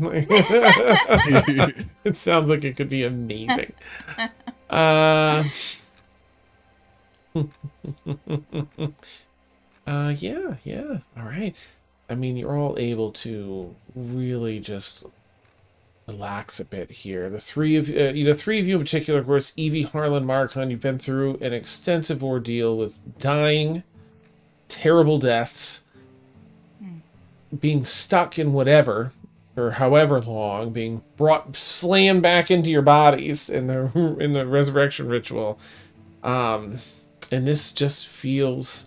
it sounds like it could be amazing. Uh, uh, yeah, yeah. All right. I mean, you're all able to really just relax a bit here. The three of uh, the three of you in particular, of course, Evie, Harlan, Marcon, you've been through an extensive ordeal with dying, terrible deaths, being stuck in whatever for however long, being brought slammed back into your bodies in the in the resurrection ritual. Um, and this just feels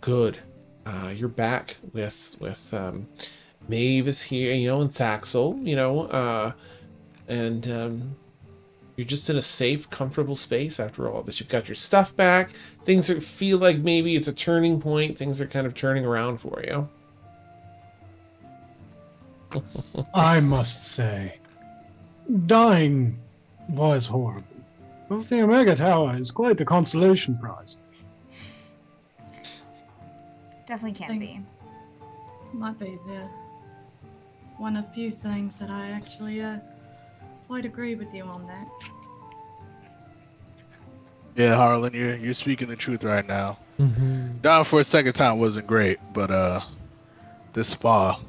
good. Uh, you're back with with um, Maeve is here, you know, and Thaxel, you know, uh, and um, you're just in a safe, comfortable space after all this. You've got your stuff back. Things are, feel like maybe it's a turning point. Things are kind of turning around for you. I must say, dying was horrible. But the Omega Tower is quite the consolation prize. Definitely can Thank- be. Might be the one of few things that I actually uh quite agree with you on that. yeah, Harlan, you're you're speaking the truth right now. Mm-hmm. Down for a second time wasn't great, but uh, this spa.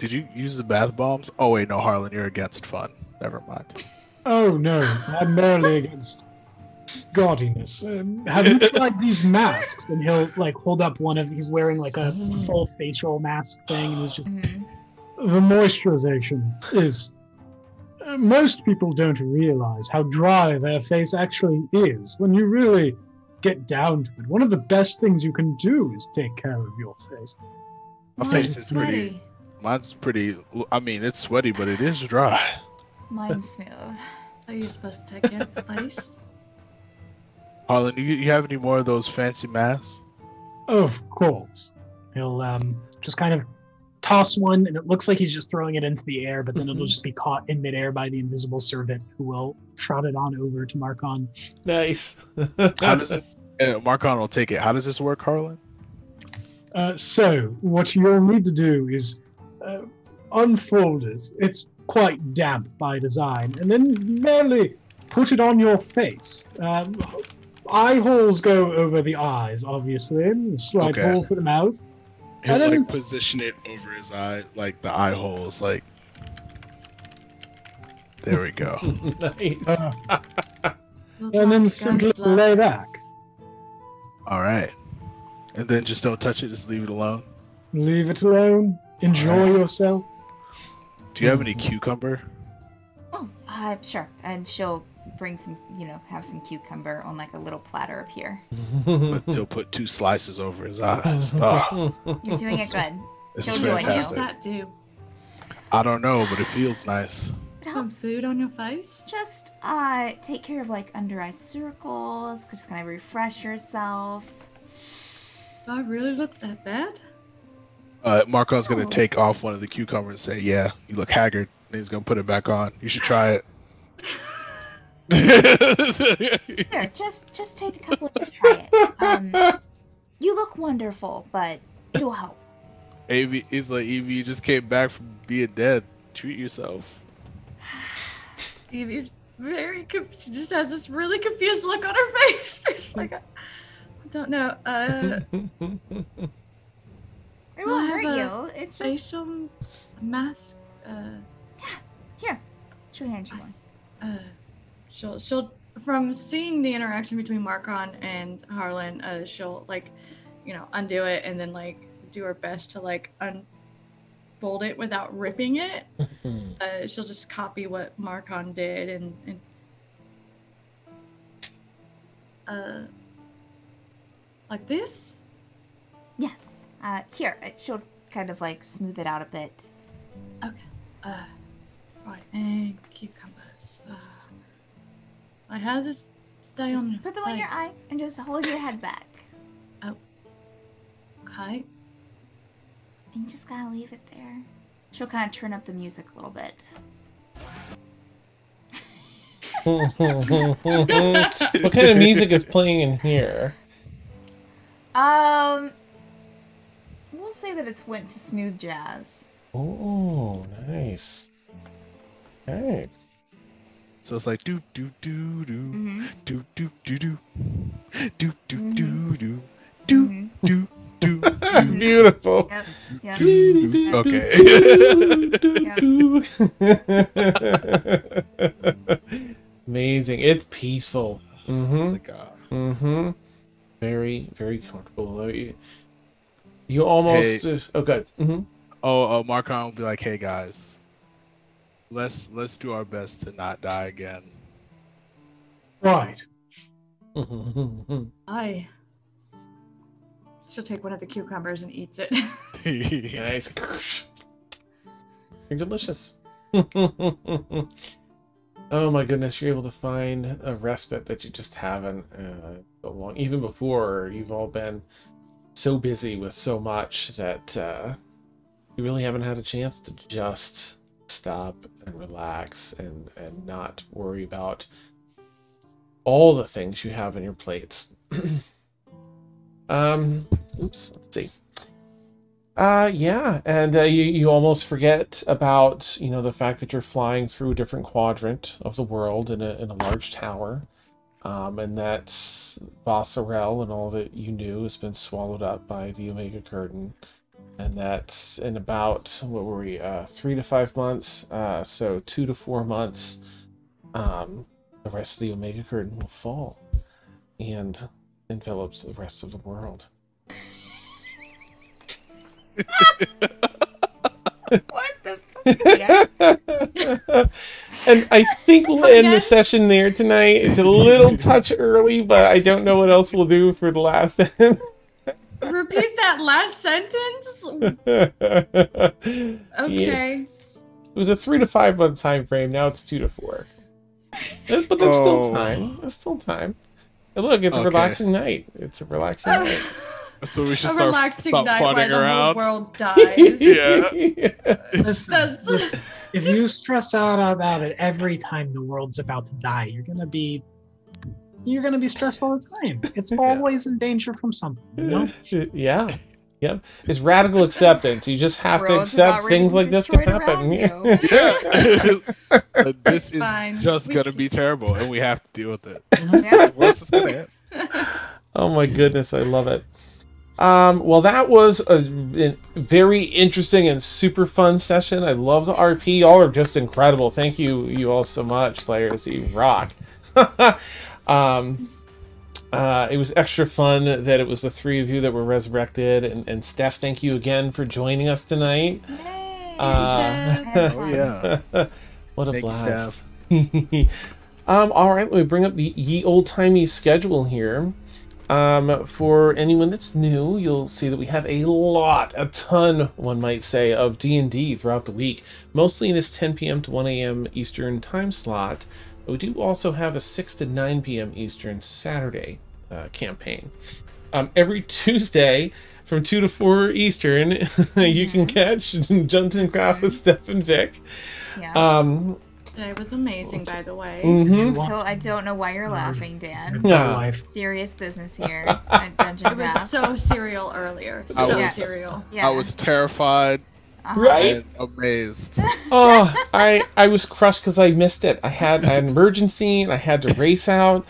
Did you use the bath bombs? Oh wait, no, Harlan, you're against fun. Never mind. Oh no, I'm merely against gaudiness. Um, have you tried these masks? And he'll like hold up one of he's wearing like a full facial mask thing and he's just Mhm. The moisturization is. uh, Most people don't realize how dry their face actually is when you really get down to it. One of the best things you can do is take care of your face. My face is pretty- sweaty. Mine's pretty. I mean, it's sweaty, but it is dry. Mine's smooth. Are you supposed to take care of the face? Harlan, you, you have any more of those fancy masks? Of course. he'll um just kind of toss one and it looks like he's just throwing it into the air, but then it'll just be caught in midair by the invisible servant who will trot it on over to Marcon. Nice. How does this? Uh, Marcon will take it. How does this work, Harlan? Uh, so, what you'll need to do is uh, unfold it. It's quite damp by design, and then merely put it on your face. Um, eye holes go over the eyes, obviously. A slight Okay. hole for the mouth. He'll And then- like position it over his eye, like the eye holes, like. There we go. Uh, and then like simply lay back. All right, and then just don't touch it. Just leave it alone. Leave it alone. Enjoy Alright. yourself. Do you have any cucumber? Oh, uh, sure. And she'll bring some, you know, have some cucumber on like a little platter up here. But he'll put two slices over his eyes. Oh, You're doing it good. this She'll is join What does fantastic. that do? I don't know, but it feels nice. It Put helps food on your face? just uh take care of like under eye circles, just kind of refresh yourself. Do I really look that bad? Uh, Marcon's gonna Oh. take off one of the cucumbers and say, "Yeah, you look haggard." And he's gonna put it back on. You should try it. Here, just just take a couple, just try it. Um, you look wonderful, but it'll help. Evie, he's like, Evie, you just came back from being dead. Treat yourself. Evie's very conf- she just has this really confused look on her face. It's like I don't know. Uh, It won't hurt a you. It's just Facial mask. Uh, here. She'll hand you one. uh, she'll she'll from seeing the interaction between Marcon and Harlan, uh, she'll like, you know, undo it and then like do her best to like unfold it without ripping it. Uh, she'll just copy what Marcon did and and uh, like this. Yes. Uh, here. She'll kind of like smooth it out a bit. Okay. Uh, right, and cucumbers. Uh, I have this stay Just on. put them on your eye and just hold your head back. Okay. And you just gotta leave it there. She'll kind of turn up the music a little bit. what kind of music is playing in here? Um, we'll say that it's went to smooth jazz. Oh, nice. Nice. So it's like do do do do mm-hmm. do do do do do do mm-hmm. do do do mm-hmm. do do. Beautiful. Okay. Amazing. It's peaceful. Mm-hmm. Oh mm-hmm. Very very comfortable. You, you almost. Hey. uh, oh, good. Mm-hmm. oh, uh, Marcon will be like, "Hey guys, let's let's do our best to not die again." Right. Mm-hmm. I. She'll take one of the cucumbers and eats it. nice. You're delicious. oh my goodness, you're able to find a respite that you just haven't uh, so long. Even before, you've all been so busy with so much that uh, you really haven't had a chance to just stop and relax and, and not worry about all the things you have on your plates. um, oops, let's see. Uh, yeah, and uh, you you almost forget about you know the fact that you're flying through a different quadrant of the world in a in a large tower, um, and that Vossarel and all that you knew has been swallowed up by the Omega Curtain, and that's in about what were we uh three to five months, uh, so two to four months, um, the rest of the Omega Curtain will fall, and envelops the rest of the world. What the? Yeah. and I think we'll end again? the session there tonight. It's a little touch early, but I don't know what else we'll do for the last end. Repeat that last sentence. okay. Okay. It was a three to five month time frame. Now it's two to four. But that's still Oh. time. That's still time. And look, it's a relaxing night. It's a relaxing oh. night. So we should a start relaxing stop night while funning the around. whole world dies. Yeah. Listen, listen, if you stress out about it every time the world's about to die, you're gonna be you're gonna be stressed all the time. It's always in danger from something, you know? yeah. Yep. It's radical acceptance. You just have to accept things like this can happen. you. Yeah. This It's is fine. just We gonna can- be terrible, and we have to deal with it. Yeah. What's this gonna happen? Oh my goodness, I love it. Um, well, that was a, a very interesting and super fun session. I love the RP. Y'all are just incredible. Thank you, you all so much, players. You rock. um, uh, it was extra fun that it was the three of you that were resurrected. And, and Steph, thank you again for joining us tonight. Yay. Uh, Steph. Oh yeah. what a Thank you, blast. um, all right, let me bring up the ye old timey schedule here. Um, for anyone that's new, you'll see that we have a lot, a ton, one might say, of D and D throughout the week. Mostly in this 10 p.m. to 1 a.m. Eastern time slot. But we do also have a 6 to 9 p.m. Eastern Saturday uh, campaign. Um, every Tuesday from 2 to 4 Eastern, you can catch Dungeon Craft with Steph and Vic. Yeah. Um, Today was amazing, by the way. mhm. so I don't know why you're laughing, Dan. Yeah. Serious business here at Dungeon It was so serial earlier. I So was- serial. yeah. I was terrified Uh-huh. Right? and amazed. oh, I I was crushed because I missed it. I had an emergency and I had to race out,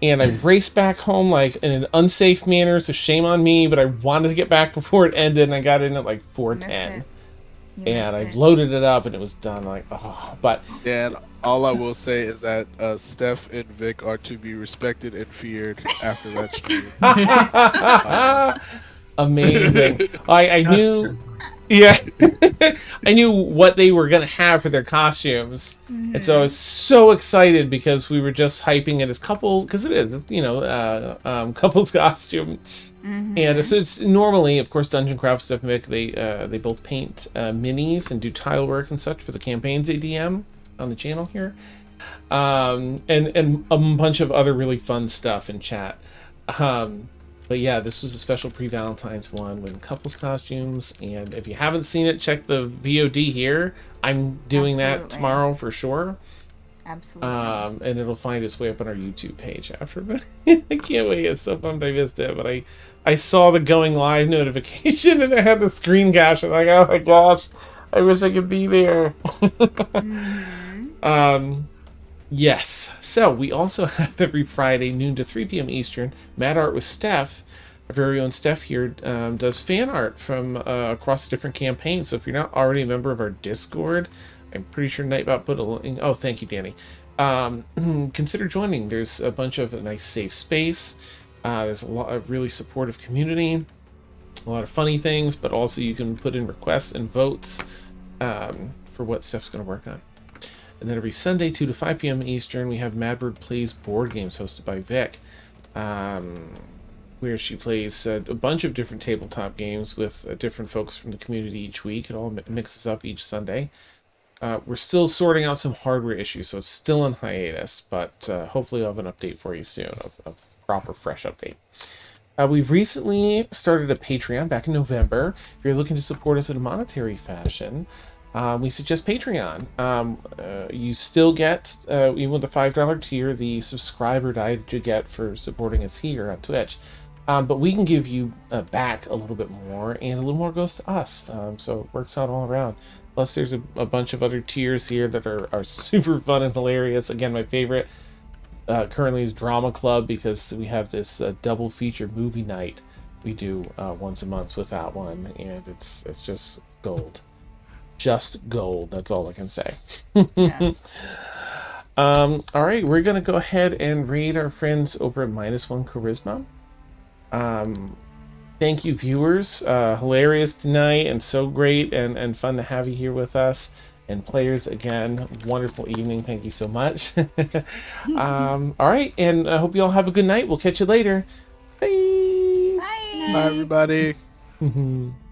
and I raced back home like in an unsafe manner. So shame on me, but I wanted to get back before it ended, and I got in at like four ten. Missed ten, it. You and I missed it. loaded it up, and it was done. Like oh, but And all I will say is that uh, Steph and Vic are to be respected and feared after that stream. amazing. I I knew. Yeah, I knew what they were gonna have for their costumes, and so I was so excited because we were just hyping it as couples because it is, you know, uh, um, couples costume, Mhm. and so it's normally, of course, Dungeon Craft Stuff Mick. They uh, they both paint uh, minis and do tile work and such for the campaigns ADM on the channel here, um, and and a bunch of other really fun stuff in chat. Um, but yeah, this was a special pre-Valentine's one with couples costumes, and if you haven't seen it, check the VOD here. I'm doing that tomorrow for sure, Absolutely. um, and it'll find its way up on our YouTube page after. But I can't wait! It's so bummed I missed it, but I I saw the going live notification and I had the screen cash. I'm like, oh my gosh, I wish I could be there. Mhm. Um, yes. So we also have every Friday, noon to 3 p.m. Eastern, Mad Art with Steph. Our very own Steph here um, does fan art from uh, across the different campaigns. So if you're not already a member of our Discord, I'm pretty sure Nightbot put a link. Oh, thank you, Danny. Um, consider joining. There's a bunch of a nice safe space. Uh, there's a lot of really supportive community, a lot of funny things, but also you can put in requests and votes um, for what Steph's going to work on. And then every Sunday, 2 to 5 p.m. Eastern, we have Madbird Plays board games hosted by Vic, um, where she plays uh, a bunch of different tabletop games with uh, different folks from the community each week. It all mi- mixes up each Sunday. Uh, we're still sorting out some hardware issues, so it's still on hiatus, but uh, hopefully I'll have an update for you soon, a, a proper, fresh update. Uh, we've recently started a Patreon back in November. If you're looking to support us in a monetary fashion, uh, we suggest Patreon. Um, uh, you still get, uh, even with the $5 tier, the subscriber die that you get for supporting us here on Twitch. Um, but we can give you uh, back a little bit more, and a little more goes to us. Um, so it works out all around. Plus, there's a, a bunch of other tiers here that are, are super fun and hilarious. Again, my favorite uh, currently is Drama Club because we have this uh, double feature movie night we do uh, once a month with that one, and it's it's just gold, just gold. That's all I can say. yes. Um, all right, we're gonna go ahead and read our friends over at minus one charisma. Um, thank you, viewers. Uh, hilarious tonight and so great and and fun to have you here with us. And players, again, wonderful evening. Thank you so much. um, all right, and I hope you all have a good night. We'll catch you later. Bye. Bye. Bye, everybody. Bye.